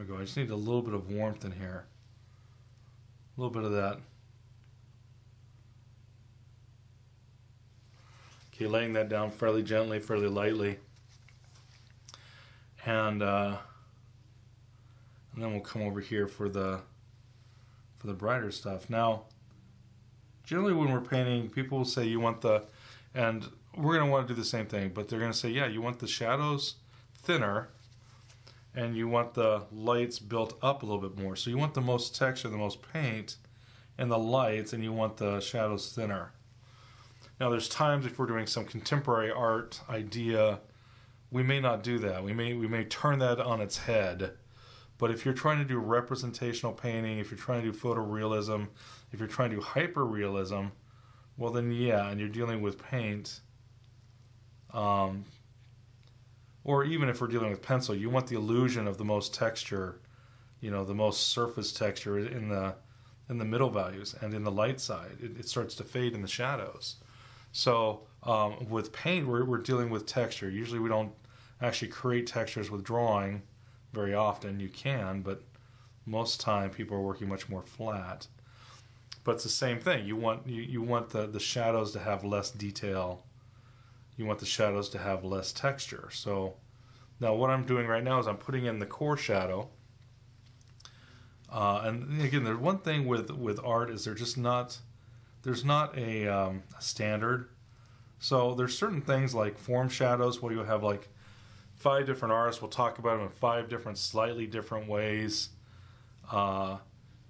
There we go. I just need a little bit of warmth in here. A little bit of that. Okay, laying that down fairly gently, fairly lightly. And, uh, and then we'll come over here for the for the brighter stuff. Now, generally when we're painting, people will say you want the, and we're going to want to do the same thing, but they're going to say, yeah, you want the shadows thinner and you want the lights built up a little bit more. So you want the most texture, the most paint and the lights, and you want the shadows thinner. Now, there's times if we're doing some contemporary art idea, we may not do that. We may we may turn that on its head. But if you're trying to do representational painting, if you're trying to do photorealism, if you're trying to do hyperrealism, well then yeah, and you're dealing with paint. Um, or even if we're dealing with pencil, you want the illusion of the most texture, you know, the most surface texture in the in the middle values and in the light side. It, it starts to fade in the shadows. So um, with paint, we're, we're dealing with texture. Usually, we don't actually create textures with drawing very often. You can, but most time people are working much more flat. But it's the same thing. You want you, you want the, the shadows to have less detail you want the shadows to have less texture. So now what I'm doing right now is I'm putting in the core shadow. Uh, and again, there's one thing with, with art is there just not, there's not a, um, standard. So there's certain things like form shadows where you have like five different artists. We'll talk about them in five different, slightly different ways. Uh,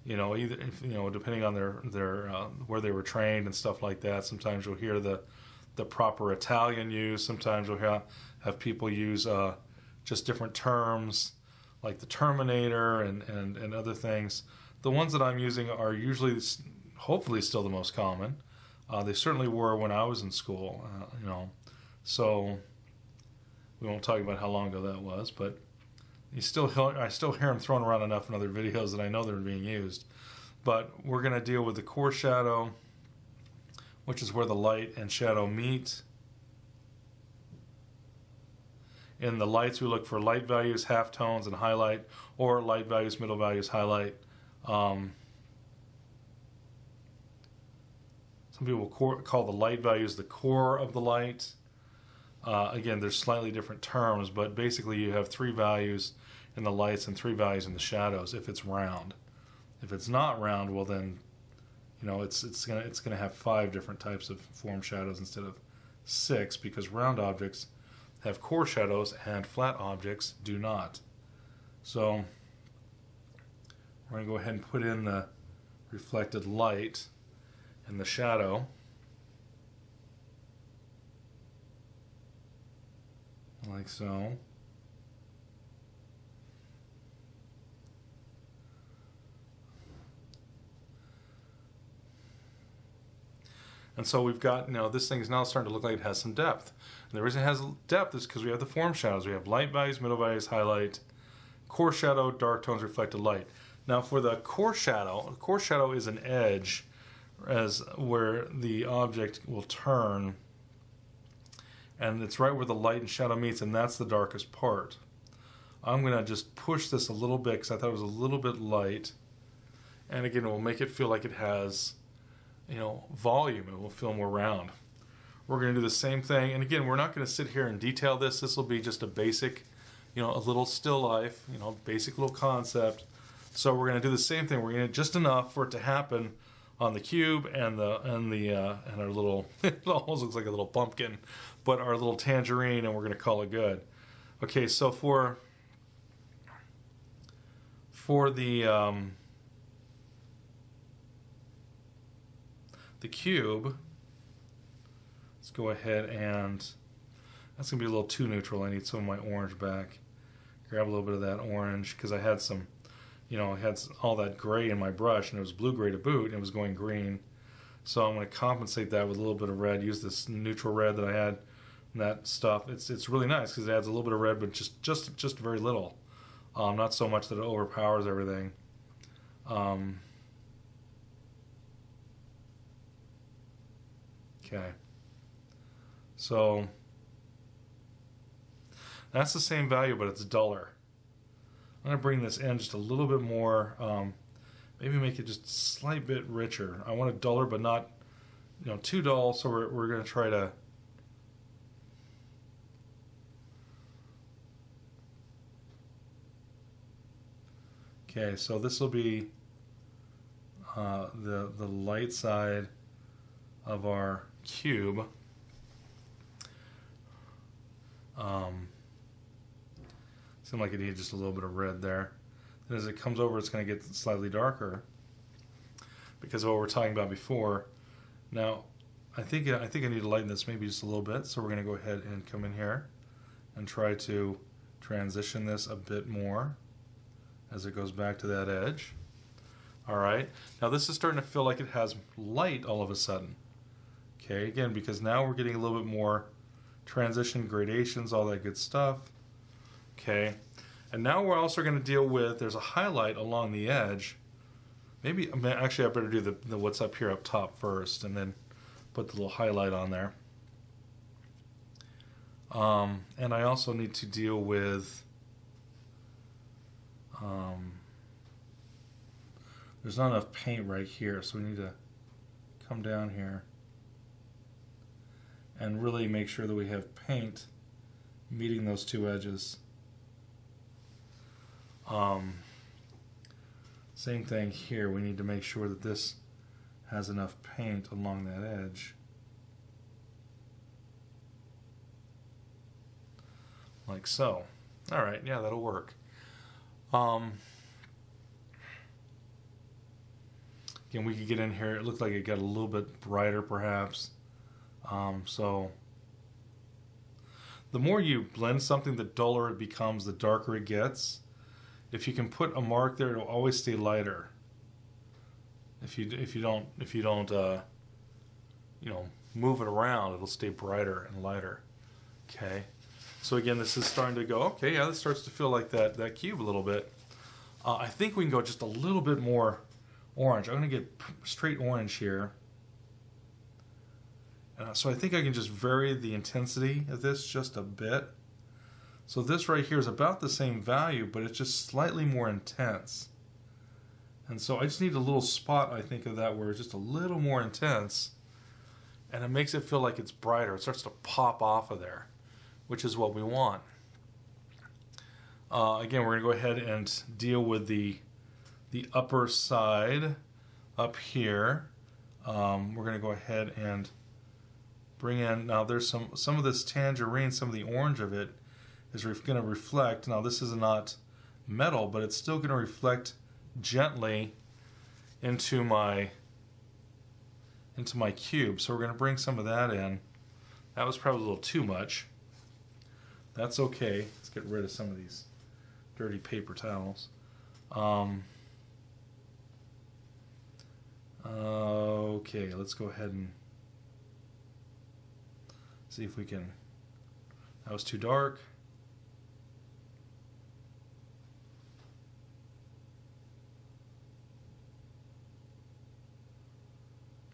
you know, either you know, depending on their their uh, where they were trained and stuff like that. Sometimes you'll hear the the proper Italian use. Sometimes we'll have, have people use uh, just different terms like the Terminator and, and, and other things. The ones that I'm using are usually, hopefully, still the most common. Uh, they certainly were when I was in school, uh, you know. So we won't talk about how long ago that was, but you still I still hear them thrown around enough in other <laughs> videos that I know they're being used. But we're going to deal with the core shadow which is where the light and shadow meet. In the lights, we look for light values, half tones, and highlight, or light values, middle values, highlight. Um, some people call the light values the core of the light. Uh, again, there's slightly different terms, but basically you have three values in the lights and three values in the shadows if it's round. If it's not round, well then you know, it's it's gonna it's gonna have five different types of form shadows instead of six because round objects have core shadows and flat objects do not. So we're gonna go ahead and put in the reflected light and the shadow. Like so. And so we've got, you know, this thing is now starting to look like it has some depth. And the reason it has depth is because we have the form shadows. We have light values, middle values, highlight, core shadow, dark tones, reflected light. Now for the core shadow, core shadow is an edge as where the object will turn and it's right where the light and shadow meets and that's the darkest part. I'm going to just push this a little bit because I thought it was a little bit light and again it will make it feel like it has you know, volume. It will feel more round. We're going to do the same thing. And again, we're not going to sit here and detail this. This will be just a basic, you know, a little still life, you know, basic little concept. So we're going to do the same thing. We're going to just enough for it to happen on the cube and the and the uh, and our little <laughs> it almost looks like a little pumpkin, but our little tangerine, and we're going to call it good. Okay, so for for the um, the cube, let's go ahead and that's gonna be a little too neutral. I need some of my orange back. Grab a little bit of that orange because I had some, you know, I had all that gray in my brush and it was blue gray to boot and it was going green. So I'm to compensate that with a little bit of red. Use this neutral red that I had, that stuff. It's it's really nice because it adds a little bit of red, but just just just very little. Um, not so much that it overpowers everything. Um, Okay. So that's the same value, but it's duller. I'm going to bring this in just a little bit more. Um, maybe make it just a slight bit richer. I want it duller, but not, you know, too dull. So we're, we're going to try to Okay, so this will be uh, the the light side of our cube. Um, seemed like it needed just a little bit of red there. Then as it comes over, it's going to get slightly darker because of what we are talking about before. Now, I think I think I need to lighten this maybe just a little bit. So we're going to go ahead and come in here and try to transition this a bit more as it goes back to that edge. All right, now this is starting to feel like it has light all of a sudden. Okay, again, because now we're getting a little bit more transition, gradations, all that good stuff. Okay, and now we're also going to deal with, there's a highlight along the edge. Maybe, actually I better do the, the what's up here up top first and then put the little highlight on there. Um, and I also need to deal with um, there's not enough paint right here, so we need to come down here and really make sure that we have paint meeting those two edges. Um, same thing here, we need to make sure that this has enough paint along that edge. Like so. Alright, yeah, that'll work. Um, again, we could get in here. It looked like it got a little bit brighter, perhaps. Um, so the more you blend something, the duller it becomes, the darker it gets. If you can put a mark there, it'll always stay lighter. If you if you don't if you don't uh, you know move it around, it'll stay brighter and lighter. Okay. So again, this is starting to go, okay, yeah, this starts to feel like that, that cube a little bit. Uh, I think we can go just a little bit more orange. I'm going to get straight orange here. Uh, so I think I can just vary the intensity of this just a bit. So this right here is about the same value, but it's just slightly more intense. And so I just need a little spot, I think, of that where it's just a little more intense. And it makes it feel like it's brighter. It starts to pop off of there which is what we want. Uh, again, we're going to go ahead and deal with the the upper side up here. Um, we're going to go ahead and bring in now. There's some some of this tangerine, some of the orange of it is going to reflect. Now this is not metal, but it's still going to reflect gently into my into my cube. So we're going to bring some of that in. That was probably a little too much. That's okay. Let's get rid of some of these dirty paper towels. Um, okay, let's go ahead and see if we can. That was too dark.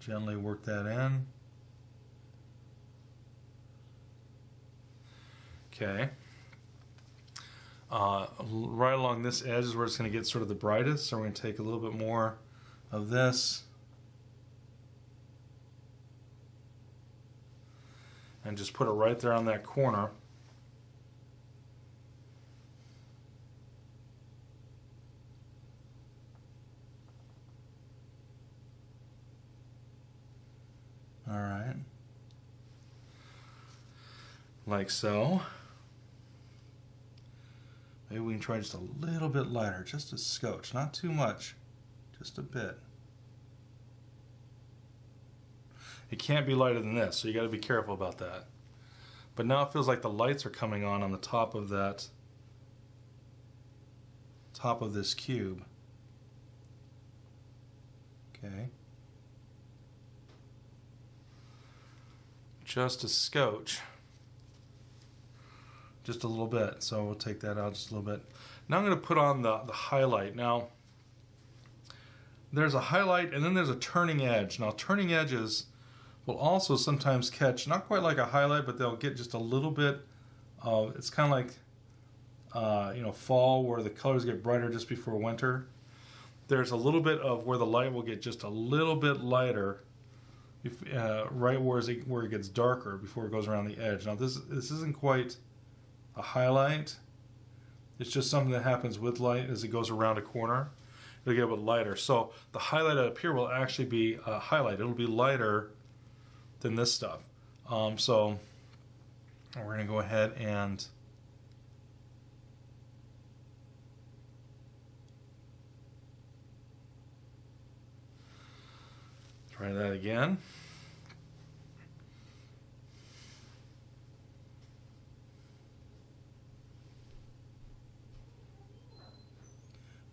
Gently work that in. Okay. Uh, right along this edge is where it's going to get sort of the brightest. So we're going to take a little bit more of this. And just put it right there on that corner. All right. Like so. Maybe we can try just a little bit lighter, just a scotch, not too much, just a bit. It can't be lighter than this, so you got to be careful about that. But now it feels like the lights are coming on on the top of that, top of this cube. Okay. Just a scotch just a little bit. So we'll take that out just a little bit. Now I'm going to put on the, the highlight. Now, there's a highlight and then there's a turning edge. Now, turning edges will also sometimes catch, not quite like a highlight, but they'll get just a little bit of, it's kind of like uh, you know, fall where the colors get brighter just before winter. There's a little bit of where the light will get just a little bit lighter, if, uh, right where it, where it gets darker before it goes around the edge. Now this this isn't quite a highlight. It's just something that happens with light as it goes around a corner. It'll get a bit lighter. So the highlight up here will actually be a highlight. It'll be lighter than this stuff. Um, so we're going to go ahead and try that again.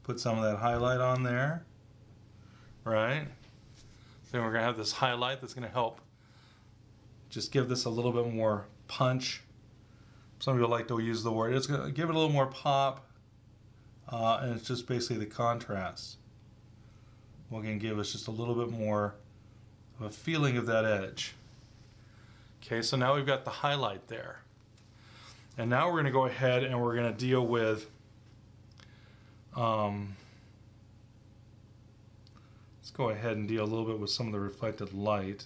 Put some of that highlight on there, right? Then we're going to have this highlight that's going to help just give this a little bit more punch. Some people like to use the word. It's going to give it a little more pop, uh, and it's just basically the contrast. Will again give us just a little bit more of a feeling of that edge. Okay, so now we've got the highlight there. And now we're going to go ahead and we're going to deal with um, let's go ahead and deal a little bit with some of the reflected light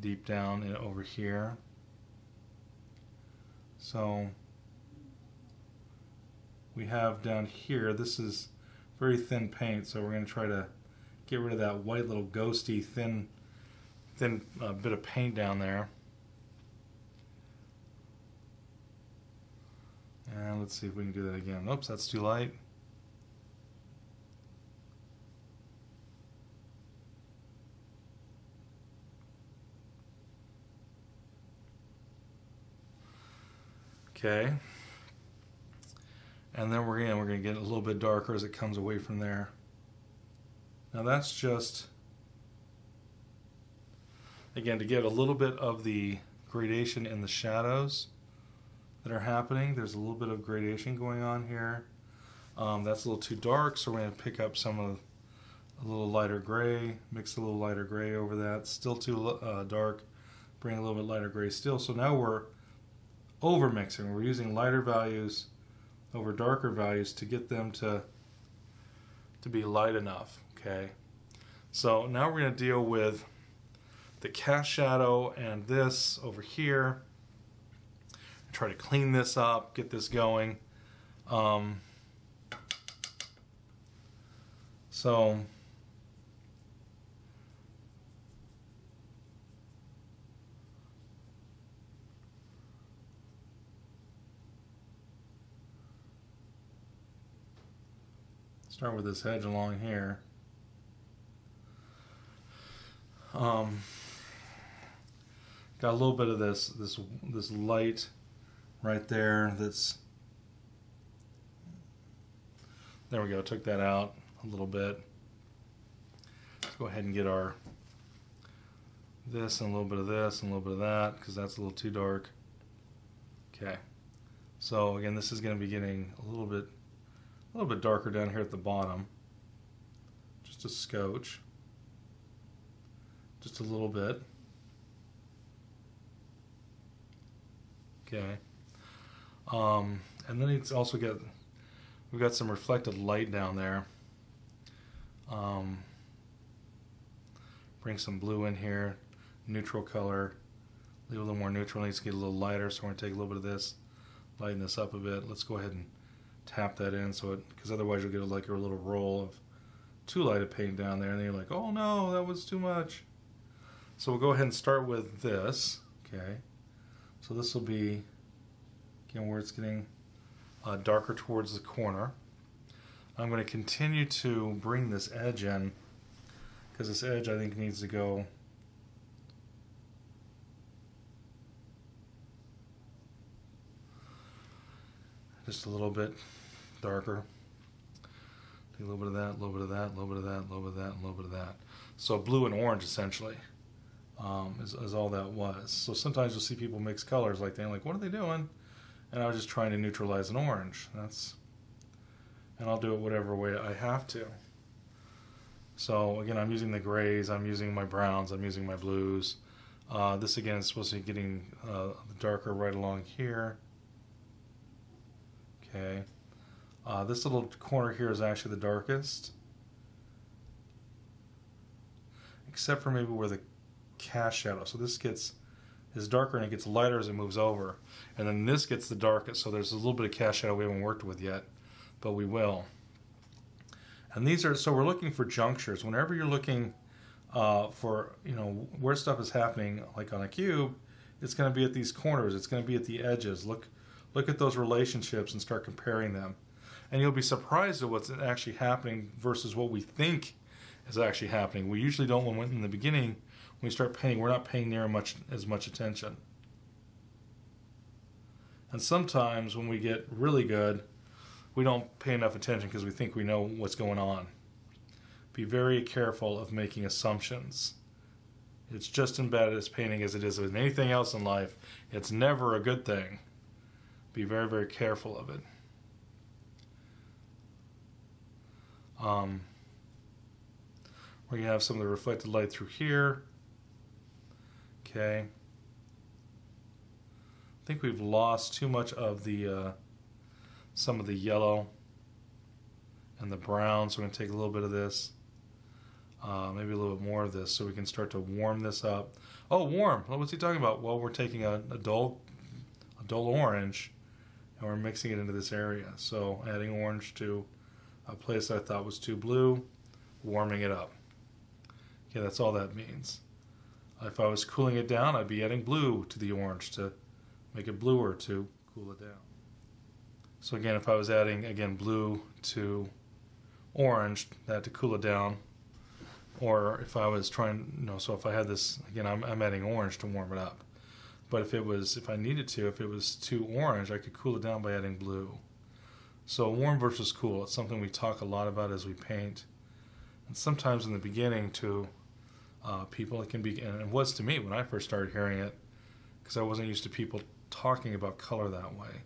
deep down and over here. So we have down here, this is very thin paint, so we're going to try to get rid of that white little ghosty thin thin uh, bit of paint down there. And let's see if we can do that again. Oops, that's too light. Okay. And then we're gonna we're gonna get a little bit darker as it comes away from there. Now that's just again to get a little bit of the gradation in the shadows that are happening. There's a little bit of gradation going on here. Um, that's a little too dark, so we're going to pick up some of a little lighter gray, mix a little lighter gray over that. Still too uh, dark, bring a little bit lighter gray still. So now we're over mixing. We're using lighter values over darker values to get them to to be light enough. Okay, so now we're going to deal with the cast shadow and this over here. Try to clean this up, get this going. Um, so start with this hedge along here. Um, got a little bit of this this this light right there that's there we go took that out a little bit. Let's go ahead and get our this and a little bit of this and a little bit of that because that's a little too dark. Okay. So again this is going to be getting a little bit a little bit darker down here at the bottom just a scotch just a little bit okay um, and then it's also got we've got some reflected light down there. Um, bring some blue in here, neutral color. Leave a little more neutral. Needs to get a little lighter, so we're gonna take a little bit of this, lighten this up a bit. Let's go ahead and tap that in, so it because otherwise you'll get like a little roll of too light of paint down there, and then you're like, oh no, that was too much. So we'll go ahead and start with this. Okay, so this will be again where it's getting uh, darker towards the corner. I'm going to continue to bring this edge in because this edge I think needs to go just a little bit darker. a little bit of that, a little bit of that, a little bit of that, a little bit of that, a little bit of that. So blue and orange essentially um, is, is all that was. So sometimes you'll see people mix colors like that. Like, what are they doing? and I was just trying to neutralize an orange. That's and I'll do it whatever way I have to. So again, I'm using the grays, I'm using my browns, I'm using my blues. Uh, this again is supposed to be getting uh, darker right along here. Okay. Uh, this little corner here is actually the darkest. Except for maybe where the cast shadow. So this gets is darker and it gets lighter as it moves over. And then this gets the darkest, so there's a little bit of cast shadow we haven't worked with yet, but we will. And these are, so we're looking for junctures. Whenever you're looking uh, for, you know, where stuff is happening, like on a cube, it's going to be at these corners. It's going to be at the edges. Look, look at those relationships and start comparing them. And you'll be surprised at what's actually happening versus what we think is actually happening. We usually don't, when in the beginning, when we start painting, we're not paying near much as much attention. And sometimes when we get really good, we don't pay enough attention because we think we know what's going on. Be very careful of making assumptions. It's just as bad as painting as it is with anything else in life. It's never a good thing. Be very, very careful of it. Um, where you have some of the reflected light through here. Okay. I think we've lost too much of the uh, some of the yellow and the brown, so we're going to take a little bit of this, uh, maybe a little bit more of this, so we can start to warm this up. Oh, warm! What's he talking about? Well, we're taking a, a dull, a dull orange, and we're mixing it into this area. So adding orange to a place I thought was too blue, warming it up. Okay, that's all that means. If I was cooling it down, I'd be adding blue to the orange to make it bluer to cool it down. So again, if I was adding, again, blue to orange, that to cool it down. Or if I was trying, you know, so if I had this, again, I'm, I'm adding orange to warm it up. But if it was, if I needed to, if it was too orange, I could cool it down by adding blue. So warm versus cool, it's something we talk a lot about as we paint. And sometimes in the beginning to uh, people, it can be, and it was to me when I first started hearing it, because I wasn't used to people talking about color that way.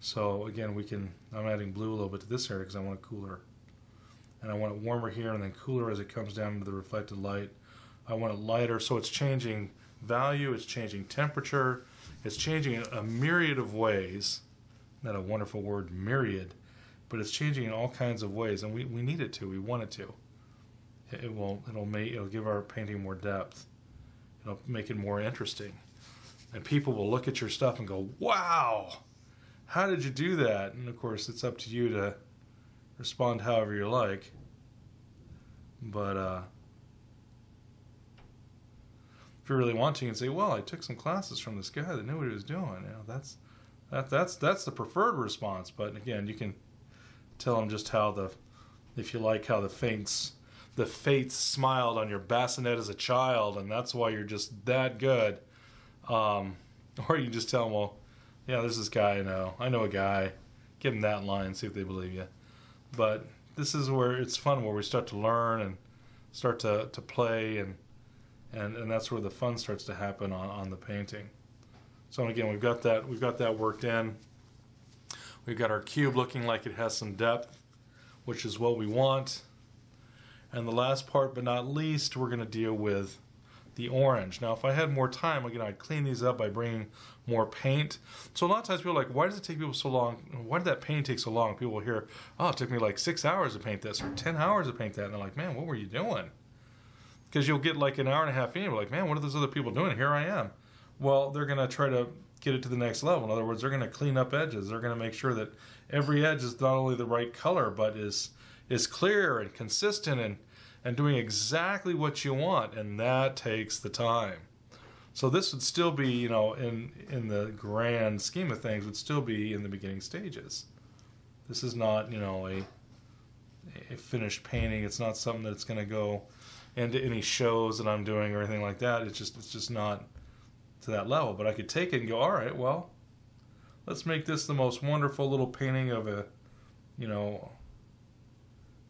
So again, we can, I'm adding blue a little bit to this area because I want it cooler. And I want it warmer here and then cooler as it comes down into the reflected light. I want it lighter, so it's changing value, it's changing temperature, it's changing in a myriad of ways. Not a wonderful word, myriad, but it's changing in all kinds of ways, and we, we need it to, we want it to. It, it will it'll make it'll give our painting more depth. It'll make it more interesting and people will look at your stuff and go, "Wow, how did you do that?" And of course, it's up to you to respond however you like. But uh, if you really want to, you can say, "Well, I took some classes from this guy that knew what he was doing." You know, that's that that's that's the preferred response. But again, you can tell them just how the, if you like, how the fates the fates smiled on your bassinet as a child, and that's why you're just that good um, <laughs> or you can just tell them, well, yeah, there's this guy I know. I know a guy. Give them that line, see if they believe you. But this is where it's fun, where we start to learn and start to, to play, and, and and that's where the fun starts to happen on, on the painting. So again, we've got that we've got that worked in. We've got our cube looking like it has some depth, which is what we want. And the last part, but not least, we're going to deal with the orange. Now, if I had more time, again, I'd clean these up by bringing more paint. So a lot of times people are like, why does it take people so long? Why did that paint take so long? People will hear, oh, it took me like six hours to paint this or 10 hours to paint that. And they're like, man, what were you doing? Because you'll get like an hour and a half in, you're like, man, what are those other people doing? Here I am. Well, they're going to try to get it to the next level. In other words, they're going to clean up edges. They're going to make sure that every edge is not only the right color, but is is clear and consistent and and doing exactly what you want, and that takes the time. So this would still be, you know, in in the grand scheme of things, would still be in the beginning stages. This is not, you know, a a finished painting. It's not something that's going to go into any shows that I'm doing or anything like that. It's just it's just not to that level. But I could take it and go, all right, well, let's make this the most wonderful little painting of a, you know,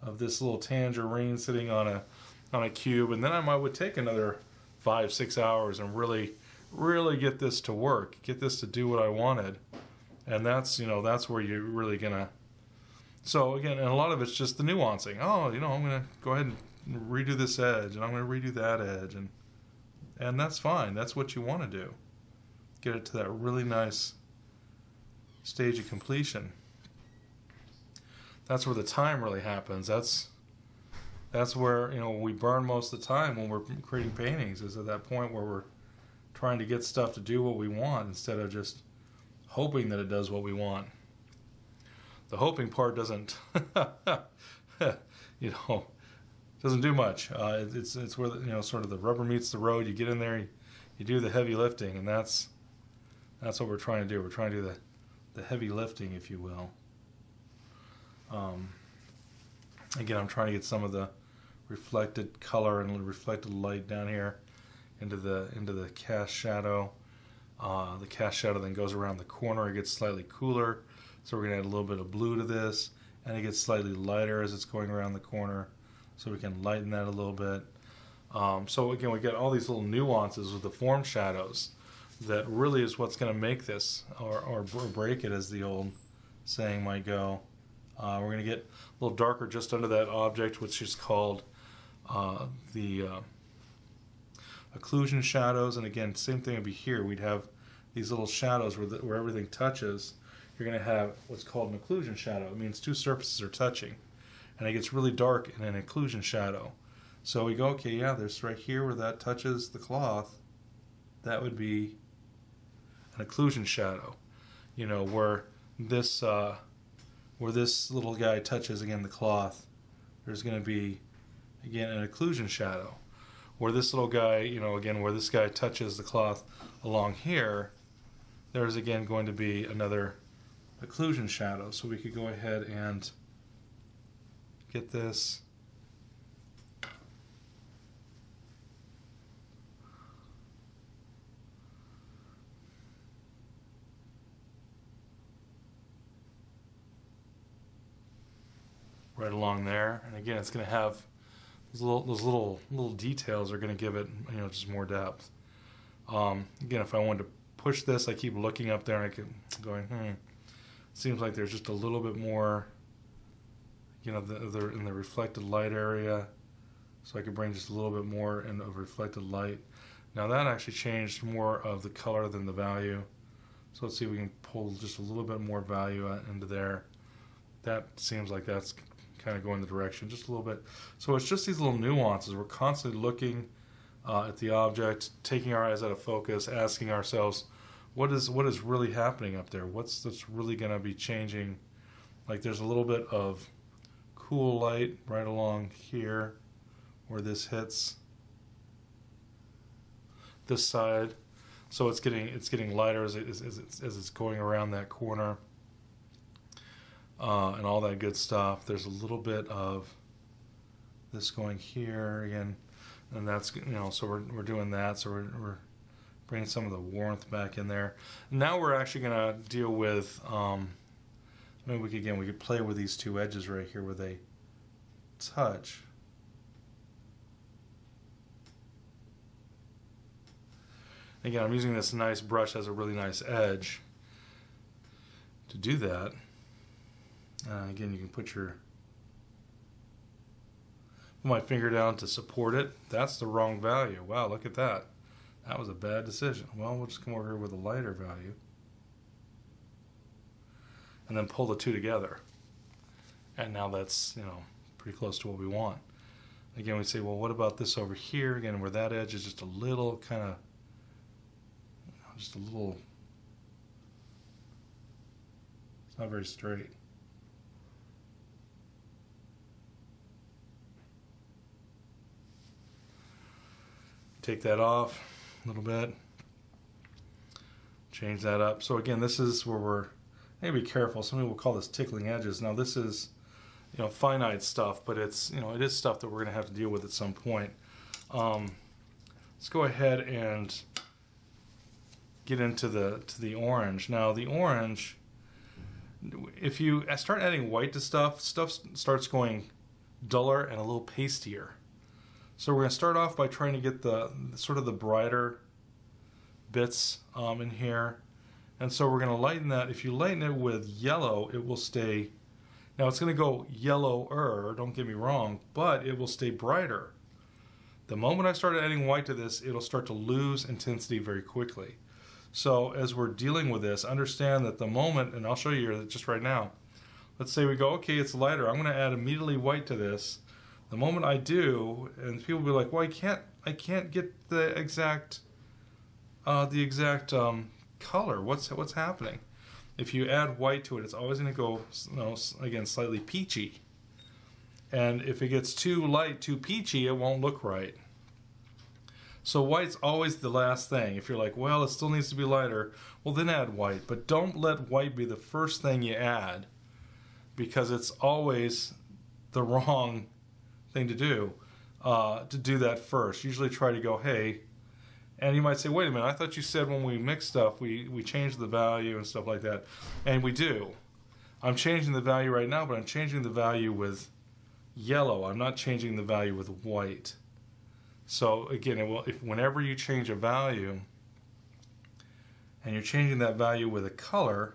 of this little tangerine sitting on a on a cube, and then I might would take another five six hours and really really get this to work, get this to do what I wanted, and that's you know that's where you're really gonna. So again, and a lot of it's just the nuancing. Oh, you know, I'm gonna go ahead and redo this edge, and I'm gonna redo that edge, and and that's fine. That's what you want to do. Get it to that really nice stage of completion. that's where the time really happens. That's that's where you know we burn most of the time when we're creating paintings. Is at that point where we're trying to get stuff to do what we want instead of just hoping that it does what we want. The hoping part doesn't, <laughs> you know, doesn't do much. Uh, it's it's where the, you know sort of the rubber meets the road. You get in there, you, you do the heavy lifting, and that's that's what we're trying to do. We're trying to do the the heavy lifting, if you will. Um, again, I'm trying to get some of the reflected color and reflected light down here into the into the cast shadow. Uh, the cast shadow then goes around the corner. It gets slightly cooler, so we're gonna add a little bit of blue to this, and it gets slightly lighter as it's going around the corner, so we can lighten that a little bit. Um, so again, we get all these little nuances with the form shadows that really is what's going to make this or, or break it, as the old saying might go. Uh, we're going to get a little darker just under that object, which is called uh, the uh, occlusion shadows. And again, same thing would be here. We'd have these little shadows where, the, where everything touches. You're going to have what's called an occlusion shadow. It means two surfaces are touching. And it gets really dark in an occlusion shadow. So we go, okay, yeah, there's right here where that touches the cloth. That would be an occlusion shadow. You know, where this uh, where this little guy touches again the cloth, there's going to be again an occlusion shadow. Where this little guy, you know, again where this guy touches the cloth along here, there's again going to be another occlusion shadow. So we could go ahead and get this right along there. And again, it's going to have those little, those little little details are going to give it you know just more depth. Um, again, if I wanted to push this, I keep looking up there and I keep going, hmm. Seems like there's just a little bit more, you know, the, the, in the reflected light area. So I could bring just a little bit more in of reflected light. Now that actually changed more of the color than the value. So let's see if we can pull just a little bit more value into there. That seems like that's kind of going the direction just a little bit. So it's just these little nuances. We're constantly looking uh, at the object, taking our eyes out of focus, asking ourselves, what is what is really happening up there? What's that's really going to be changing? Like there's a little bit of cool light right along here where this hits this side so it's getting it's getting lighter as, it, as, as, it's, as it's going around that corner uh, and all that good stuff. There's a little bit of this going here again, and that's you know so we're we're doing that. So we're, we're bringing some of the warmth back in there. Now we're actually going to deal with. Um, maybe we could, again we could play with these two edges right here where they touch. Again, I'm using this nice brush as a really nice edge to do that. Uh, again, you can put your put my finger down to support it. That's the wrong value. Wow, look at that. That was a bad decision. Well, we'll just come over here with a lighter value. And then pull the two together. And now that's, you know, pretty close to what we want. Again, we say, well, what about this over here? Again, where that edge is just a little kind of, just a little, it's not very straight. take that off a little bit. Change that up. So again this is where we're maybe be careful. Some people call this tickling edges. Now this is you know finite stuff but it's you know it is stuff that we're going to have to deal with at some point. Um, let's go ahead and get into the to the orange. Now the orange if you start adding white to stuff stuff starts going duller and a little pastier so we're going to start off by trying to get the sort of the brighter bits um, in here. And so we're going to lighten that. If you lighten it with yellow, it will stay. Now it's going to go yellower, don't get me wrong, but it will stay brighter. The moment I start adding white to this, it'll start to lose intensity very quickly. So as we're dealing with this, understand that the moment, and I'll show you just right now, let's say we go, okay, it's lighter. I'm going to add immediately white to this. The moment I do, and people will be like, well, I can't, I can't get the exact, uh, the exact um, color. What's what's happening? If you add white to it, it's always going to go, you know, again, slightly peachy. And if it gets too light, too peachy, it won't look right. So white's always the last thing. If you're like, well, it still needs to be lighter, well, then add white. But don't let white be the first thing you add because it's always the <laughs> wrong thing to do uh, to do that first. Usually try to go, hey, and you might say, wait a minute, I thought you said when we mix stuff, we, we change the value and stuff like that. And we do. I'm changing the value right now, but I'm changing the value with yellow. I'm not changing the value with white. So again, it will, if whenever you change a value, and you're changing that value with a color,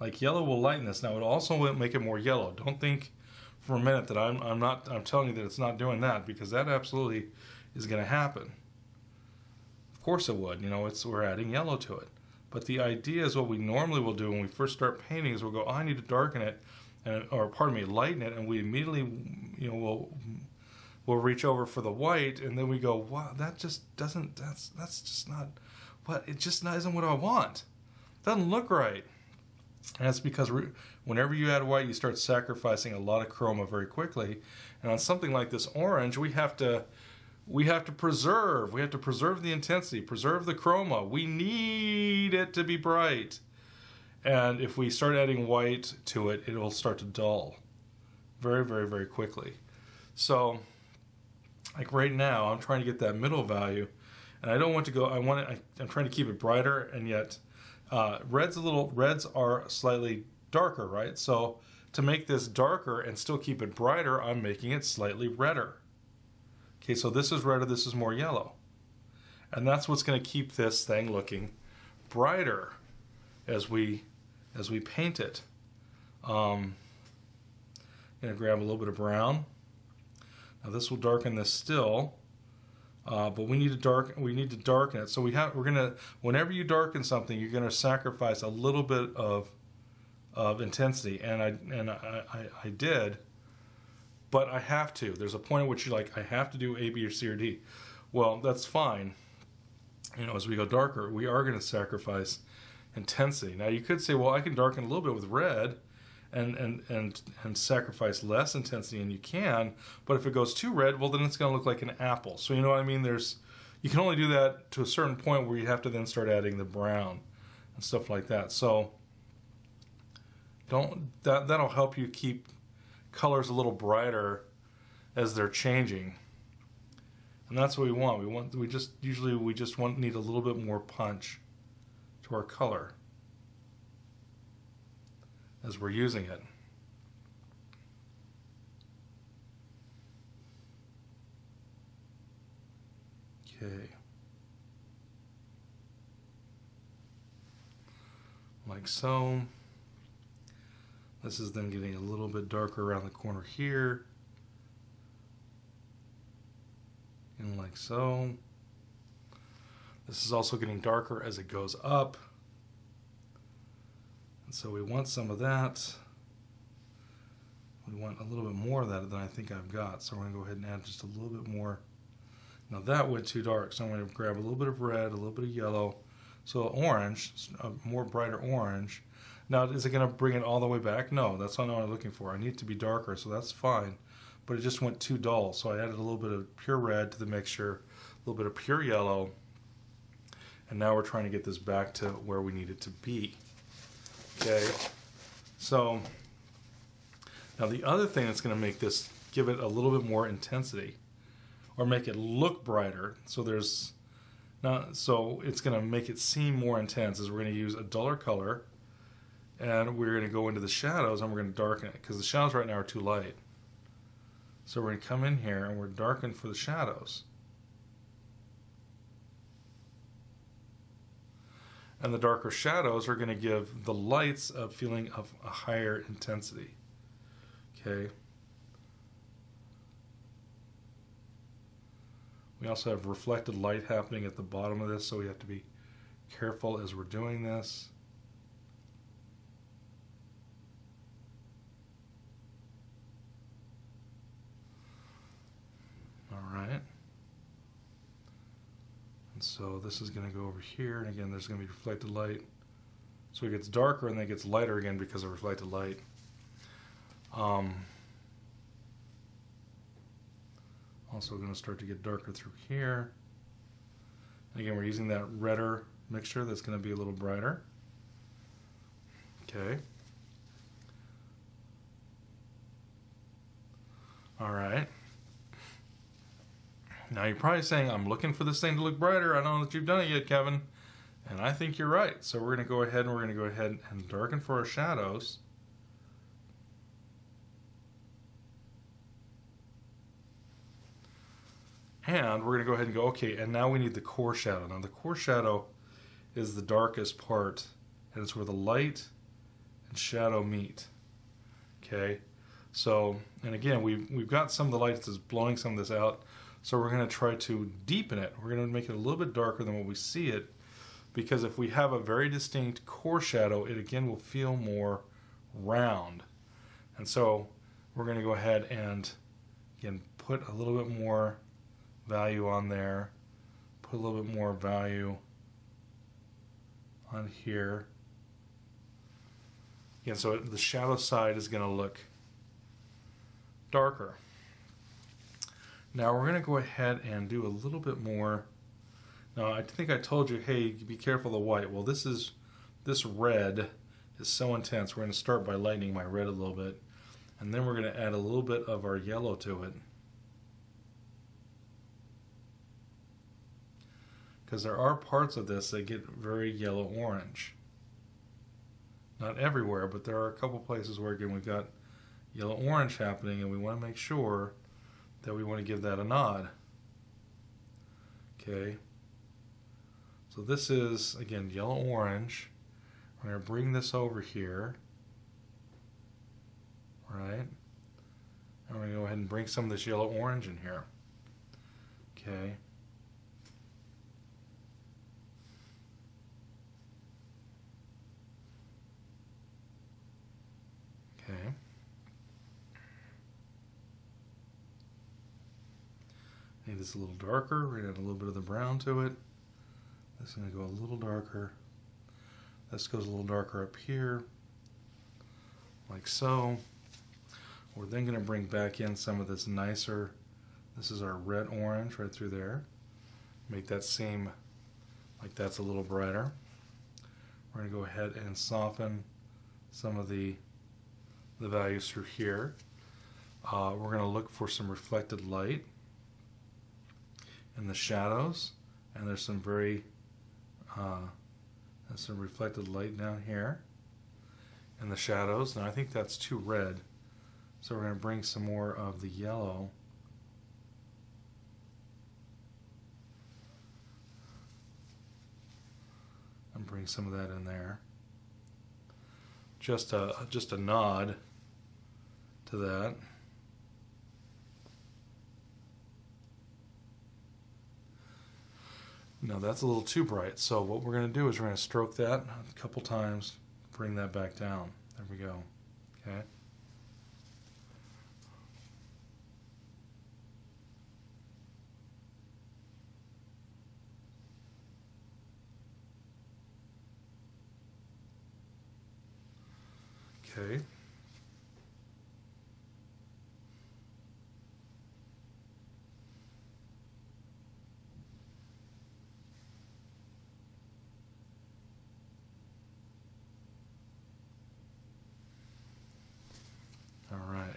like yellow will lighten this. Now it also will make it more yellow. Don't think for a minute that I'm, I'm not I'm telling you that it's not doing that because that absolutely is going to happen. Of course it would. You know, it's we're adding yellow to it. But the idea is what we normally will do when we first start painting is we'll go, oh, I need to darken it, and, or pardon me, lighten it, and we immediately, you know, we'll we'll reach over for the white, and then we go, wow, that just doesn't. That's that's just not what it just not, isn't what I want. Doesn't look right. And that's because whenever you add white, you start sacrificing a lot of chroma very quickly. And on something like this orange, we have to we have to preserve. We have to preserve the intensity, preserve the chroma. We need it to be bright. And if we start adding white to it, it will start to dull very, very, very quickly. So, like right now, I'm trying to get that middle value, and I don't want to go. I want it. I, I'm trying to keep it brighter, and yet uh, red's a little. Reds are slightly darker, right? So to make this darker and still keep it brighter, I'm making it slightly redder. Okay, so this is redder, this is more yellow. And that's what's going to keep this thing looking brighter as we as we paint it. Um, I'm going to grab a little bit of brown. Now this will darken this still, uh, but we need to darken we need to darken it. So we have we're gonna whenever you darken something, you're gonna sacrifice a little bit of of intensity, and I and I, I, I did but I have to. There's a point at which you're like, I have to do A, B, or C, or D. Well, that's fine. You know, as we go darker, we are to sacrifice intensity. Now, you could say, well, I can darken a little bit with red and, and, and, and sacrifice less intensity, and you can, but if it goes too red, well, then it's going to look like an apple. So, you know what I mean? There's, you can only do that to a certain point where you have to then start adding the brown and stuff like that. So, don't, that, that'll help you keep colors a little brighter as they're changing. And that's what we want. We want we just usually we just want need a little bit more punch to our color as we're using it. Okay. Like so. This is then getting a little bit darker around the corner here. And like so. This is also getting darker as it goes up. So we want some of that. We want a little bit more of that than I think I've got. So we're going to go ahead and add just a little bit more. Now that went too dark, so I'm going to grab a little bit of red, a little bit of yellow. So orange, a more brighter orange. Now, is it going to bring it all the way back? No, that's not what I'm looking for. I need it to be darker, so that's fine. But it just went too dull, so I added a little bit of pure red to the mixture, a little bit of pure yellow, and now we're trying to get this back to where we need it to be. Okay, so now the other thing that's going to make this give it a little bit more intensity, or make it look brighter. So there's now, so it's going to make it seem more intense. Is we're going to use a duller color and we're going to go into the shadows and we're going to darken it because the shadows right now are too light. So we're going to come in here and we're darken for the shadows. and the darker shadows are going to give the lights a feeling of a higher intensity. Okay. We also have reflected light happening at the bottom of this, so we have to be careful as we're doing this. All right. And so this is going to go over here, and again, there's going to be reflected light. So it gets darker and then it gets lighter again because of reflected light. Um, also going to start to get darker through here. Again, we're using that redder mixture that's going to be a little brighter. Okay. All right. Now you're probably saying, I'm looking for this thing to look brighter. I don't know that you've done it yet, Kevin. And I think you're right. So we're going to go ahead and we're going to go ahead and darken for our shadows. And we're going to go ahead and go, okay, and now we need the core shadow. Now the core shadow is the darkest part, and it's where the light and shadow meet. Okay, so, and again, we've, we've got some of the light that's blowing some of this out, so we're going to try to deepen it. We're going to make it a little bit darker than what we see it, because if we have a very distinct core shadow, it again will feel more round. And so we're going to go ahead and again put a little bit more value on there, put a little bit more value on here. Again, so the shadow side is going to look darker. Now we're going to go ahead and do a little bit more. Now I think I told you, hey, be careful of the white. Well, this is this red is so intense. We're going to start by lightening my red a little bit, and then we're going to add a little bit of our yellow to it. because there are parts of this that get very yellow orange. Not everywhere, but there are a couple places where again we've got yellow orange happening, and we want to make sure that we want to give that a nod. Okay. So this is again yellow orange. I'm going to bring this over here. Right. We're going to go ahead and bring some of this yellow orange in here. Okay. This a little darker. We're to add a little bit of the brown to it. Going to go a little darker. This goes a little darker up here, like so. We're then going to bring back in some of this nicer, this is our red orange right through there. Make that seem like that's a little brighter. We're to go ahead and soften some of the the values through here. Uh, we're going to look for some reflected light in the shadows, and there's some very uh, some reflected light down here in the shadows. Now I think that's too red, so we're going to bring some more of the yellow. And bring some of that in there. Just a just a nod to that. Now that's a little too bright, so what we're going to do is we're going to stroke that a couple times, bring that back down. There we go. Okay. Okay. All right.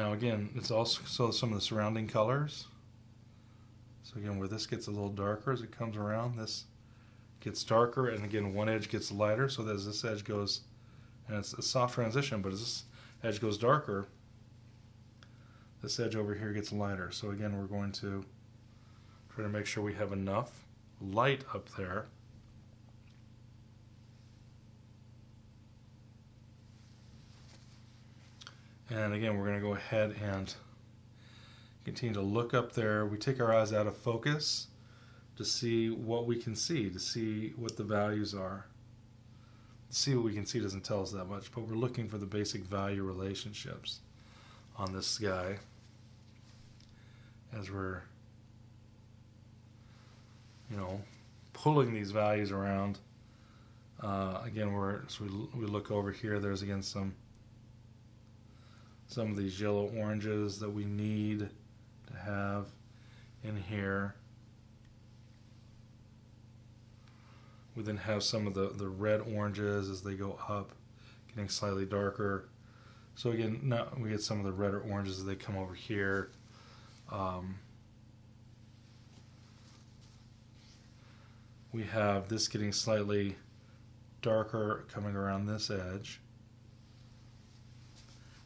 Now again, it's also some of the surrounding colors. So again, where this gets a little darker as it comes around, this gets darker, and again, one edge gets lighter. So as this edge goes, and it's a soft transition, but as this edge goes darker, this edge over here gets lighter. So again, we're going to try to make sure we have enough light up there And again, we're going to go ahead and continue to look up there. We take our eyes out of focus to see what we can see, to see what the values are. see what we can see doesn't tell us that much, but we're looking for the basic value relationships on this guy. as we're, you know, pulling these values around. Uh, again, we're so we, we look over here. There's again some some of these yellow oranges that we need to have in here. We then have some of the, the red oranges as they go up, getting slightly darker. So again, now we get some of the red or oranges as they come over here. Um, we have this getting slightly darker coming around this edge.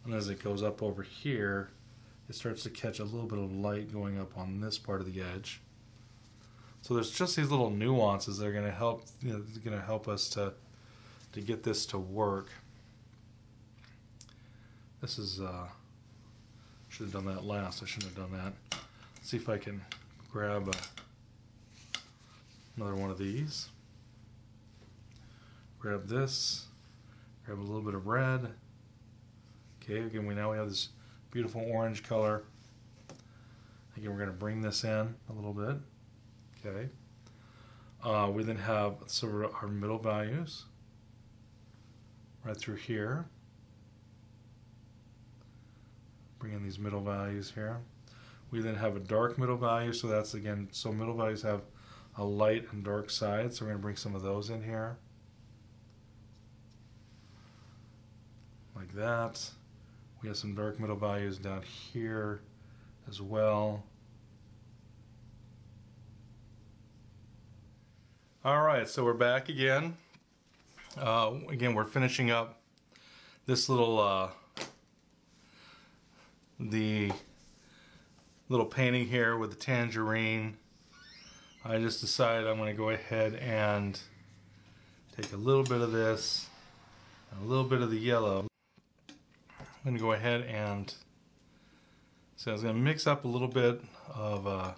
And as it goes up over here, it starts to catch a little bit of light going up on this part of the edge. So there's just these little nuances that are going to help you know, going to help us to to get this to work. This is uh, should have done that last. I shouldn't have done that. Let's see if I can grab a, another one of these. Grab this. Grab a little bit of red. Okay, again, we now we have this beautiful orange color. Again, we're going to bring this in a little bit. Okay. Uh, we then have so our middle values right through here. Bring in these middle values here. We then have a dark middle value, so that's again, so middle values have a light and dark side, so we're going to bring some of those in here. Like that. We have some dark middle values down here as well. All right, so we're back again. Uh, again, we're finishing up this little uh, the little painting here with the tangerine. I just decided I'm going to go ahead and take a little bit of this, a little bit of the yellow. I'm going to go ahead and so I was going to mix up a little bit of uh,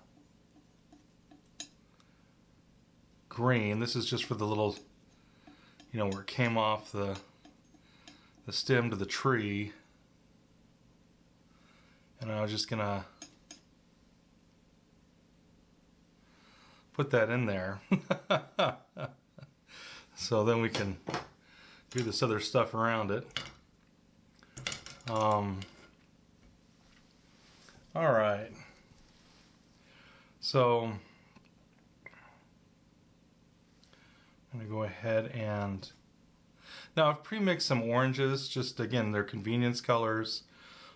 green. This is just for the little, you know, where it came off the, the stem to the tree. And I was just gonna put that in there. <laughs> so then we can do this other stuff around it. Um, all right. So I'm going to go ahead and now I've pre-mixed some oranges just again they're convenience colors.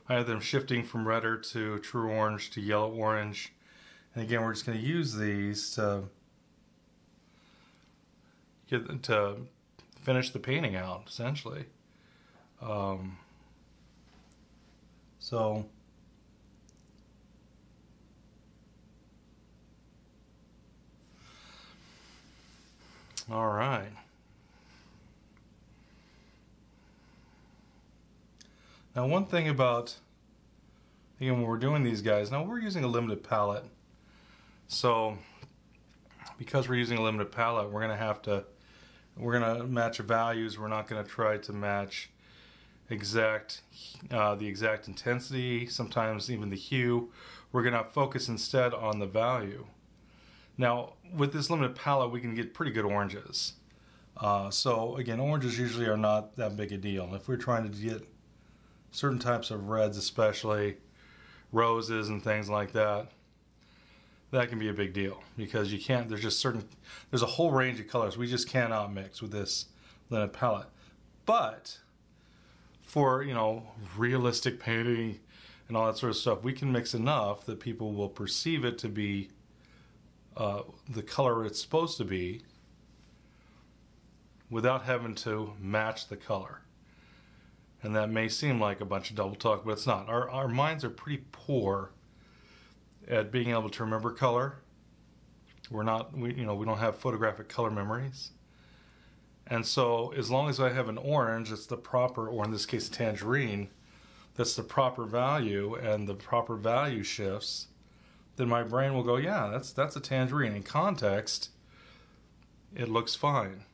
I have them shifting from redder to true orange to yellow orange. And again we're just going to use these to get to finish the painting out essentially. Um, so All right. Now one thing about, again, when we're doing these guys, now we're using a limited palette. So because we're using a limited palette, we're going to have to, we're going to match values. We're not going to try to match exact, uh, the exact intensity, sometimes even the hue. We're going to focus instead on the value. Now, with this limited palette, we can get pretty good oranges. Uh, so again, oranges usually are not that big a deal. If we're trying to get certain types of reds, especially roses and things like that, that can be a big deal because you can't. There's just certain. There's a whole range of colors we just cannot mix with this limited palette. But for you know realistic painting and all that sort of stuff, we can mix enough that people will perceive it to be uh, the color it's supposed to be without having to match the color. And that may seem like a bunch of double talk, but it's not. Our, our minds are pretty poor at being able to remember color. We're not, we, you know, we don't have photographic color memories. And so as long as I have an orange, it's the proper, or in this case, tangerine, that's the proper value and the proper value shifts, then my brain will go, yeah, that's that's a tangerine. In context, it looks fine.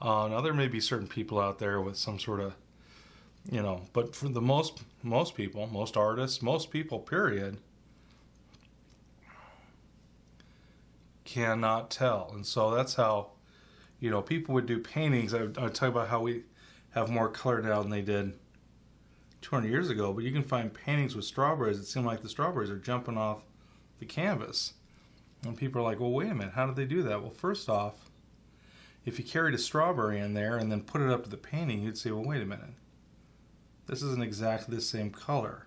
Uh, now there may be certain people out there with some sort of, you know, but for the most most people, most artists, most people, period, cannot tell. And so that's how, you know, people would do paintings. I, I talk about how we have more color now than they did 200 years ago, but you can find paintings with strawberries that seem like the strawberries are jumping off the canvas. And people are like, well, wait a minute, how did they do that? Well, first off, if you carried a strawberry in there and then put it up to the painting, you'd say, well, wait a minute. This isn't exactly the same color.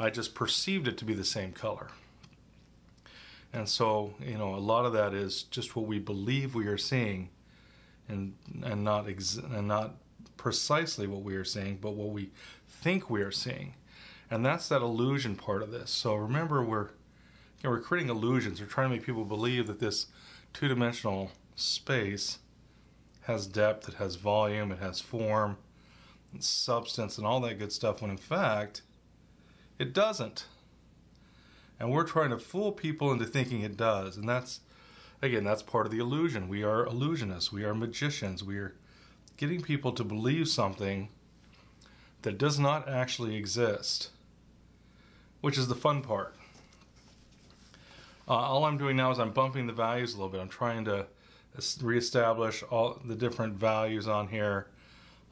I just perceived it to be the same color. And so, you know, a lot of that is just what we believe we are seeing and and not ex- and not precisely what we are seeing, but what we think we are seeing. And that's that illusion part of this. So remember we're you know, we're creating illusions. We're trying to make people believe that this two-dimensional space has depth, it has volume, it has form, and substance, and all that good stuff, when in fact, it doesn't. And we're trying to fool people into thinking it does. And that's, again, that's part of the illusion. We are illusionists, we are magicians, we are getting people to believe something that does not actually exist, which is the fun part. Uh, all I'm doing now is I'm bumping the values a little bit. I'm trying to reestablish all the different values on here,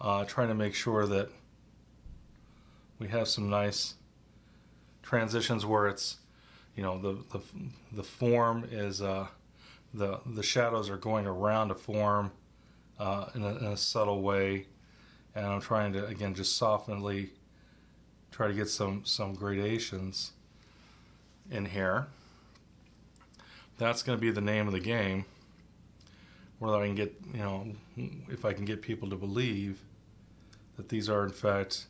uh, trying to make sure that we have some nice transitions where it's, you know, the the, the form is uh, the the shadows are going around a form uh, in, a, in a subtle way, and I'm trying to again just softenly try to get some some gradations in here. That's going to be the name of the game. Whether I can get, you know, if I can get people to believe that these are in fact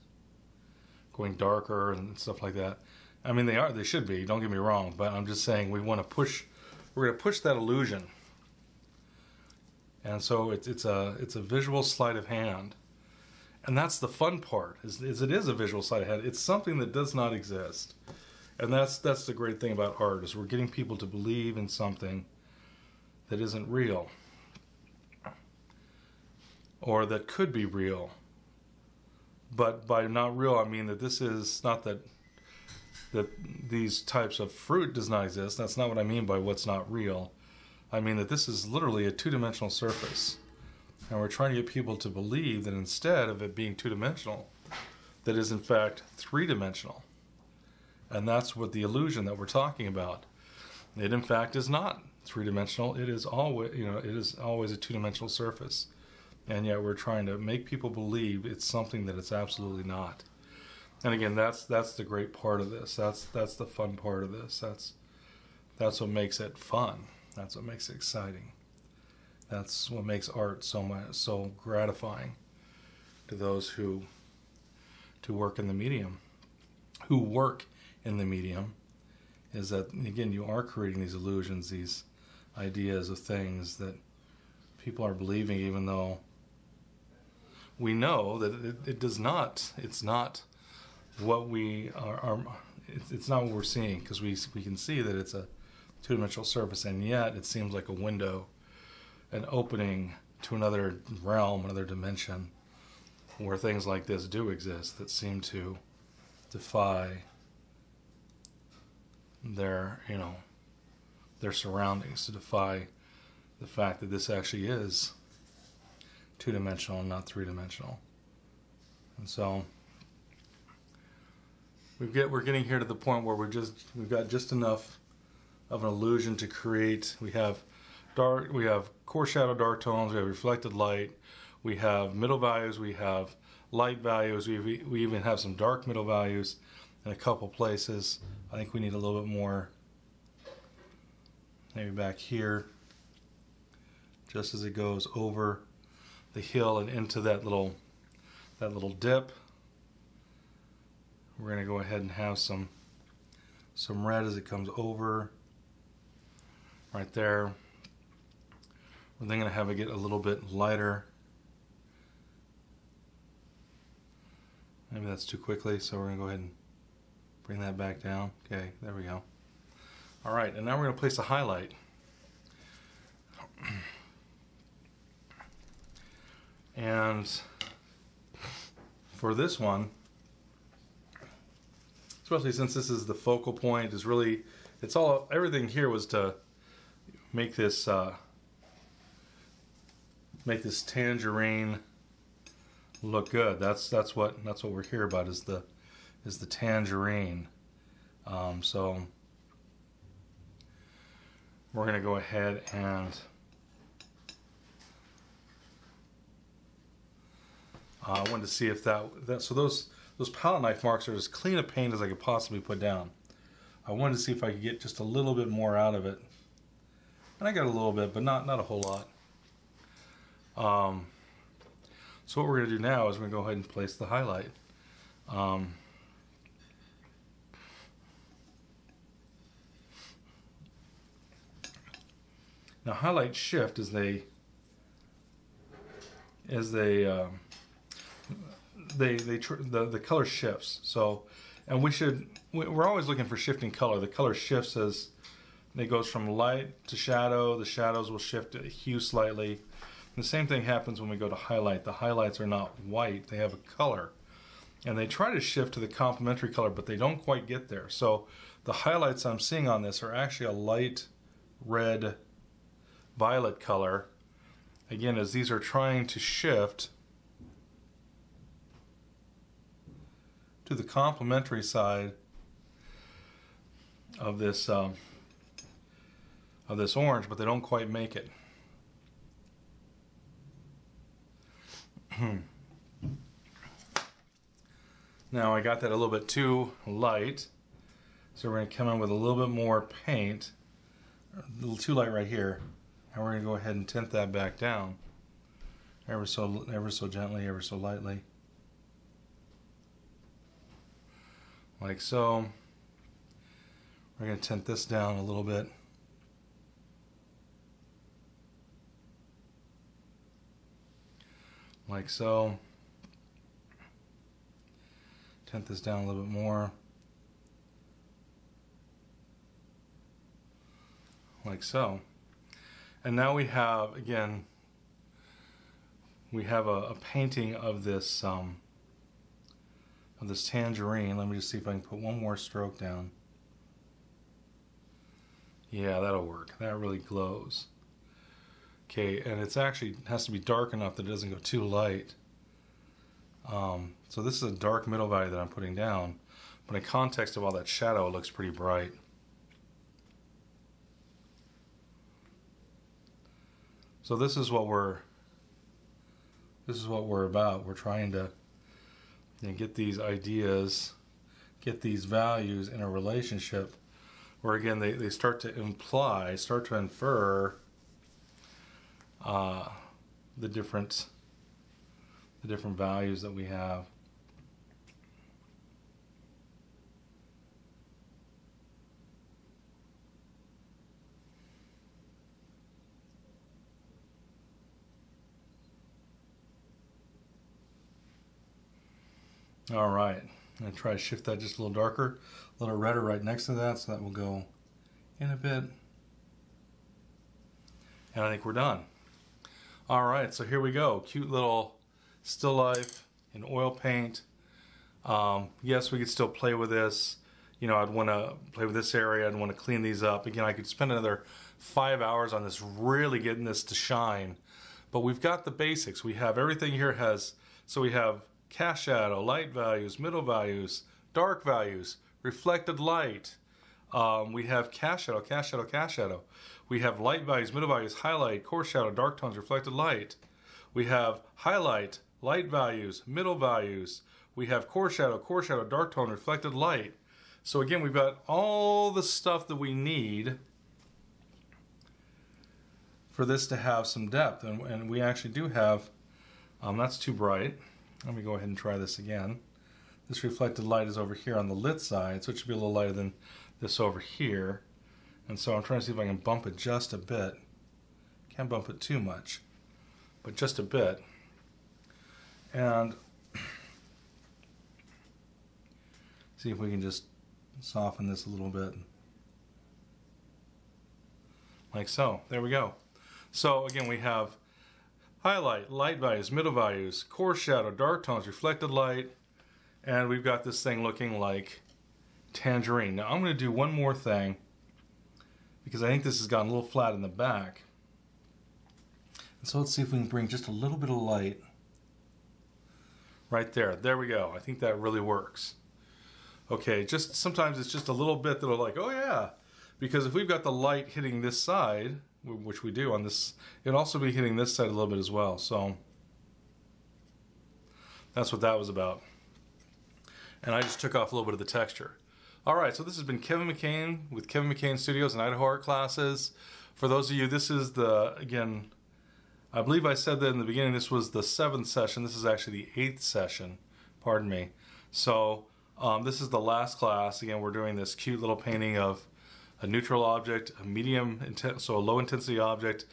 going darker and stuff like that. I mean, they are, they should be. Don't get me wrong, but I'm just saying we want to push. We're going to push that illusion, and so it's it's a it's a visual sleight of hand, and that's the fun part. Is, is it is a visual sleight of hand. It's something that does not exist, and that's that's the great thing about art is we're getting people to believe in something that isn't real, or that could be real. But by not real, I mean that this is not that that these types of fruit does not exist. That's not what I mean by what's not real. I mean that this is literally a two-dimensional surface. And we're trying to get people to believe that instead of it being two-dimensional, that is in fact three-dimensional. And that's what the illusion that we're talking about. It in fact is not three-dimensional. It is always, you know, it is always a two-dimensional surface. And yet we're trying to make people believe it's something that it's absolutely not and again that's that's the great part of this. That's that's the fun part of this. That's that's what makes it fun. That's what makes it exciting. That's what makes art so much so gratifying to those who to work in the medium. Who work in the medium is that again you are creating these illusions these ideas of things that people are believing even though we know that it, it does not it's not what we are, are it's, it's not what we're seeing because we we can see that it's a two-dimensional surface, and yet it seems like a window, an opening to another realm, another dimension, where things like this do exist that seem to defy their you know their surroundings to defy the fact that this actually is two-dimensional and not three-dimensional. And so we get we're getting here to the point where we're just we've got just enough of an illusion to create. We have dark, we have core shadow dark tones, we have reflected light, we have middle values, we have light values, we we even have some dark middle values in a couple places. I think we need a little bit more, maybe back here, just as it goes over the hill and into that little that little dip we're going to go ahead and have some some red as it comes over right there. We're then going to have it get a little bit lighter. Maybe that's too quickly, so we're going to go ahead and bring that back down. Okay, there we go. All right, and now we're going to place a highlight. And for this one, especially since this is the focal point is really it's all everything here was to make this uh, make this tangerine look good. That's that's what that's what we're here about is the is the tangerine. Um, so we're gonna go ahead and uh, I wanted to see if that that so those those palette knife marks are as clean a paint as I could possibly put down. I wanted to see if I could get just a little bit more out of it. And I got a little bit, but not, not a whole lot. Um, so what we're going to do now is we're going to go ahead and place the highlight. Um, now highlight shift as they as they um, they they tr- the the color shifts. So, and we should we're always looking for shifting color. The color shifts as it goes from light to shadow. The shadows will shift hue slightly. And the same thing happens when we go to highlight. The highlights are not white; they have a color, and they try to shift to the complementary color, but they don't quite get there. So, the highlights I'm seeing on this are actually a light red, violet color. Again, as these are trying to shift to the complementary side of this um, of this orange, but they don't quite make it. now I got that a little bit too light, so we're going to come in with a little bit more paint, a little too light right here, and we're going to go ahead and tint that back down, ever so ever so gently, ever so lightly. Like so. We're going to tint this down a little bit. Like so. Tint this down a little bit more. Like so. And now we have, again, we have a, a painting of this um, this tangerine. Let me just see if I can put one more stroke down. Yeah, that'll work. That really glows. Okay, and it's actually has to be dark enough that it doesn't go too light. Um, so this is a dark middle value that I'm putting down, but in context of all that shadow, it looks pretty bright. So this is what we're this is what we're about. We're trying to and get these ideas, get these values in a relationship where again they, they start to imply, start to infer uh, the different the different values that we have. All right, I'm try to shift that just a little darker, a little redder right next to that, so that will go in a bit. And I think we're done. All right, so here we go. Cute little still life in oil paint. Um, yes, we could still play with this. You know, I'd want to play with this area. I'd want to clean these up. Again, I could spend another five hours on this, really getting this to shine. But we've got the basics. We have everything here has, so we have cast shadow, light values, middle values, dark values, reflected light. Um, we have cast shadow, cast shadow, cast shadow. We have light values, middle values, highlight, core shadow, dark tones, reflected light. We have highlight, light values, middle values. We have core shadow, core shadow, dark tone, reflected light. So again, we've got all the stuff that we need for this to have some depth. And, and we actually do have, um, that's too bright. Let me go ahead and try this again. This reflected light is over here on the lit side, so it should be a little lighter than this over here. And so I'm trying to see if I can bump it just a bit. Can't bump it too much, but just a bit. And <clears throat> see if we can just soften this a little bit. Like so. There we go. So again, we have highlight, light values, middle values, core shadow, dark tones, reflected light, and we've got this thing looking like tangerine. Now I'm going to do one more thing because I think this has gotten a little flat in the back. And so let's see if we can bring just a little bit of light right there. There we go. I think that really works. Okay, just sometimes it's just a little bit that'll like, oh yeah, because if we've got the light hitting this side, which we do on this, it'll also be hitting this side a little bit as well. So that's what that was about. And I just took off a little bit of the texture. All right, so this has been Kevin McCain with Kevin McCain Studios and Idaho Art Classes. For those of you, this is the, again, I believe I said that in the beginning, this was the seventh session. This is actually the eighth session, pardon me. So um, this is the last class. Again, we're doing this cute little painting of a neutral object, a medium, so a low intensity object,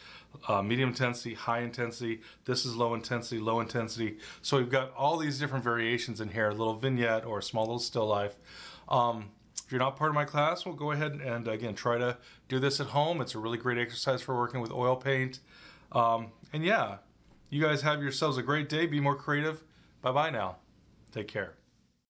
uh, medium intensity, high intensity. This is low intensity, low intensity. So we've got all these different variations in here, a little vignette or a small little still life. Um, if you're not part of my class, well, go ahead and again try to do this at home. It's a really great exercise for working with oil paint. Um, and yeah, you guys have yourselves a great day. Be more creative. Bye bye now. Take care.